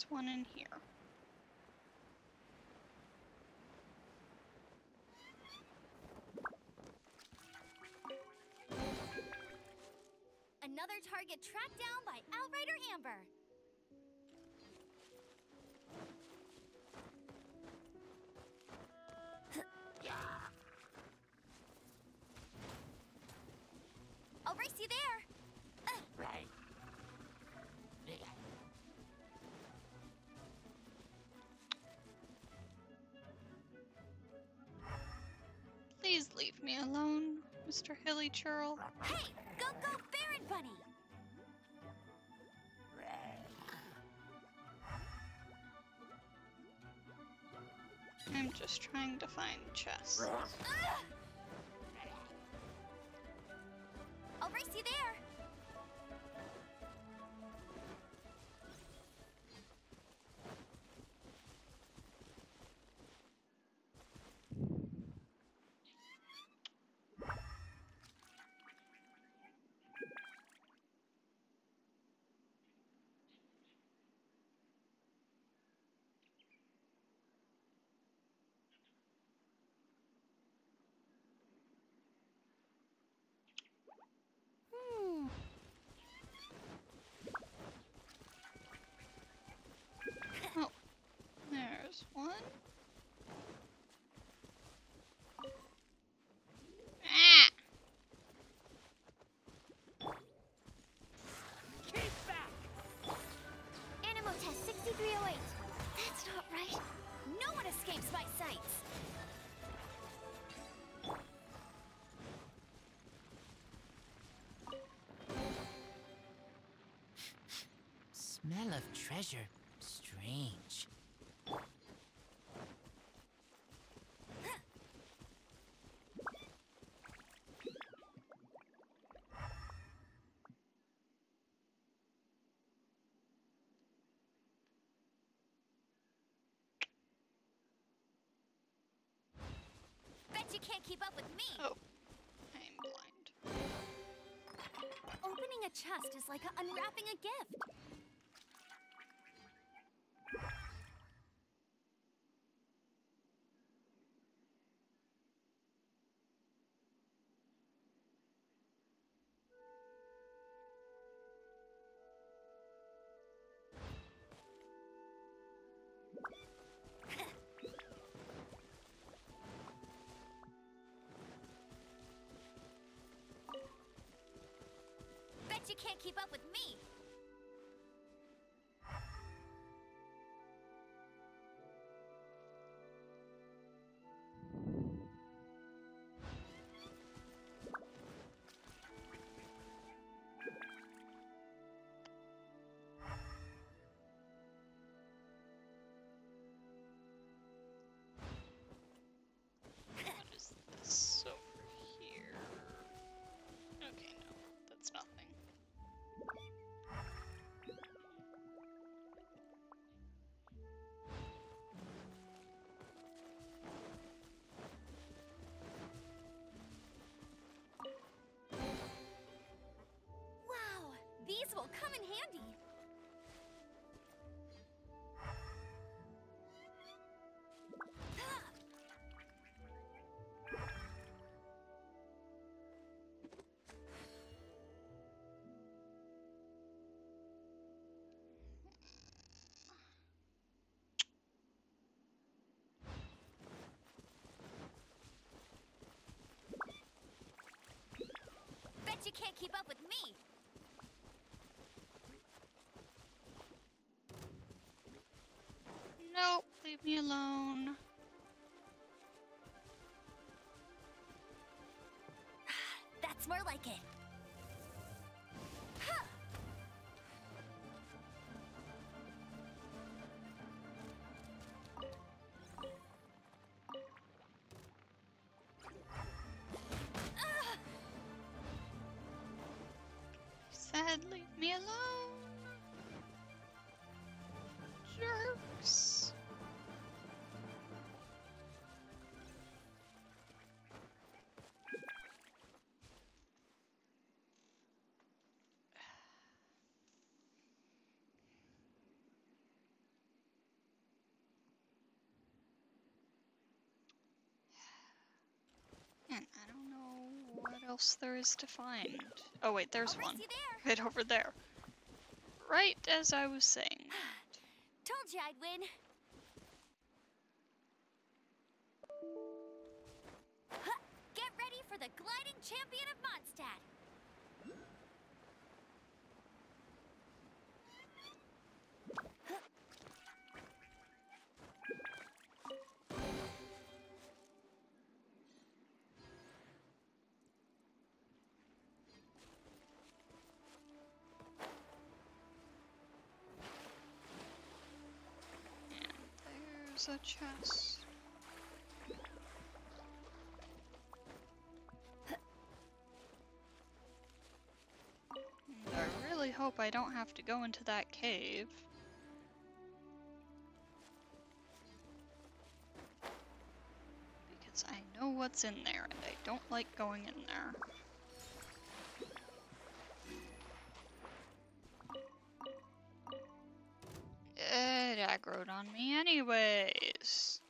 There's one in here. Another target tracked down by Outrider Amber. I'll race you there. Leave me alone, Mr. Hilichurl. Hey, go go Baron Bunny. I'm just trying to find chests. Ah! I'll race you there. Hmm. Oh, there's one. Ah! Animo test 6308. That's not right. No one escapes my sights. Treasure. Strange. Bet you can't keep up with me. Oh, I'm blind. Opening a chest is like unwrapping a gift. Bet you can't keep up with me. No, leave me alone. Leave me alone. Else there is to find. Oh wait, there's one. Right over there. Right as I was saying. Told you I'd win. Chest. I really hope I don't have to go into that cave. Because I know what's in there and I don't like going in there. On me anyways.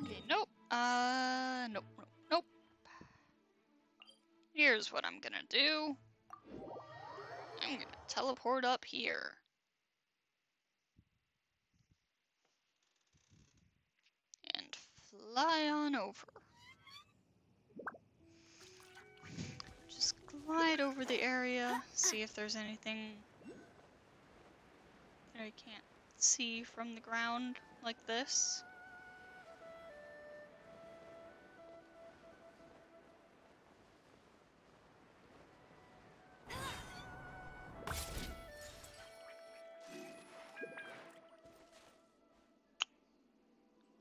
Okay, nope. Uh, nope, nope, nope. Here's what I'm gonna do. I'm gonna teleport up here. And fly on over. Just glide over the area, see if there's anything I can't see from the ground like this.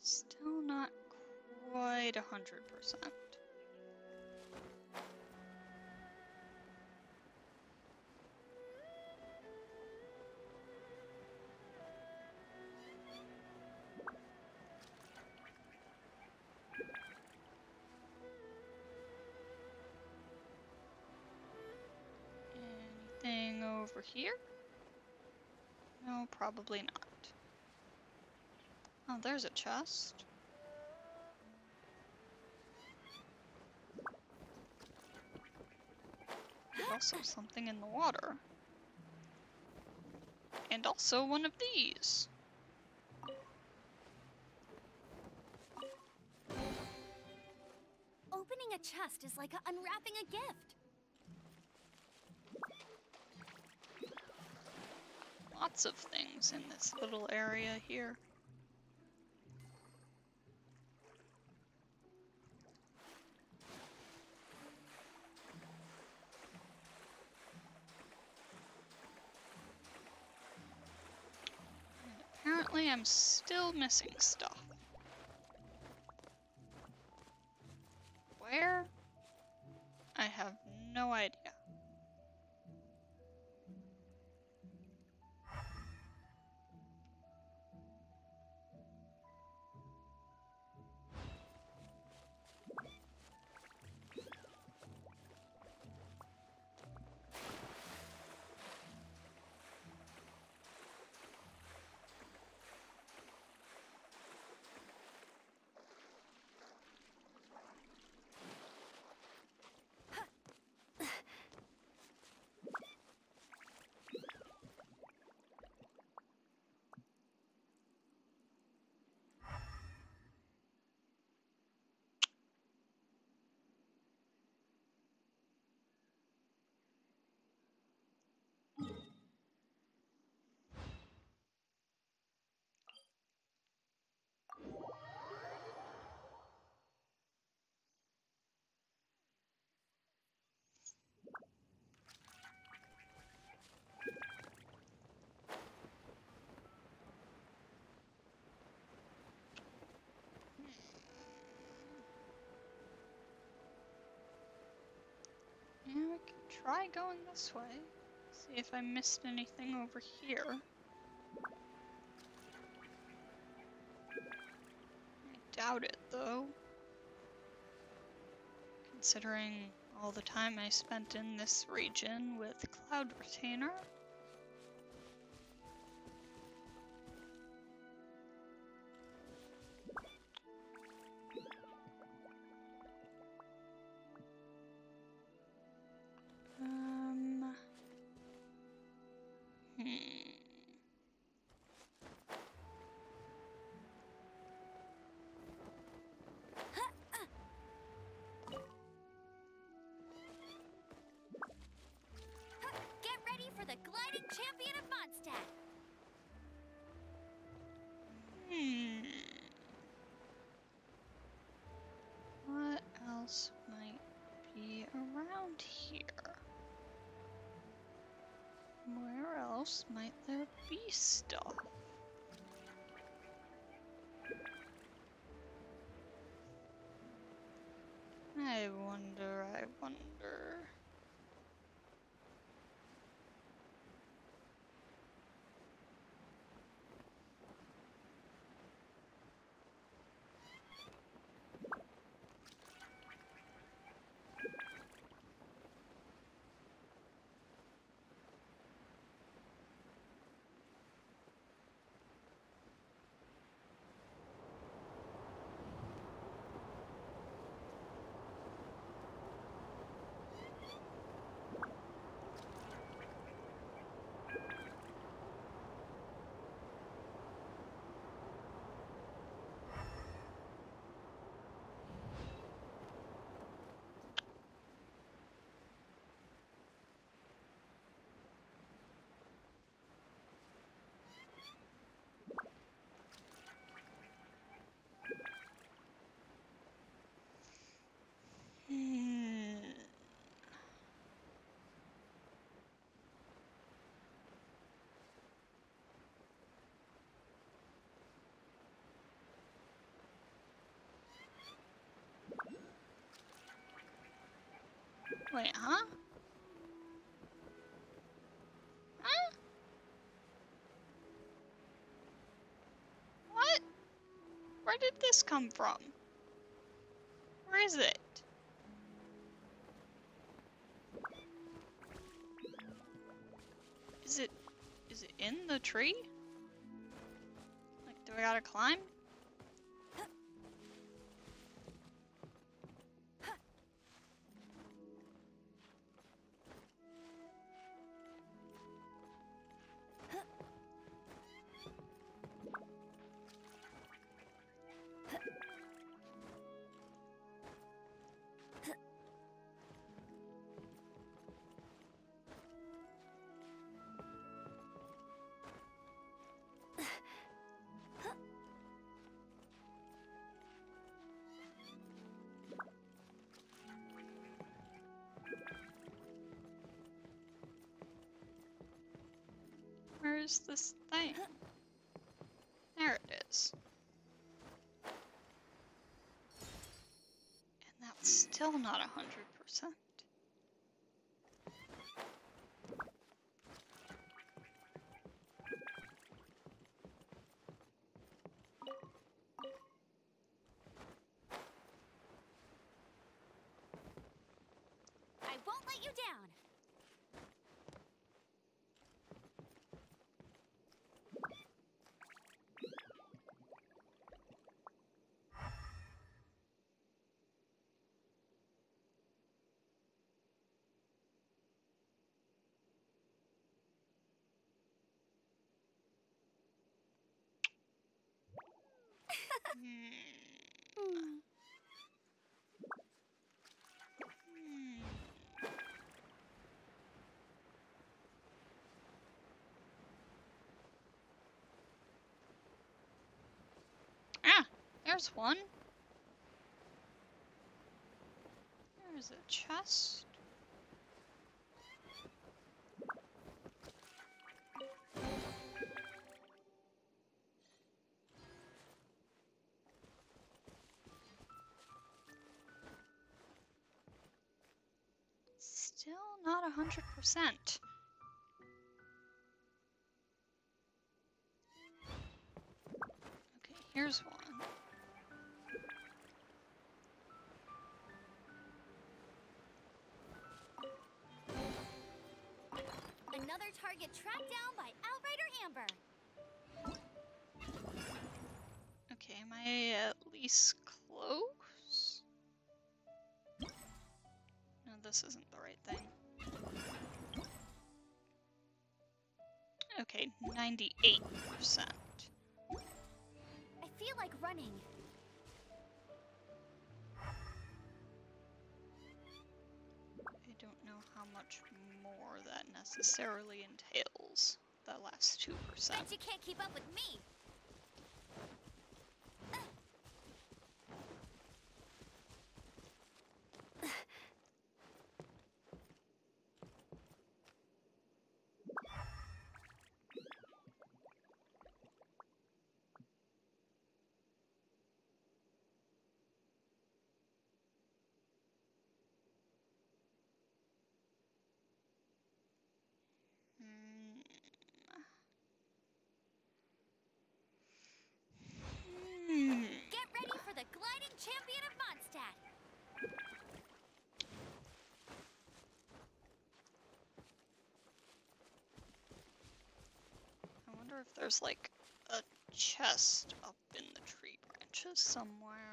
Still not quite a hundred percent. Over here? No, probably not. Oh, there's a chest. And also something in the water. And also one of these. Opening a chest is like unwrapping a gift. Lots of things in this little area here. Apparently I'm still missing stuff. Where? I have no idea. Try going this way. See if I missed anything over here. I doubt it, though. Considering all the time I spent in this region with Cloud Retainer. Wait, huh? Huh? What? Where did this come from? Where is it? Is it is it in the tree? Like do I gotta climb? Where's this thing? There it is. And that's still not a hundred percent. I won't let you down. Hmm. Hmm. Ah, there's one. There's a chest. Hundred percent. Okay, here's one. Another target tracked down by Outrider Amber. Okay, am I at least close? No, this isn't the right thing. Okay, 98%. I feel like running. I don't know how much more that necessarily entails. That last 2%. Bet you can't keep up with me. Hmm. Hmm. Get ready for the gliding champion of Mondstadt. I wonder if there's like a chest up in the tree branches somewhere.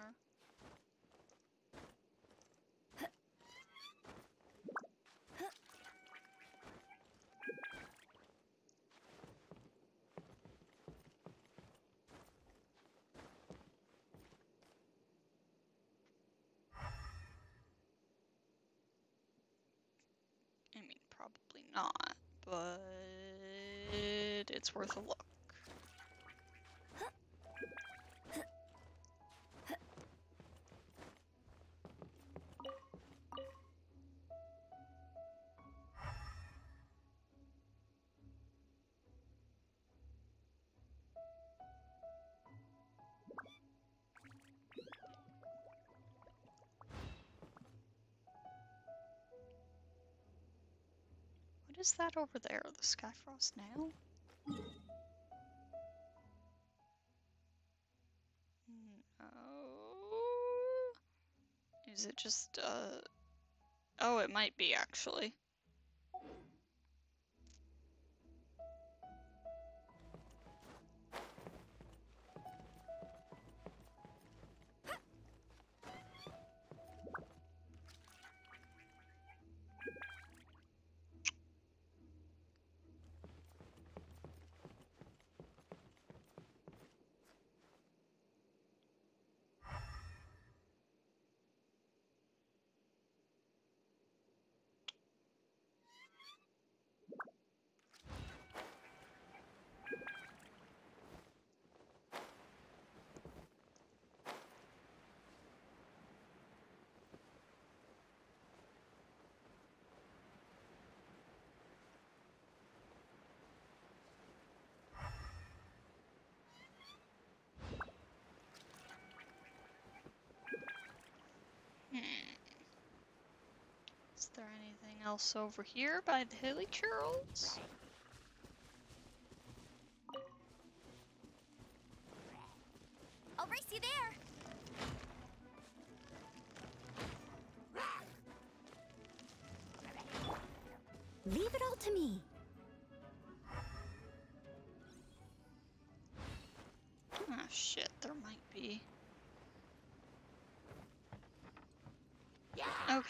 Is that over there? The Skyfrost Nail? No. Is it just, uh... Oh, it might be, actually. There anything else over here by the Hilichurls?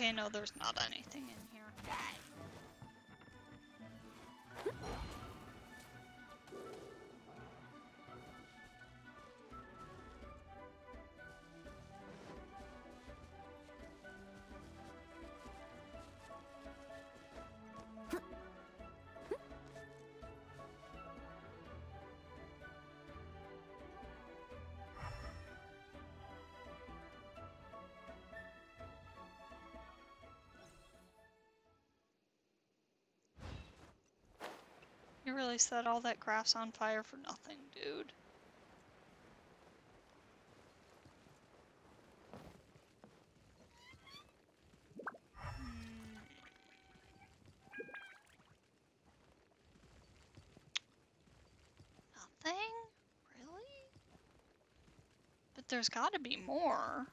Okay, no, there's not anything in here. really set all that grass on fire for nothing, dude. Hmm. Nothing? Really? But there's gotta be more.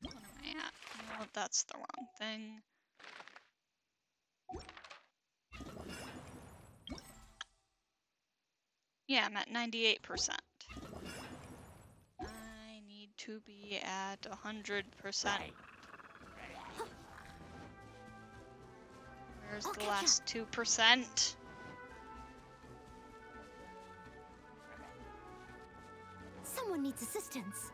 What am I at? No, that's the wrong thing. Yeah, I'm at 98%. I need to be at 100%. Where's the last 2%? Someone needs assistance.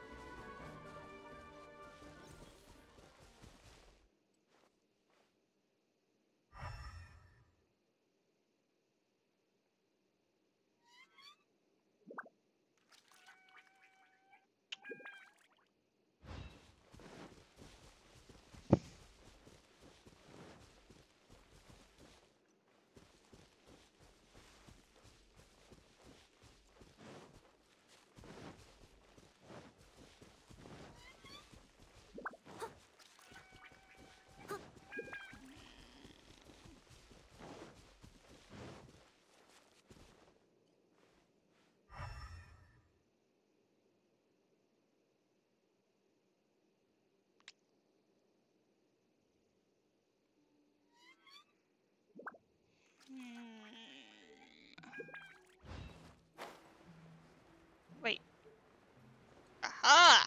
Wait. Aha!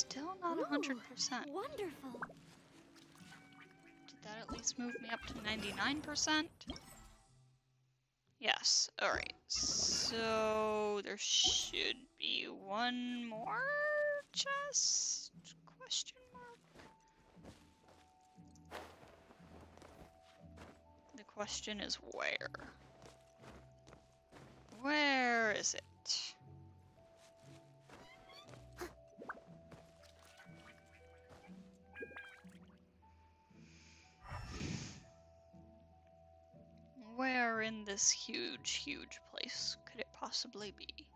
Still not a hundred percent. Wonderful. Did that at least move me up to ninety-nine percent? Yes. Alright. So there should be one more chest? Question mark. The question is where? Where is it? Where in this huge, huge place could it possibly be?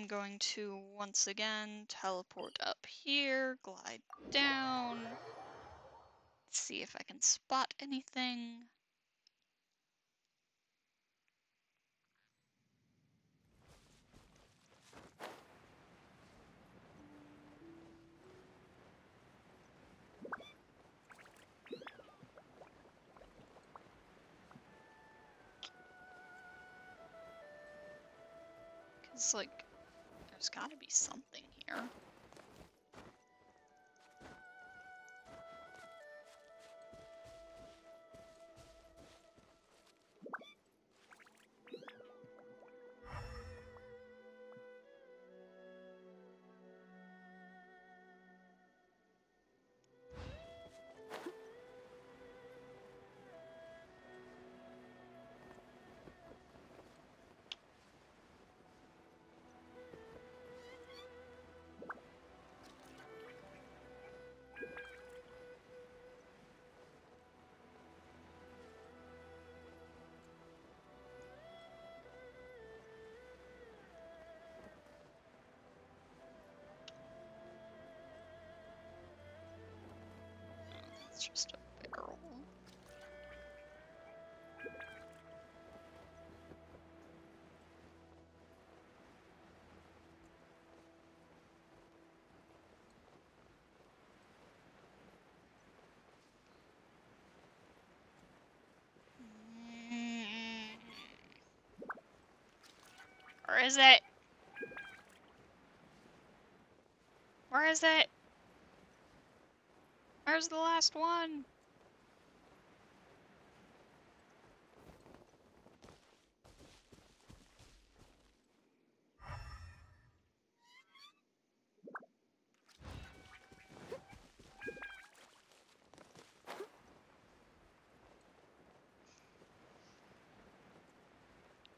I'm going to once again teleport up here, glide down, see if I can spot anything. Cause like, there's gotta be something here. Just a barrel. Where is it? Where is it? Where's the last one?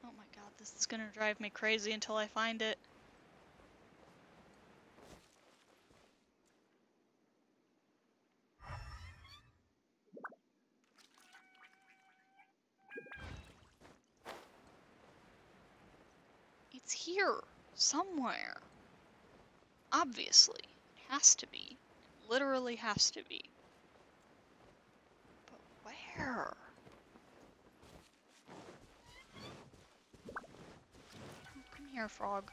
Oh my god, this is gonna drive me crazy until I find it. Obviously. It has to be. It literally has to be. But where? Come here, frog.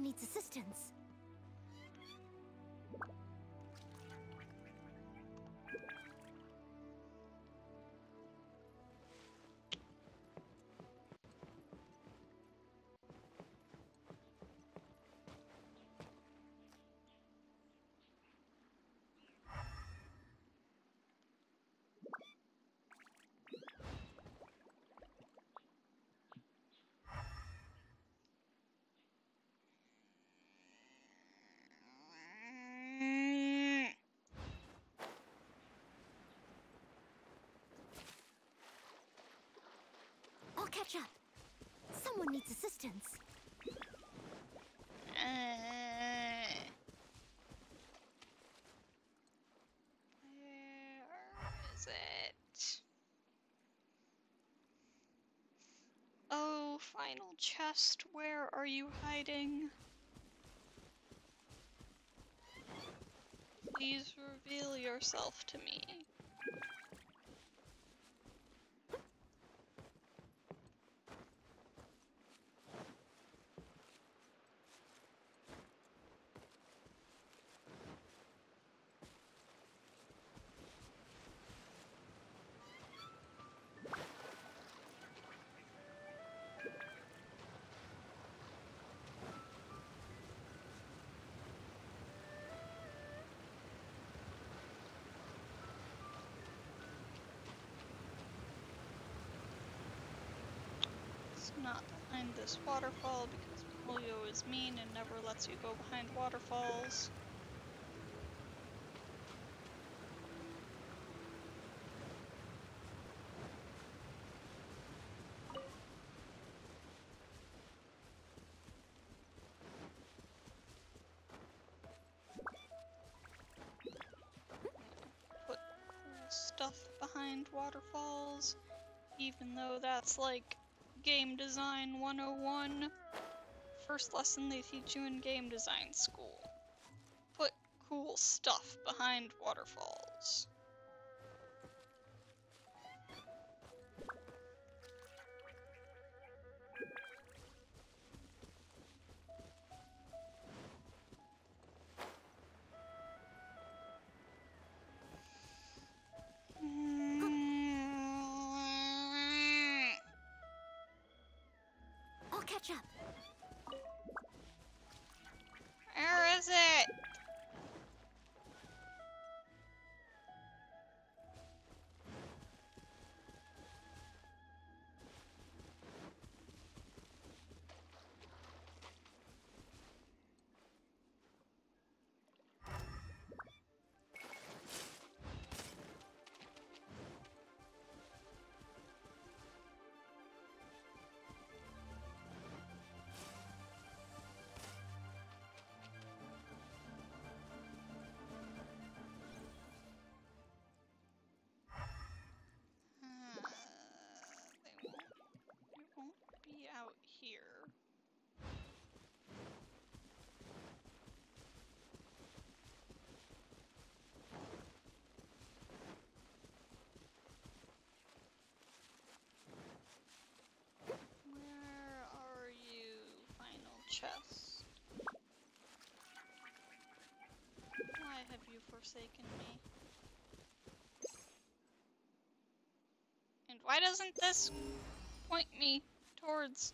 Someone needs assistance. Catch up. Someone needs assistance. Where is it? Oh, final chest, where are you hiding? Please reveal yourself to me. Not behind this waterfall because Polio is mean and never lets you go behind waterfalls. Put cool stuff behind waterfalls, even though that's like Game Design 101. First lesson they teach you in game design school. Put cool stuff behind waterfalls. Forsaken me. And why doesn't this point me towards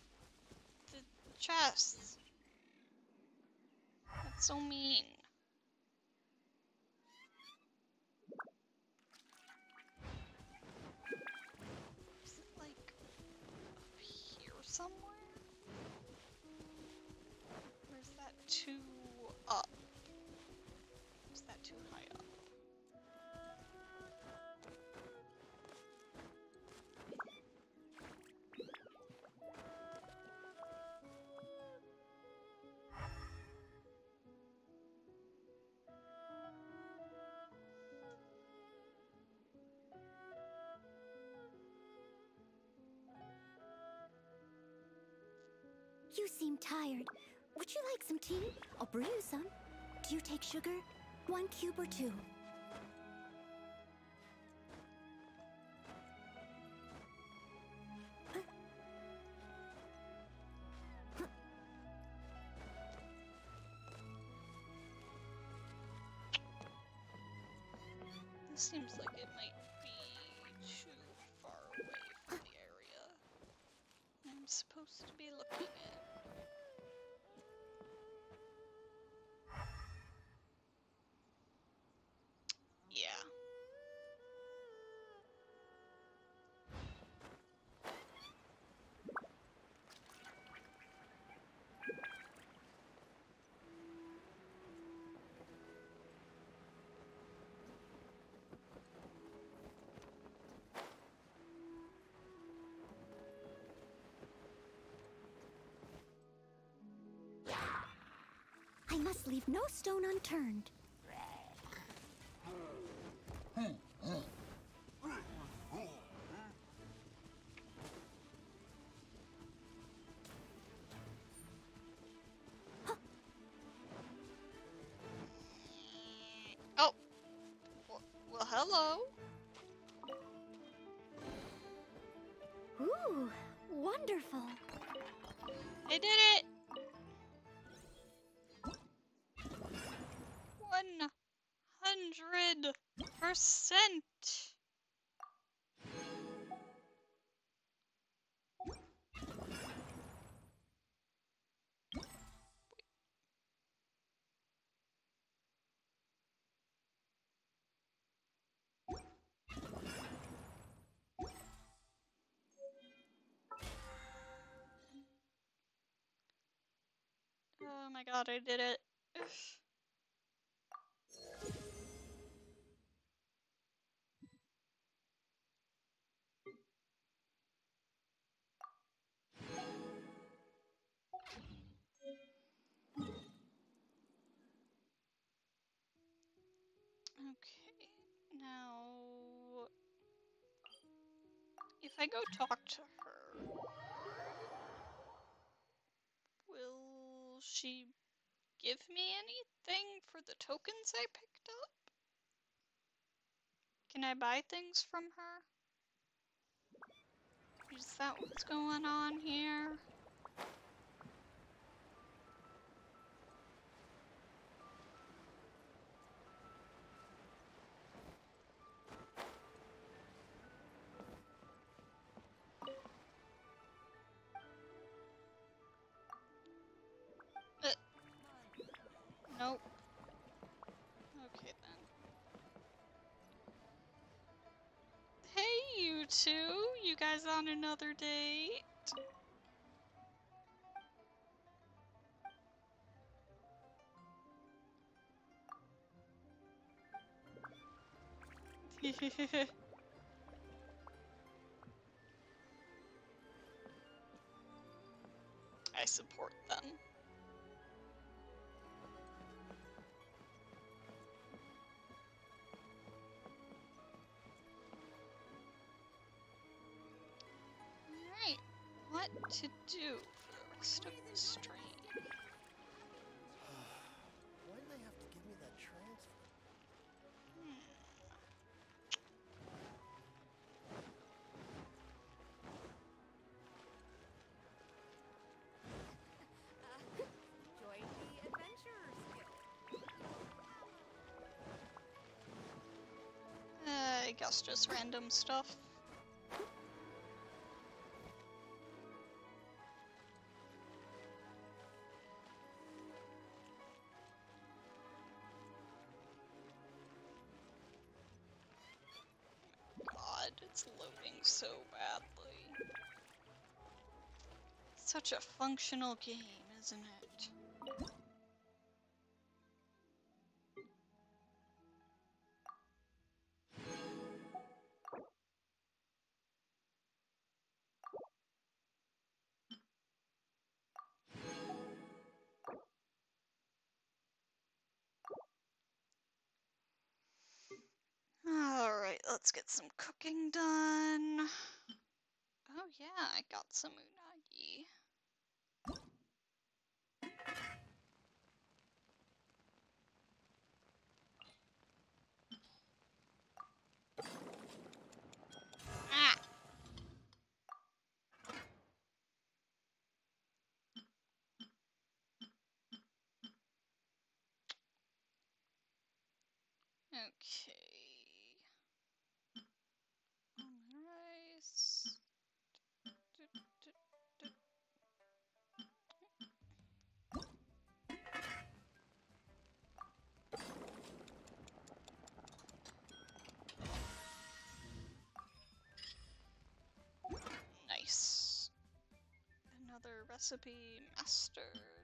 the chests? That's so mean. Seem tired. Would you like some tea? I'll brew you some. Do you take sugar? One cube or two? Must leave no stone unturned. Percent. Oh my god, I did it. Go talk to her, will she give me anything for the tokens I picked up? Can I buy things from her? Is that what's going on here? You guys on another date? I support them. Guess just random stuff. God, it's loading so badly. Such a functional game, isn't it? Let's get some cooking done. Oh yeah, I got some unagi. Recipe mastered.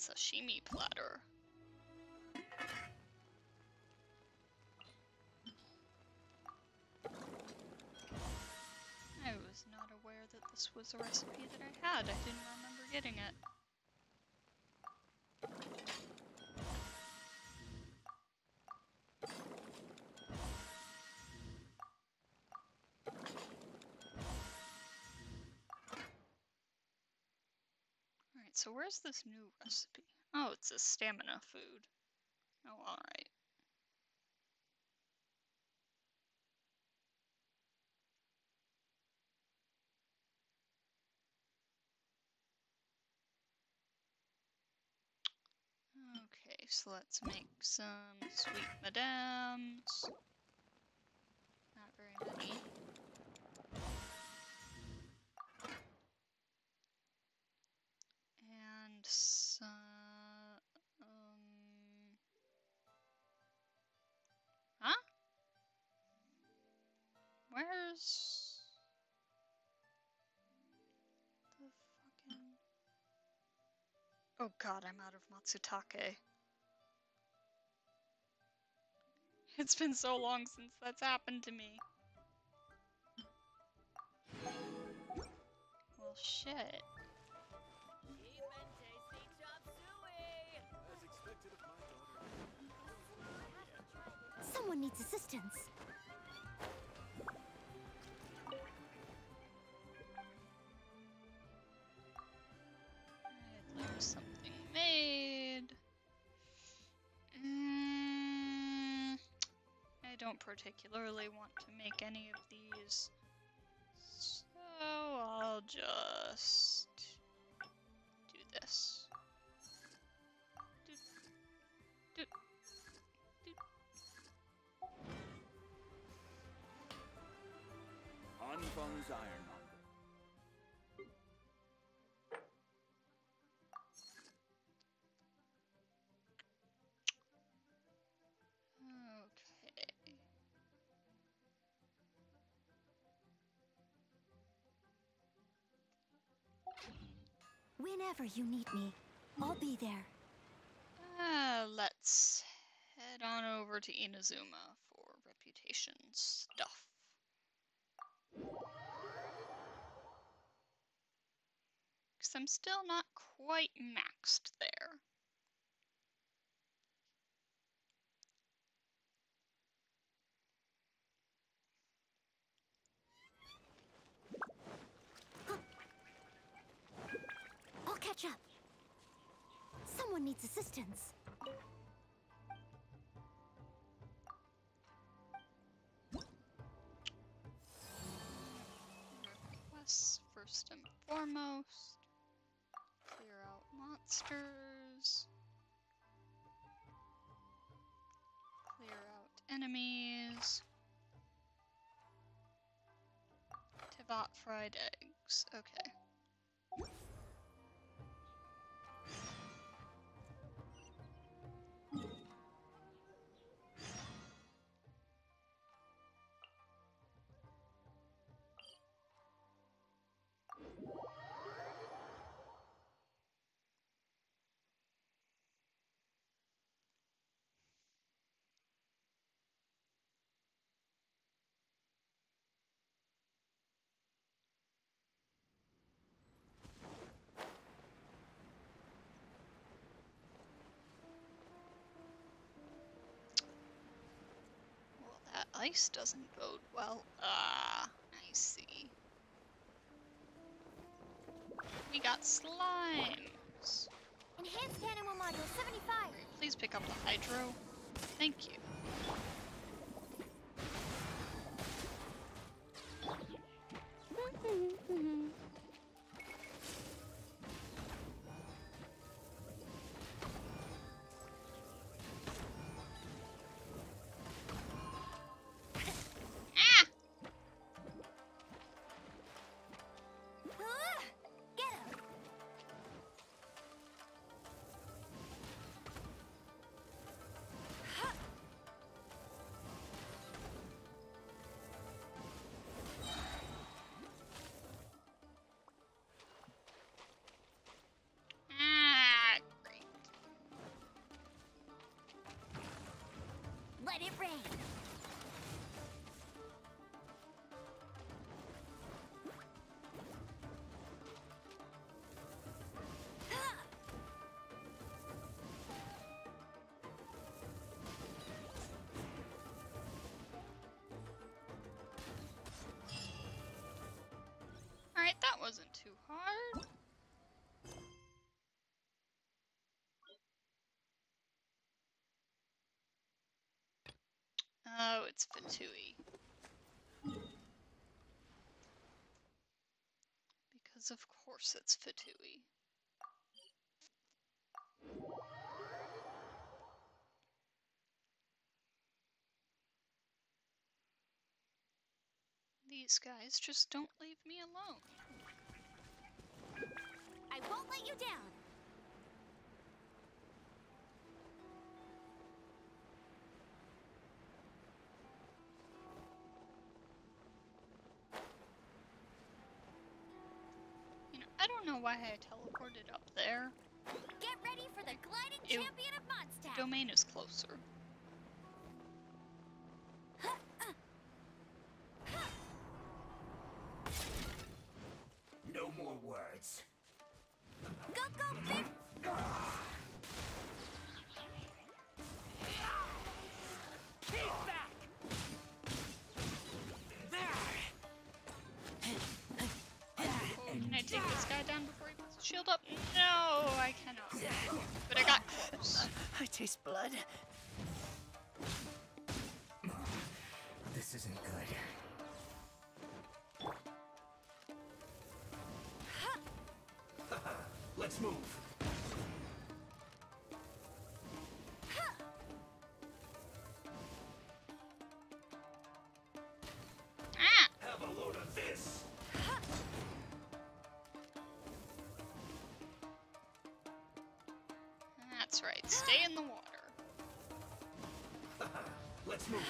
Sashimi platter. I was not aware that this was a recipe that I had. I didn't remember getting it. Where's this new recipe? Oh, it's a stamina food. Oh, alright. Okay, so let's make some sweet madams. Not very many. Where's the fucking. Oh god, I'm out of Matsutake. It's been so long since that's happened to me. Well, shit. Someone needs assistance. Don't particularly want to make any of these. So I'll just do this. Doot, doot. Hanfan's Ironmonger. Whenever you need me, I'll be there. Uh, let's head on over to Inazuma for reputation stuff. Because I'm still not quite maxed there. Someone needs assistance. First and foremost. Clear out monsters. Clear out enemies. Teyvat fried eggs. Okay. Ice doesn't bode well. Ah, I see. We got slimes. Enhanced animal module 75. Please pick up the hydro. Thank you. Let it rain. Alright, that wasn't too hard. Oh, it's Fatui. Of course it's Fatui. These guys just don't leave me alone. I won't let you down. Teleported up there. Get ready for the gliding Ew. champion of Mondstadt. Domain is closer. No more words. Go, go, big! Can I take this guy down before he puts his shield up? No, I cannot. But I got close. I taste blood. This isn't good. Let's move. That's right. Stay in the water. Let's move.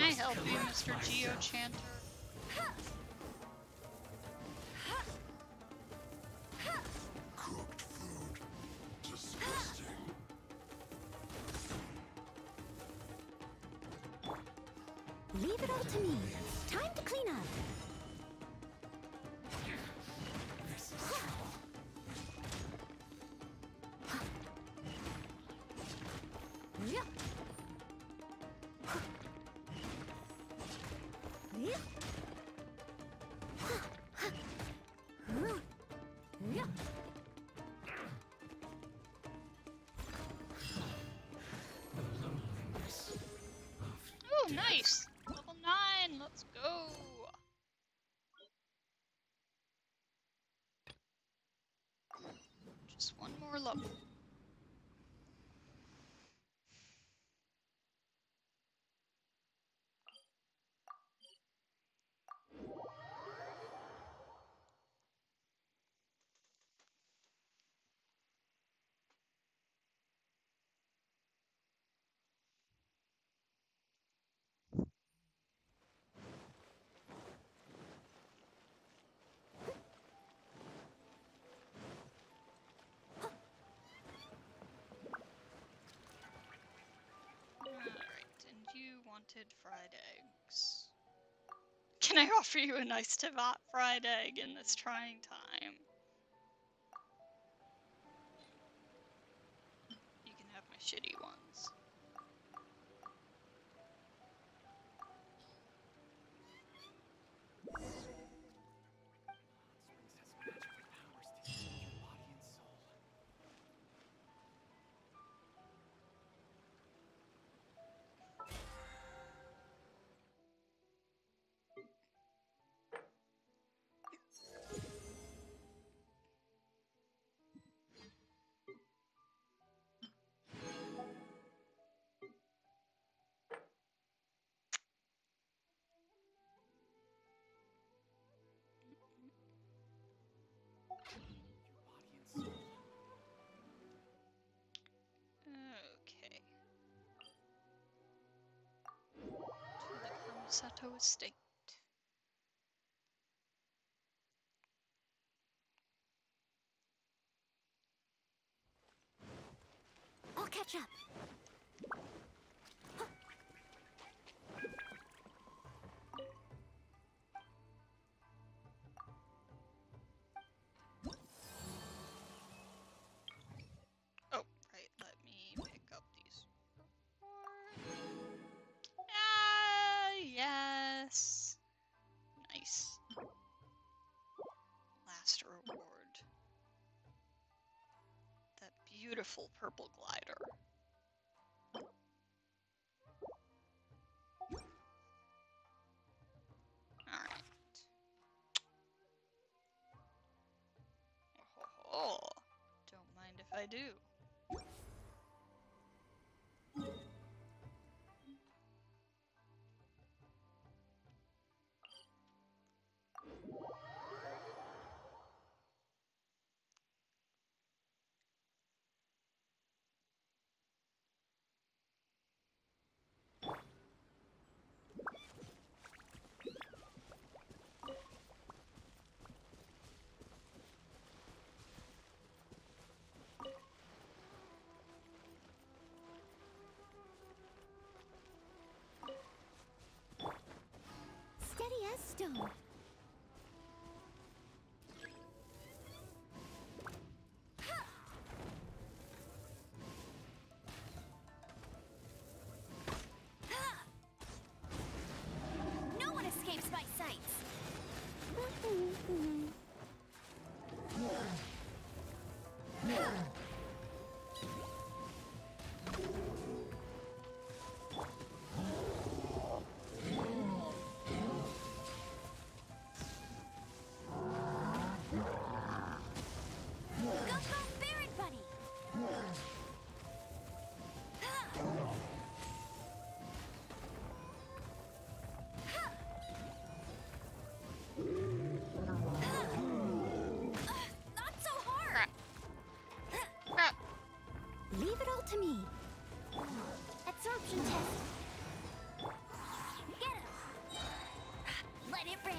Can I help you, Mr. Geochanter? Come Just one more level. Alright, and you wanted fried eggs. Can I offer you a nice Teyvat fried egg in this trying time? Kamisato estate. I'll catch up. Beautiful purple glider. Alright. Oh, don't mind if I do. Steady Leave it all to me. Absorption test. Get him! Let it rain.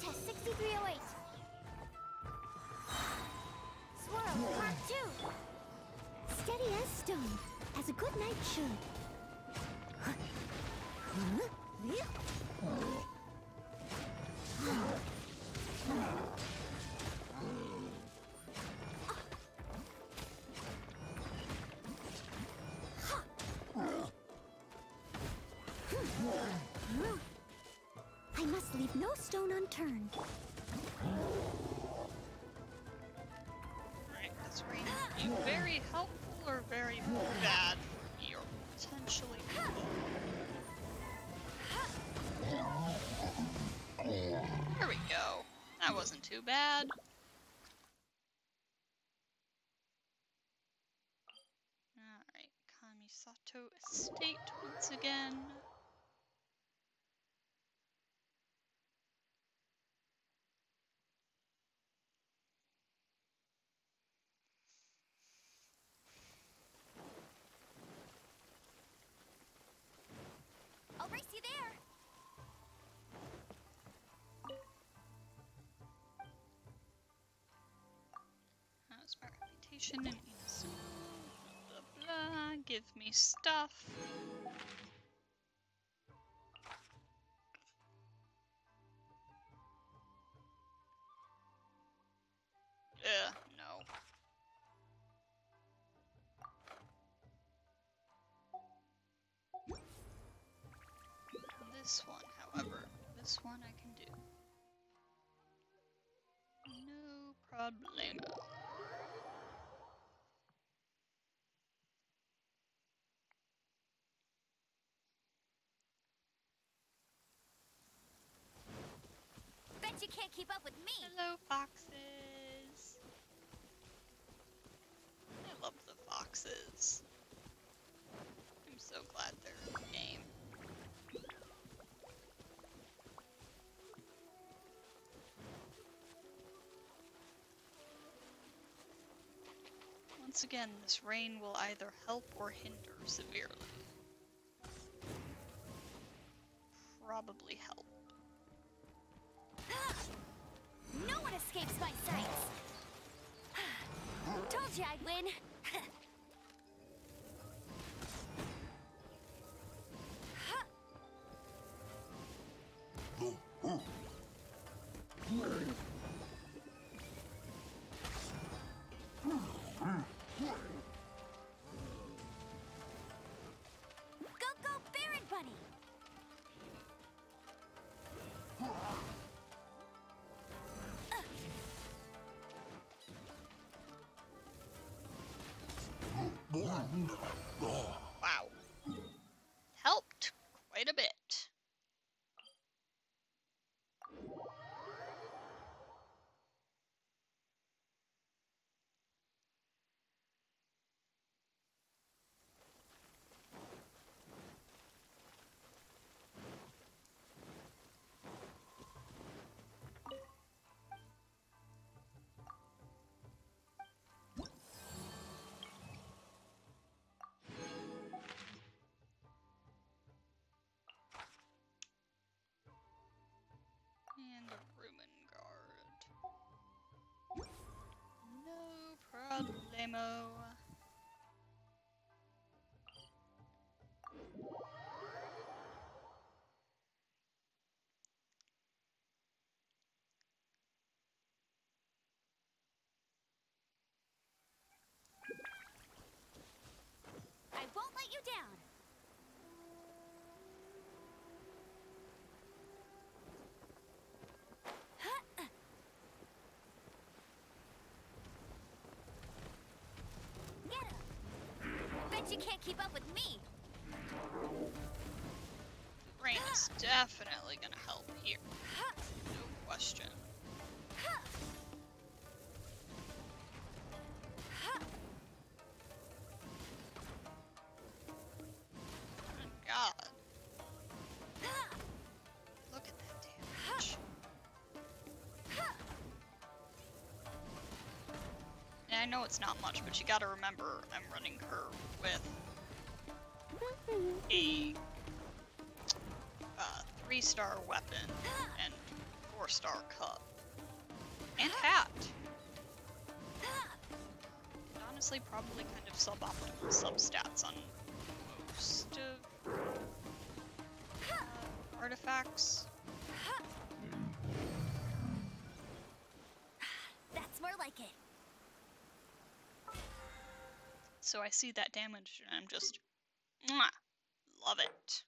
Test 6308. Stone, as a good knight should. I must leave no stone unturned. Very helpful or very bad for me, or potentially. There we go. That wasn't too bad. Alright, Kamisato Estate once again. In Blah, blah, blah. Give me stuff. Bet you can't keep up with me. Hello, foxes. I love the foxes. I'm so glad they're in the game. Once again, this rain will either help or hinder severely. Probably help. Escapes my sights. Told you I'd win. Wow. Helped problemo. I won't let you down. Get him! Bet you can't keep up with me. Rain is definitely gonna help here. No question. Know it's not much, but you gotta remember I'm running her with a uh, three star weapon and four star cup and hat. And honestly probably kind of suboptimal substats on most of uh, artifacts. So I see that damage and I'm just, mwah, love it.